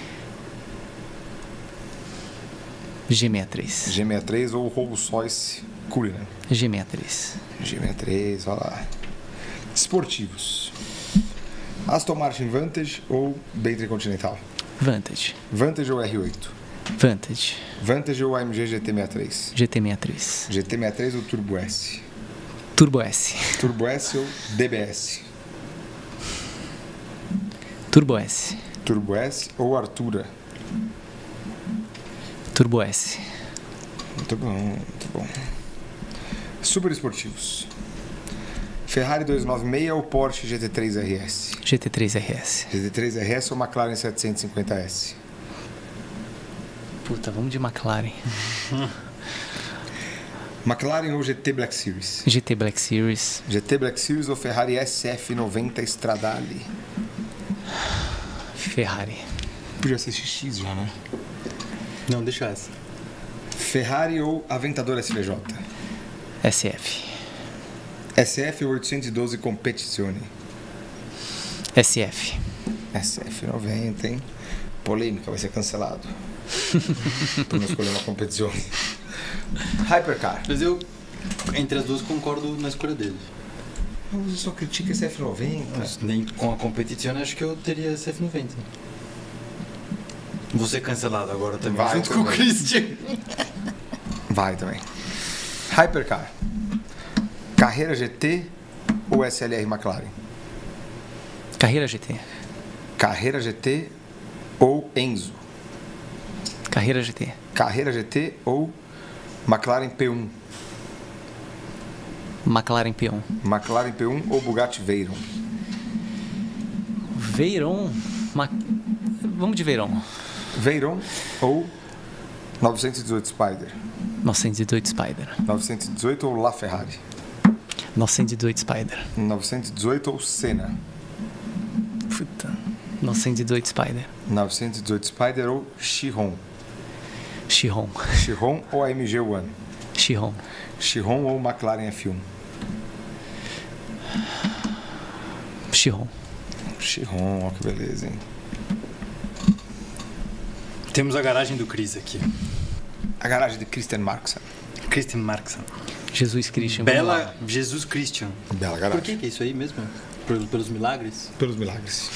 G63. G63 ou Rolls Royce Cullinan? G63. G63, olha lá. Esportivos. Aston Martin Vantage ou Bentley Continental? Vantage. Vantage ou R8? Vantage. Vantage ou AMG GT63? GT63. GT63 ou Turbo S? Turbo S. Turbo S ou DBS? Turbo S. Turbo S ou Artura? Turbo S. Muito bom, muito bom. Super esportivos. Ferrari 296 ou Porsche GT3 RS? GT3 RS. GT3 RS ou McLaren 750S? Puta, vamos de McLaren. McLaren ou GT Black Series? GT Black Series. GT Black Series ou Ferrari SF90 Stradale? Ferrari. Podia ser XX já, né? Não, deixa essa. Ferrari ou Aventador SVJ? SF. SF ou 812 Competizione? SF. SF90, hein? Polêmica, vai ser cancelado. Por não escolher uma competizione. Hypercar. Mas eu, entre as duas, concordo na escolha dele. Você só critica esse F90. Mas nem com a competição, acho que eu teria CF90. Vou ser cancelado agora também, Vai, junto com o também. Christian. Vai também. Hypercar. Carreira GT ou SLR McLaren? Carreira GT. Carreira GT ou Enzo? Carreira GT. Carreira GT ou McLaren P1? McLaren P1. McLaren P1 ou Bugatti Veyron? Veyron. Ma- Vamos de Veyron. Veyron ou 918 Spider? 918 Spider. 918 ou LaFerrari? 918 Spider. 918 ou Senna? Puta. 918 Spider. 918 Spider ou Chiron? Chiron. Chiron ou AMG One? Chiron. Chiron ou McLaren F1? Chiron. Chiron, ó que beleza, hein? Temos a garagem do Chris aqui. A garagem de Christian Markson. Christian Markson. Jesus Christian. Bela. Jesus Christian. Bela Por garagem. que, que é isso aí mesmo? Pelos, pelos milagres? Pelos milagres.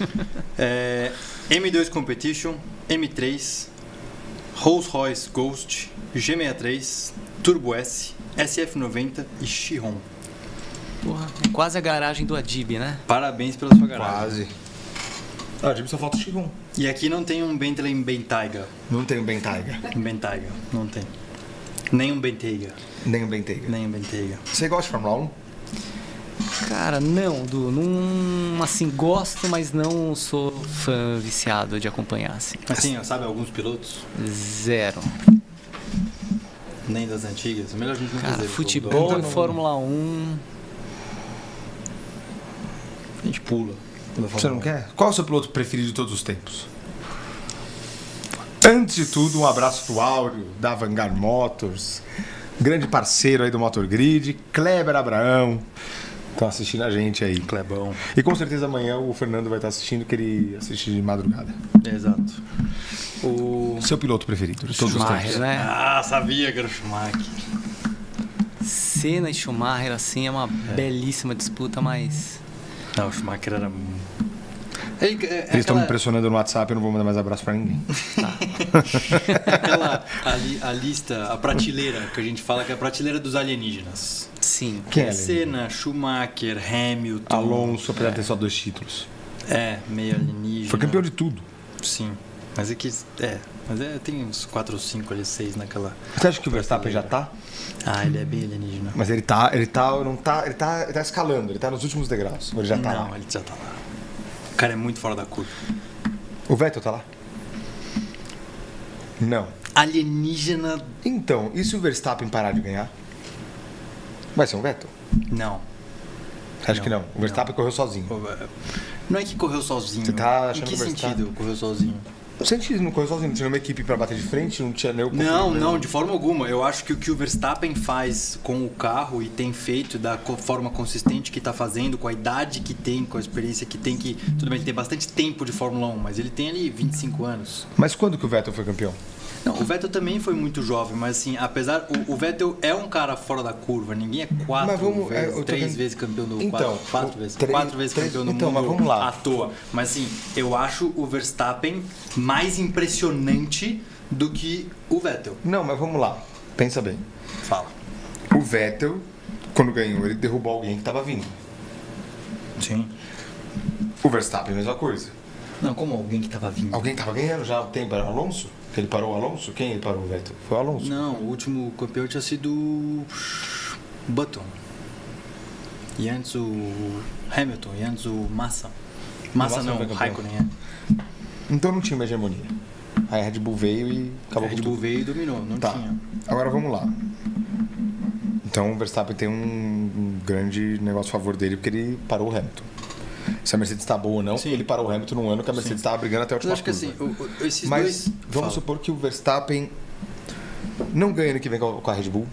É, M2 Competition, M3, Rolls Royce Ghost, G63, Turbo S, SF90 e Chiron. Porra, é quase a garagem do Adib, né? Parabéns pela sua garagem. Quase. Ah, tipo, só falta o Chiron. E aqui não tem um Bentley Bentayga. Não tem o Bentayga. Um Bentayga, não tem. Nem um Bentayga. Nem o Bentayga. Nem um Bentayga. Você gosta de Fórmula 1? Cara, não, Du. Não, assim, gosto, mas não sou fã viciado de acompanhar, assim. Assim, ó, sabe alguns pilotos? Zero. Nem das antigas. Melhor a gente não Cara, fazer. futebol e Fórmula 1. A gente pula. Você não quer? Qual é o seu piloto preferido de todos os tempos? Antes de tudo, um abraço pro Áureo, da Vanguard Motors, grande parceiro aí do Motor Grid, Kleber Abraão, Estão assistindo a gente aí. Clebão. E com certeza amanhã o Fernando vai estar assistindo, que ele assiste de madrugada. Exato. O... Seu piloto preferido de todos os Schumacher, tempos. né? Ah, sabia que era o Schumacher. Senna e Schumacher, assim, é uma belíssima disputa, mas... Não, o Schumacher era... Ele, é, Eles estão me aquela- impressionando no WhatsApp, eu não vou mandar mais abraço pra ninguém. Aquela a, li- a lista, a prateleira que a gente fala que é a prateleira dos alienígenas. Sim. Quem é? é? Senna, Schumacher, Hamilton. Alonso, apesar de ter só dois títulos. É, meio alienígena. Foi campeão de tudo. Sim. Mas é que. É. Mas é, tem uns 4 ou 5 ali, 6 naquela. Você acha que o Verstappen já tá? Ah, ele é bem alienígena. Mas ele tá, ele tá, não tá, ele tá, ele tá escalando, ele tá nos últimos degraus. Ele já tá Não, lá. ele já tá lá. O cara é muito fora da curva. O Vettel tá lá? Não. Alienígena. Então, e se o Verstappen parar de ganhar? Vai ser um Vettel? Não. Acho Não, que não. O Verstappen correu sozinho. Não é que correu sozinho. Você tá em achando que que Verstappen- sentido correu sozinho? Sente não correu sozinho, não tinha uma equipe pra bater de frente, não tinha o Não, não, de forma alguma. Eu acho que o que o Verstappen faz com o carro e tem feito da forma consistente que está fazendo, com a idade que tem, com a experiência que tem, que tudo bem, ele tem bastante tempo de Fórmula 1, mas ele tem ali 25 anos. Mas quando que o Vettel foi campeão? Não, o Vettel também foi muito jovem, mas assim, apesar. O, o Vettel é um cara fora da curva, ninguém é quatro vamos- é, vezes, tô três vezes campeão do Então, quatro, quatro o vezes. três- quatro vezes três- campeão do então, mundo mas vamos lá. à toa. Mas assim, eu acho o Verstappen mais impressionante do que o Vettel. Não, mas vamos lá. Pensa bem. Fala. O Vettel, quando ganhou, ele derrubou alguém que tava vindo. Sim. O Verstappen, mesma coisa. Não, como alguém que tava vindo. Alguém tava ganhando já há tempo, era o Alonso? Ele parou o Alonso? Quem ele parou o Vettel? Foi o Alonso. Não, o último campeão tinha sido Button. E antes o Hamilton, e antes o Massa. Massa Massa não. Raikkonen, é. Então não tinha uma hegemonia. Aí a Red Bull veio e A acabou Red com Bull tudo. veio e dominou, não Tá. tinha. Agora vamos lá. Então o Verstappen tem um, um grande negócio a favor dele porque ele parou o Hamilton. Se a Mercedes está boa ou não, Sim. ele parou o Hamilton num ano que a Mercedes estava brigando até a Mas última acho que assim, curva. o- o- esses Mas dois. vamos Fala. supor que o Verstappen não ganha ano que vem com a Red Bull.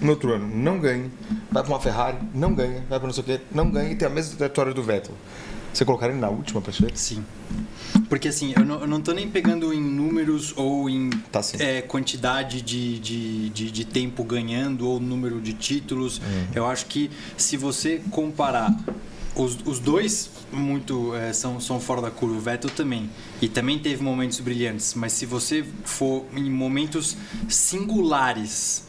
No outro ano, não ganha. Vai para uma Ferrari, não ganha. Vai para não sei o quê, não ganha e tem a mesma trajetória do Vettel. Você colocaria ele na última prateleira? Sim. Porque assim, eu não, eu não tô nem pegando em números ou em Tá é, quantidade de, de, de, de tempo ganhando ou número de títulos. Uhum. Eu acho que se você comparar os, os dois muito é, são, são fora da curva, o Vettel também. E também teve momentos brilhantes, mas se você for em momentos singulares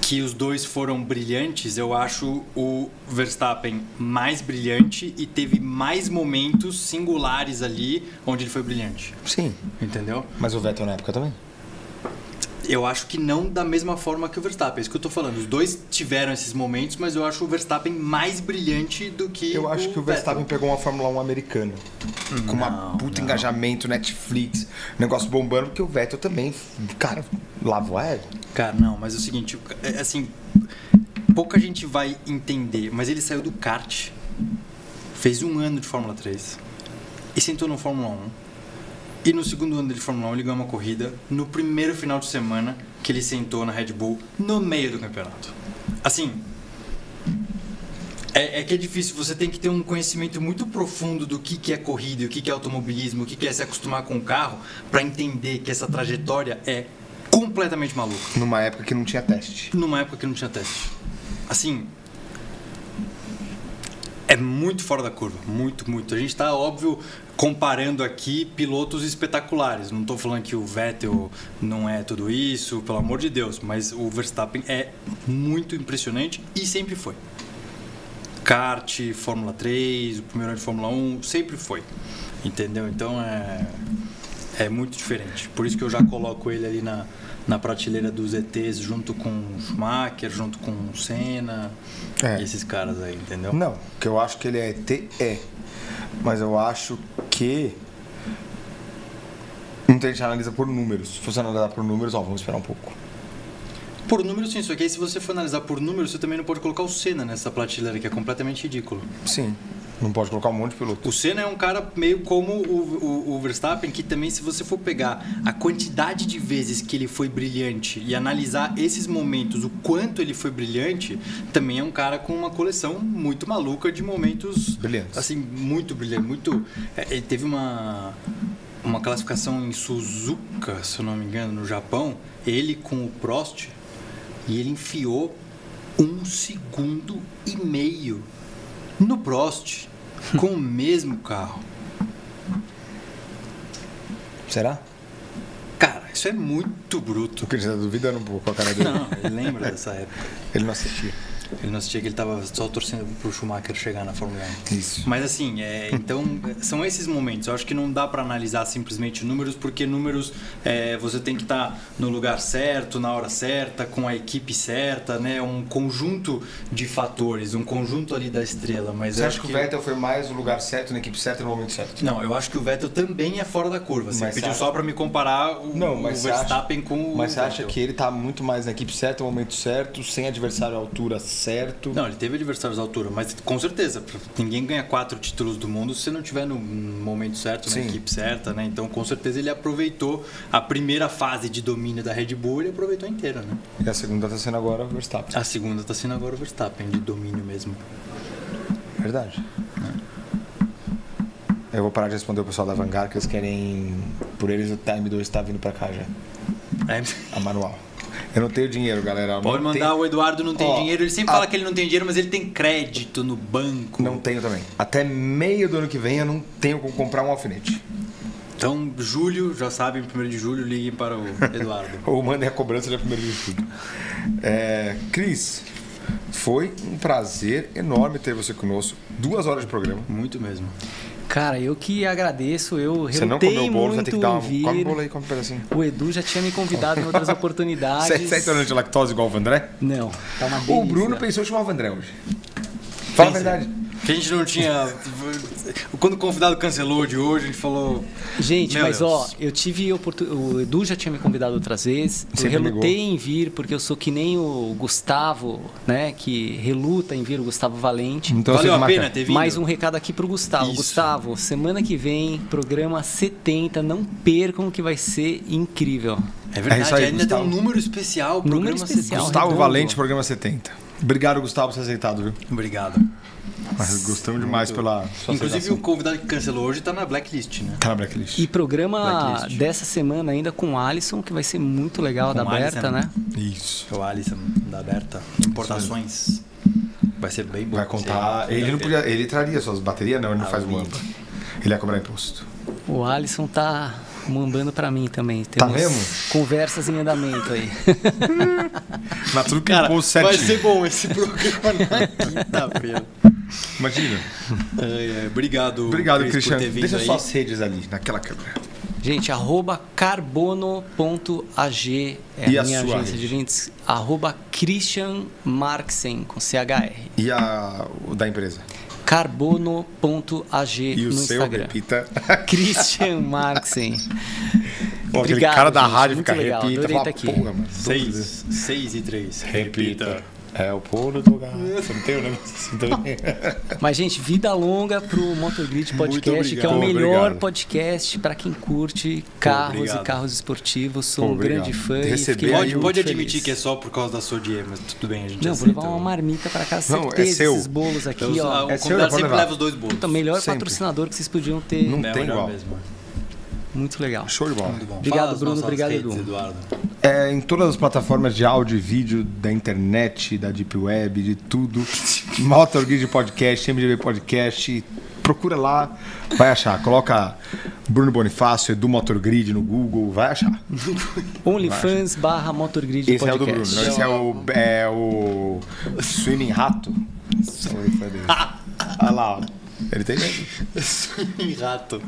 que os dois foram brilhantes, eu acho o Verstappen mais brilhante e teve mais momentos singulares ali onde ele foi brilhante. Sim. Entendeu? Mas o Vettel na época também? Eu acho que não da mesma forma que o Verstappen. É isso que eu tô falando. Os dois tiveram esses momentos, mas eu acho o Verstappen mais brilhante do que Eu acho que o Verstappen Vettel. pegou uma Fórmula 1 americana. com uma Não, puta não. engajamento, Netflix, negócio bombando, porque o Vettel também, cara, lavou a. Cara, não, mas é o seguinte, é, assim, pouca gente vai entender, mas ele saiu do kart, fez um ano de Fórmula 3 e sentou no Fórmula 1. E no segundo ano de Fórmula 1 ele ganhou uma corrida no primeiro final de semana que ele sentou na Red Bull no meio do campeonato. Assim, é, é que é difícil, você tem que ter um conhecimento muito profundo do que, que é corrida, o que, que é automobilismo, o que, que é se acostumar com o carro, para entender que essa trajetória é completamente maluca. Numa época que não tinha teste. Numa época que não tinha teste. Assim. É muito fora da curva. Muito, muito. A gente está, óbvio, comparando aqui pilotos espetaculares. Não estou falando que o Vettel não é tudo isso, pelo amor de Deus. Mas o Verstappen é muito impressionante e sempre foi. Kart, Fórmula 3, o primeiro ano de Fórmula 1, sempre foi. Entendeu? Então é. É muito diferente. Por isso que eu já coloco ele ali na, na prateleira dos ETs junto com o Schumacher, junto com o Senna É. esses caras aí, entendeu? Não, que eu acho que ele é ET, é. Mas eu acho que. Muita gente analisa por números. Se você analisar por números, ó, vamos esperar um pouco. Por número, sim. Só que aí, se você for analisar por número, você também não pode colocar o Senna nessa prateleira, que é completamente ridículo. Sim. Não pode colocar um monte de piloto. O Senna é um cara meio como o, o, o, Verstappen, que também, se você for pegar a quantidade de vezes que ele foi brilhante e analisar esses momentos, o quanto ele foi brilhante, também é um cara com uma coleção muito maluca de momentos. Brilhantes. Assim, muito brilhante. Muito. É, ele teve uma. Uma classificação em Suzuka, se eu não me engano, no Japão, ele com o Prost, e ele enfiou um segundo e meio no Prost com o mesmo carro. Será? Cara, isso é muito bruto. O Cris tá duvidando um pouco a cara dele. Não, ele lembra dessa época. Ele não assistia. Ele não assistia que ele estava só torcendo pro Schumacher chegar na Fórmula 1. Isso. Mas assim, é, então são esses momentos. Eu acho que não dá para analisar simplesmente números, porque números é, você tem que estar tá no lugar certo, na hora certa, com a equipe certa, né? Um conjunto de fatores, um conjunto ali da estrela. Mas você acha que o Vettel foi mais no lugar certo, na equipe certa, no momento certo? Não, eu acho que o Vettel também é fora da curva. Você mas pediu acha... só para me comparar o, não, o Verstappen acha... com o Mas você acha que ele está muito mais na equipe certa, no momento certo, sem adversário à altura certo? Não, ele teve adversários à altura, mas com certeza, ninguém ganha quatro títulos do mundo se não tiver no momento certo, na Sim. equipe certa, né? Então, com certeza, ele aproveitou a primeira fase de domínio da Red Bull, ele aproveitou inteira, né? E a segunda está sendo agora o Verstappen. A segunda está sendo agora o Verstappen, de domínio mesmo. Verdade. É. Eu vou parar de responder o pessoal da Vanguard, que eles querem. Por eles, o Time 2 está vindo para cá já. É. A manual. Eu não tenho dinheiro, galera. Pode mandar, tem... o Eduardo não tem Ó, dinheiro. Ele sempre a... fala que ele não tem dinheiro, mas ele tem crédito no banco. Não tenho também. Até meio do ano que vem eu não tenho como comprar um alfinete. Então, julho, já sabem, 1 de julho, liguem para o Eduardo. Ou mandem a cobrança dia 1 de julho. É, Cris, foi um prazer enorme ter você conosco. Duas horas de programa. Muito mesmo. Cara, eu que agradeço, eu Você não comeu o bolo, muito tem que dar um... Come bolo aí, come um pedacinho. O Edu já tinha me convidado em outras oportunidades. Você é intolerante de lactose igual o Vandré? Não, tá uma delícia. O Bruno pensou em chamar o Vandré hoje. Fala a verdade. Que a gente não tinha. Quando o convidado cancelou de hoje, a gente falou. Gente, mas Deus. ó, eu tive oportunidade. O Edu já tinha me convidado outras vezes. eu relutei ligou. em vir, porque eu sou que nem o Gustavo, né? Que reluta em vir, o Gustavo Valente. Então, Valeu a pena ter vindo. Mais um recado aqui pro Gustavo. Isso. Gustavo, semana que vem, programa 70. Não percam que vai ser incrível. É verdade, é aí, ainda Gustavo. tem um número especial, número especial. Gustavo redondo. Valente, programa 70. Obrigado, Gustavo, por ter aceitado, viu? Obrigado. Mas gostamos demais Muito. pela sua Inclusive o convidado que cancelou hoje está na blacklist, né? Tá na blacklist. E programa blacklist. dessa semana ainda com o Alisson, que vai ser muito legal, com da Berta, né? Isso. O Alisson da Berta. Importações. Vai ser bem bom. Vai contar. Ele não podia. Ele traria suas baterias, não, ele não ah, faz muamba. Ele ia cobrar imposto. O Alisson tá mandando para mim também. Temos tá mesmo? Conversas em andamento aí. Mas tudo Cara, vai ser bom esse programa na quinta-feira. Imagina. É, é, obrigado, Obrigado, Cristiano. Deixa aí. suas redes ali, naquela câmera. Gente, arroba carbono.ag é e a, a minha agência rede? de vendas. Arroba Christian Marksen, com CHR. E a, o da empresa? carbono.ag e no seu, Instagram. Repita. Christian Marksen. Bom, Obrigado, cara da rádio fica legal. repita. Fala, aqui. Porra, mano, seis, seis e três. Repita. repita. É o polo do gato. Você não tem o nome assim também. Mas, gente, vida longa pro Motogrid Podcast, que é o melhor obrigado. podcast para quem curte carros e carros esportivos. Sou Pô, um grande fã. pode pode admitir feliz. que é só por causa da Sodier, mas tudo bem, a gente Não, aceita. vou levar uma marmita para casa. Não, é seu. esses bolos aqui, então, ó. É o convidado sempre levar. leva os dois bolos. Então, melhor sempre. patrocinador que vocês podiam ter. Não é tem igual. Mesmo. Muito legal. Show de bola. Obrigado, Bruno. Obrigado, redes, Edu. Eduardo. É, em todas as plataformas de áudio e vídeo da internet, da Deep Web, de tudo. Motor Grid Podcast, MDB Podcast. Procura lá, vai achar. Coloca Bruno Bonifácio, Edu Motor Grid no Google, vai achar. OnlyFans barra Motor Grid Esse Podcast. é o do Bruno, esse é o, é o Swimming Rato. Olha lá, ó. Ele tem mesmo. Swimming Rato.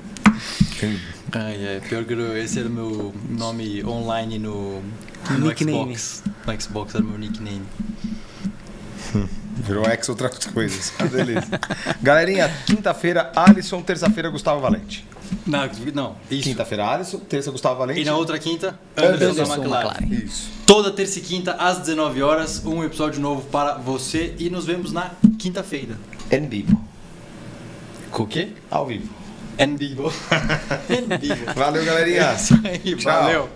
Ai, é. Pior que esse era o meu nome online no, no Xbox. No Xbox era o meu nickname. Virou ex outras coisas. Ah, beleza. Galerinha, quinta-feira, Alisson, terça-feira, Gustavo Valente. Não, não isso. Quinta-feira, Alisson, terça, Gustavo Valente. E na outra quinta, Anderson, Anderson McLaren. McLaren. Isso. Toda terça e quinta, às 19 horas, um episódio novo para você e nos vemos na quinta-feira. And people. Com o quê? Ao vivo. En vivo. en vivo. Valeu, galerinha. É isso aí, Tchau. valeu.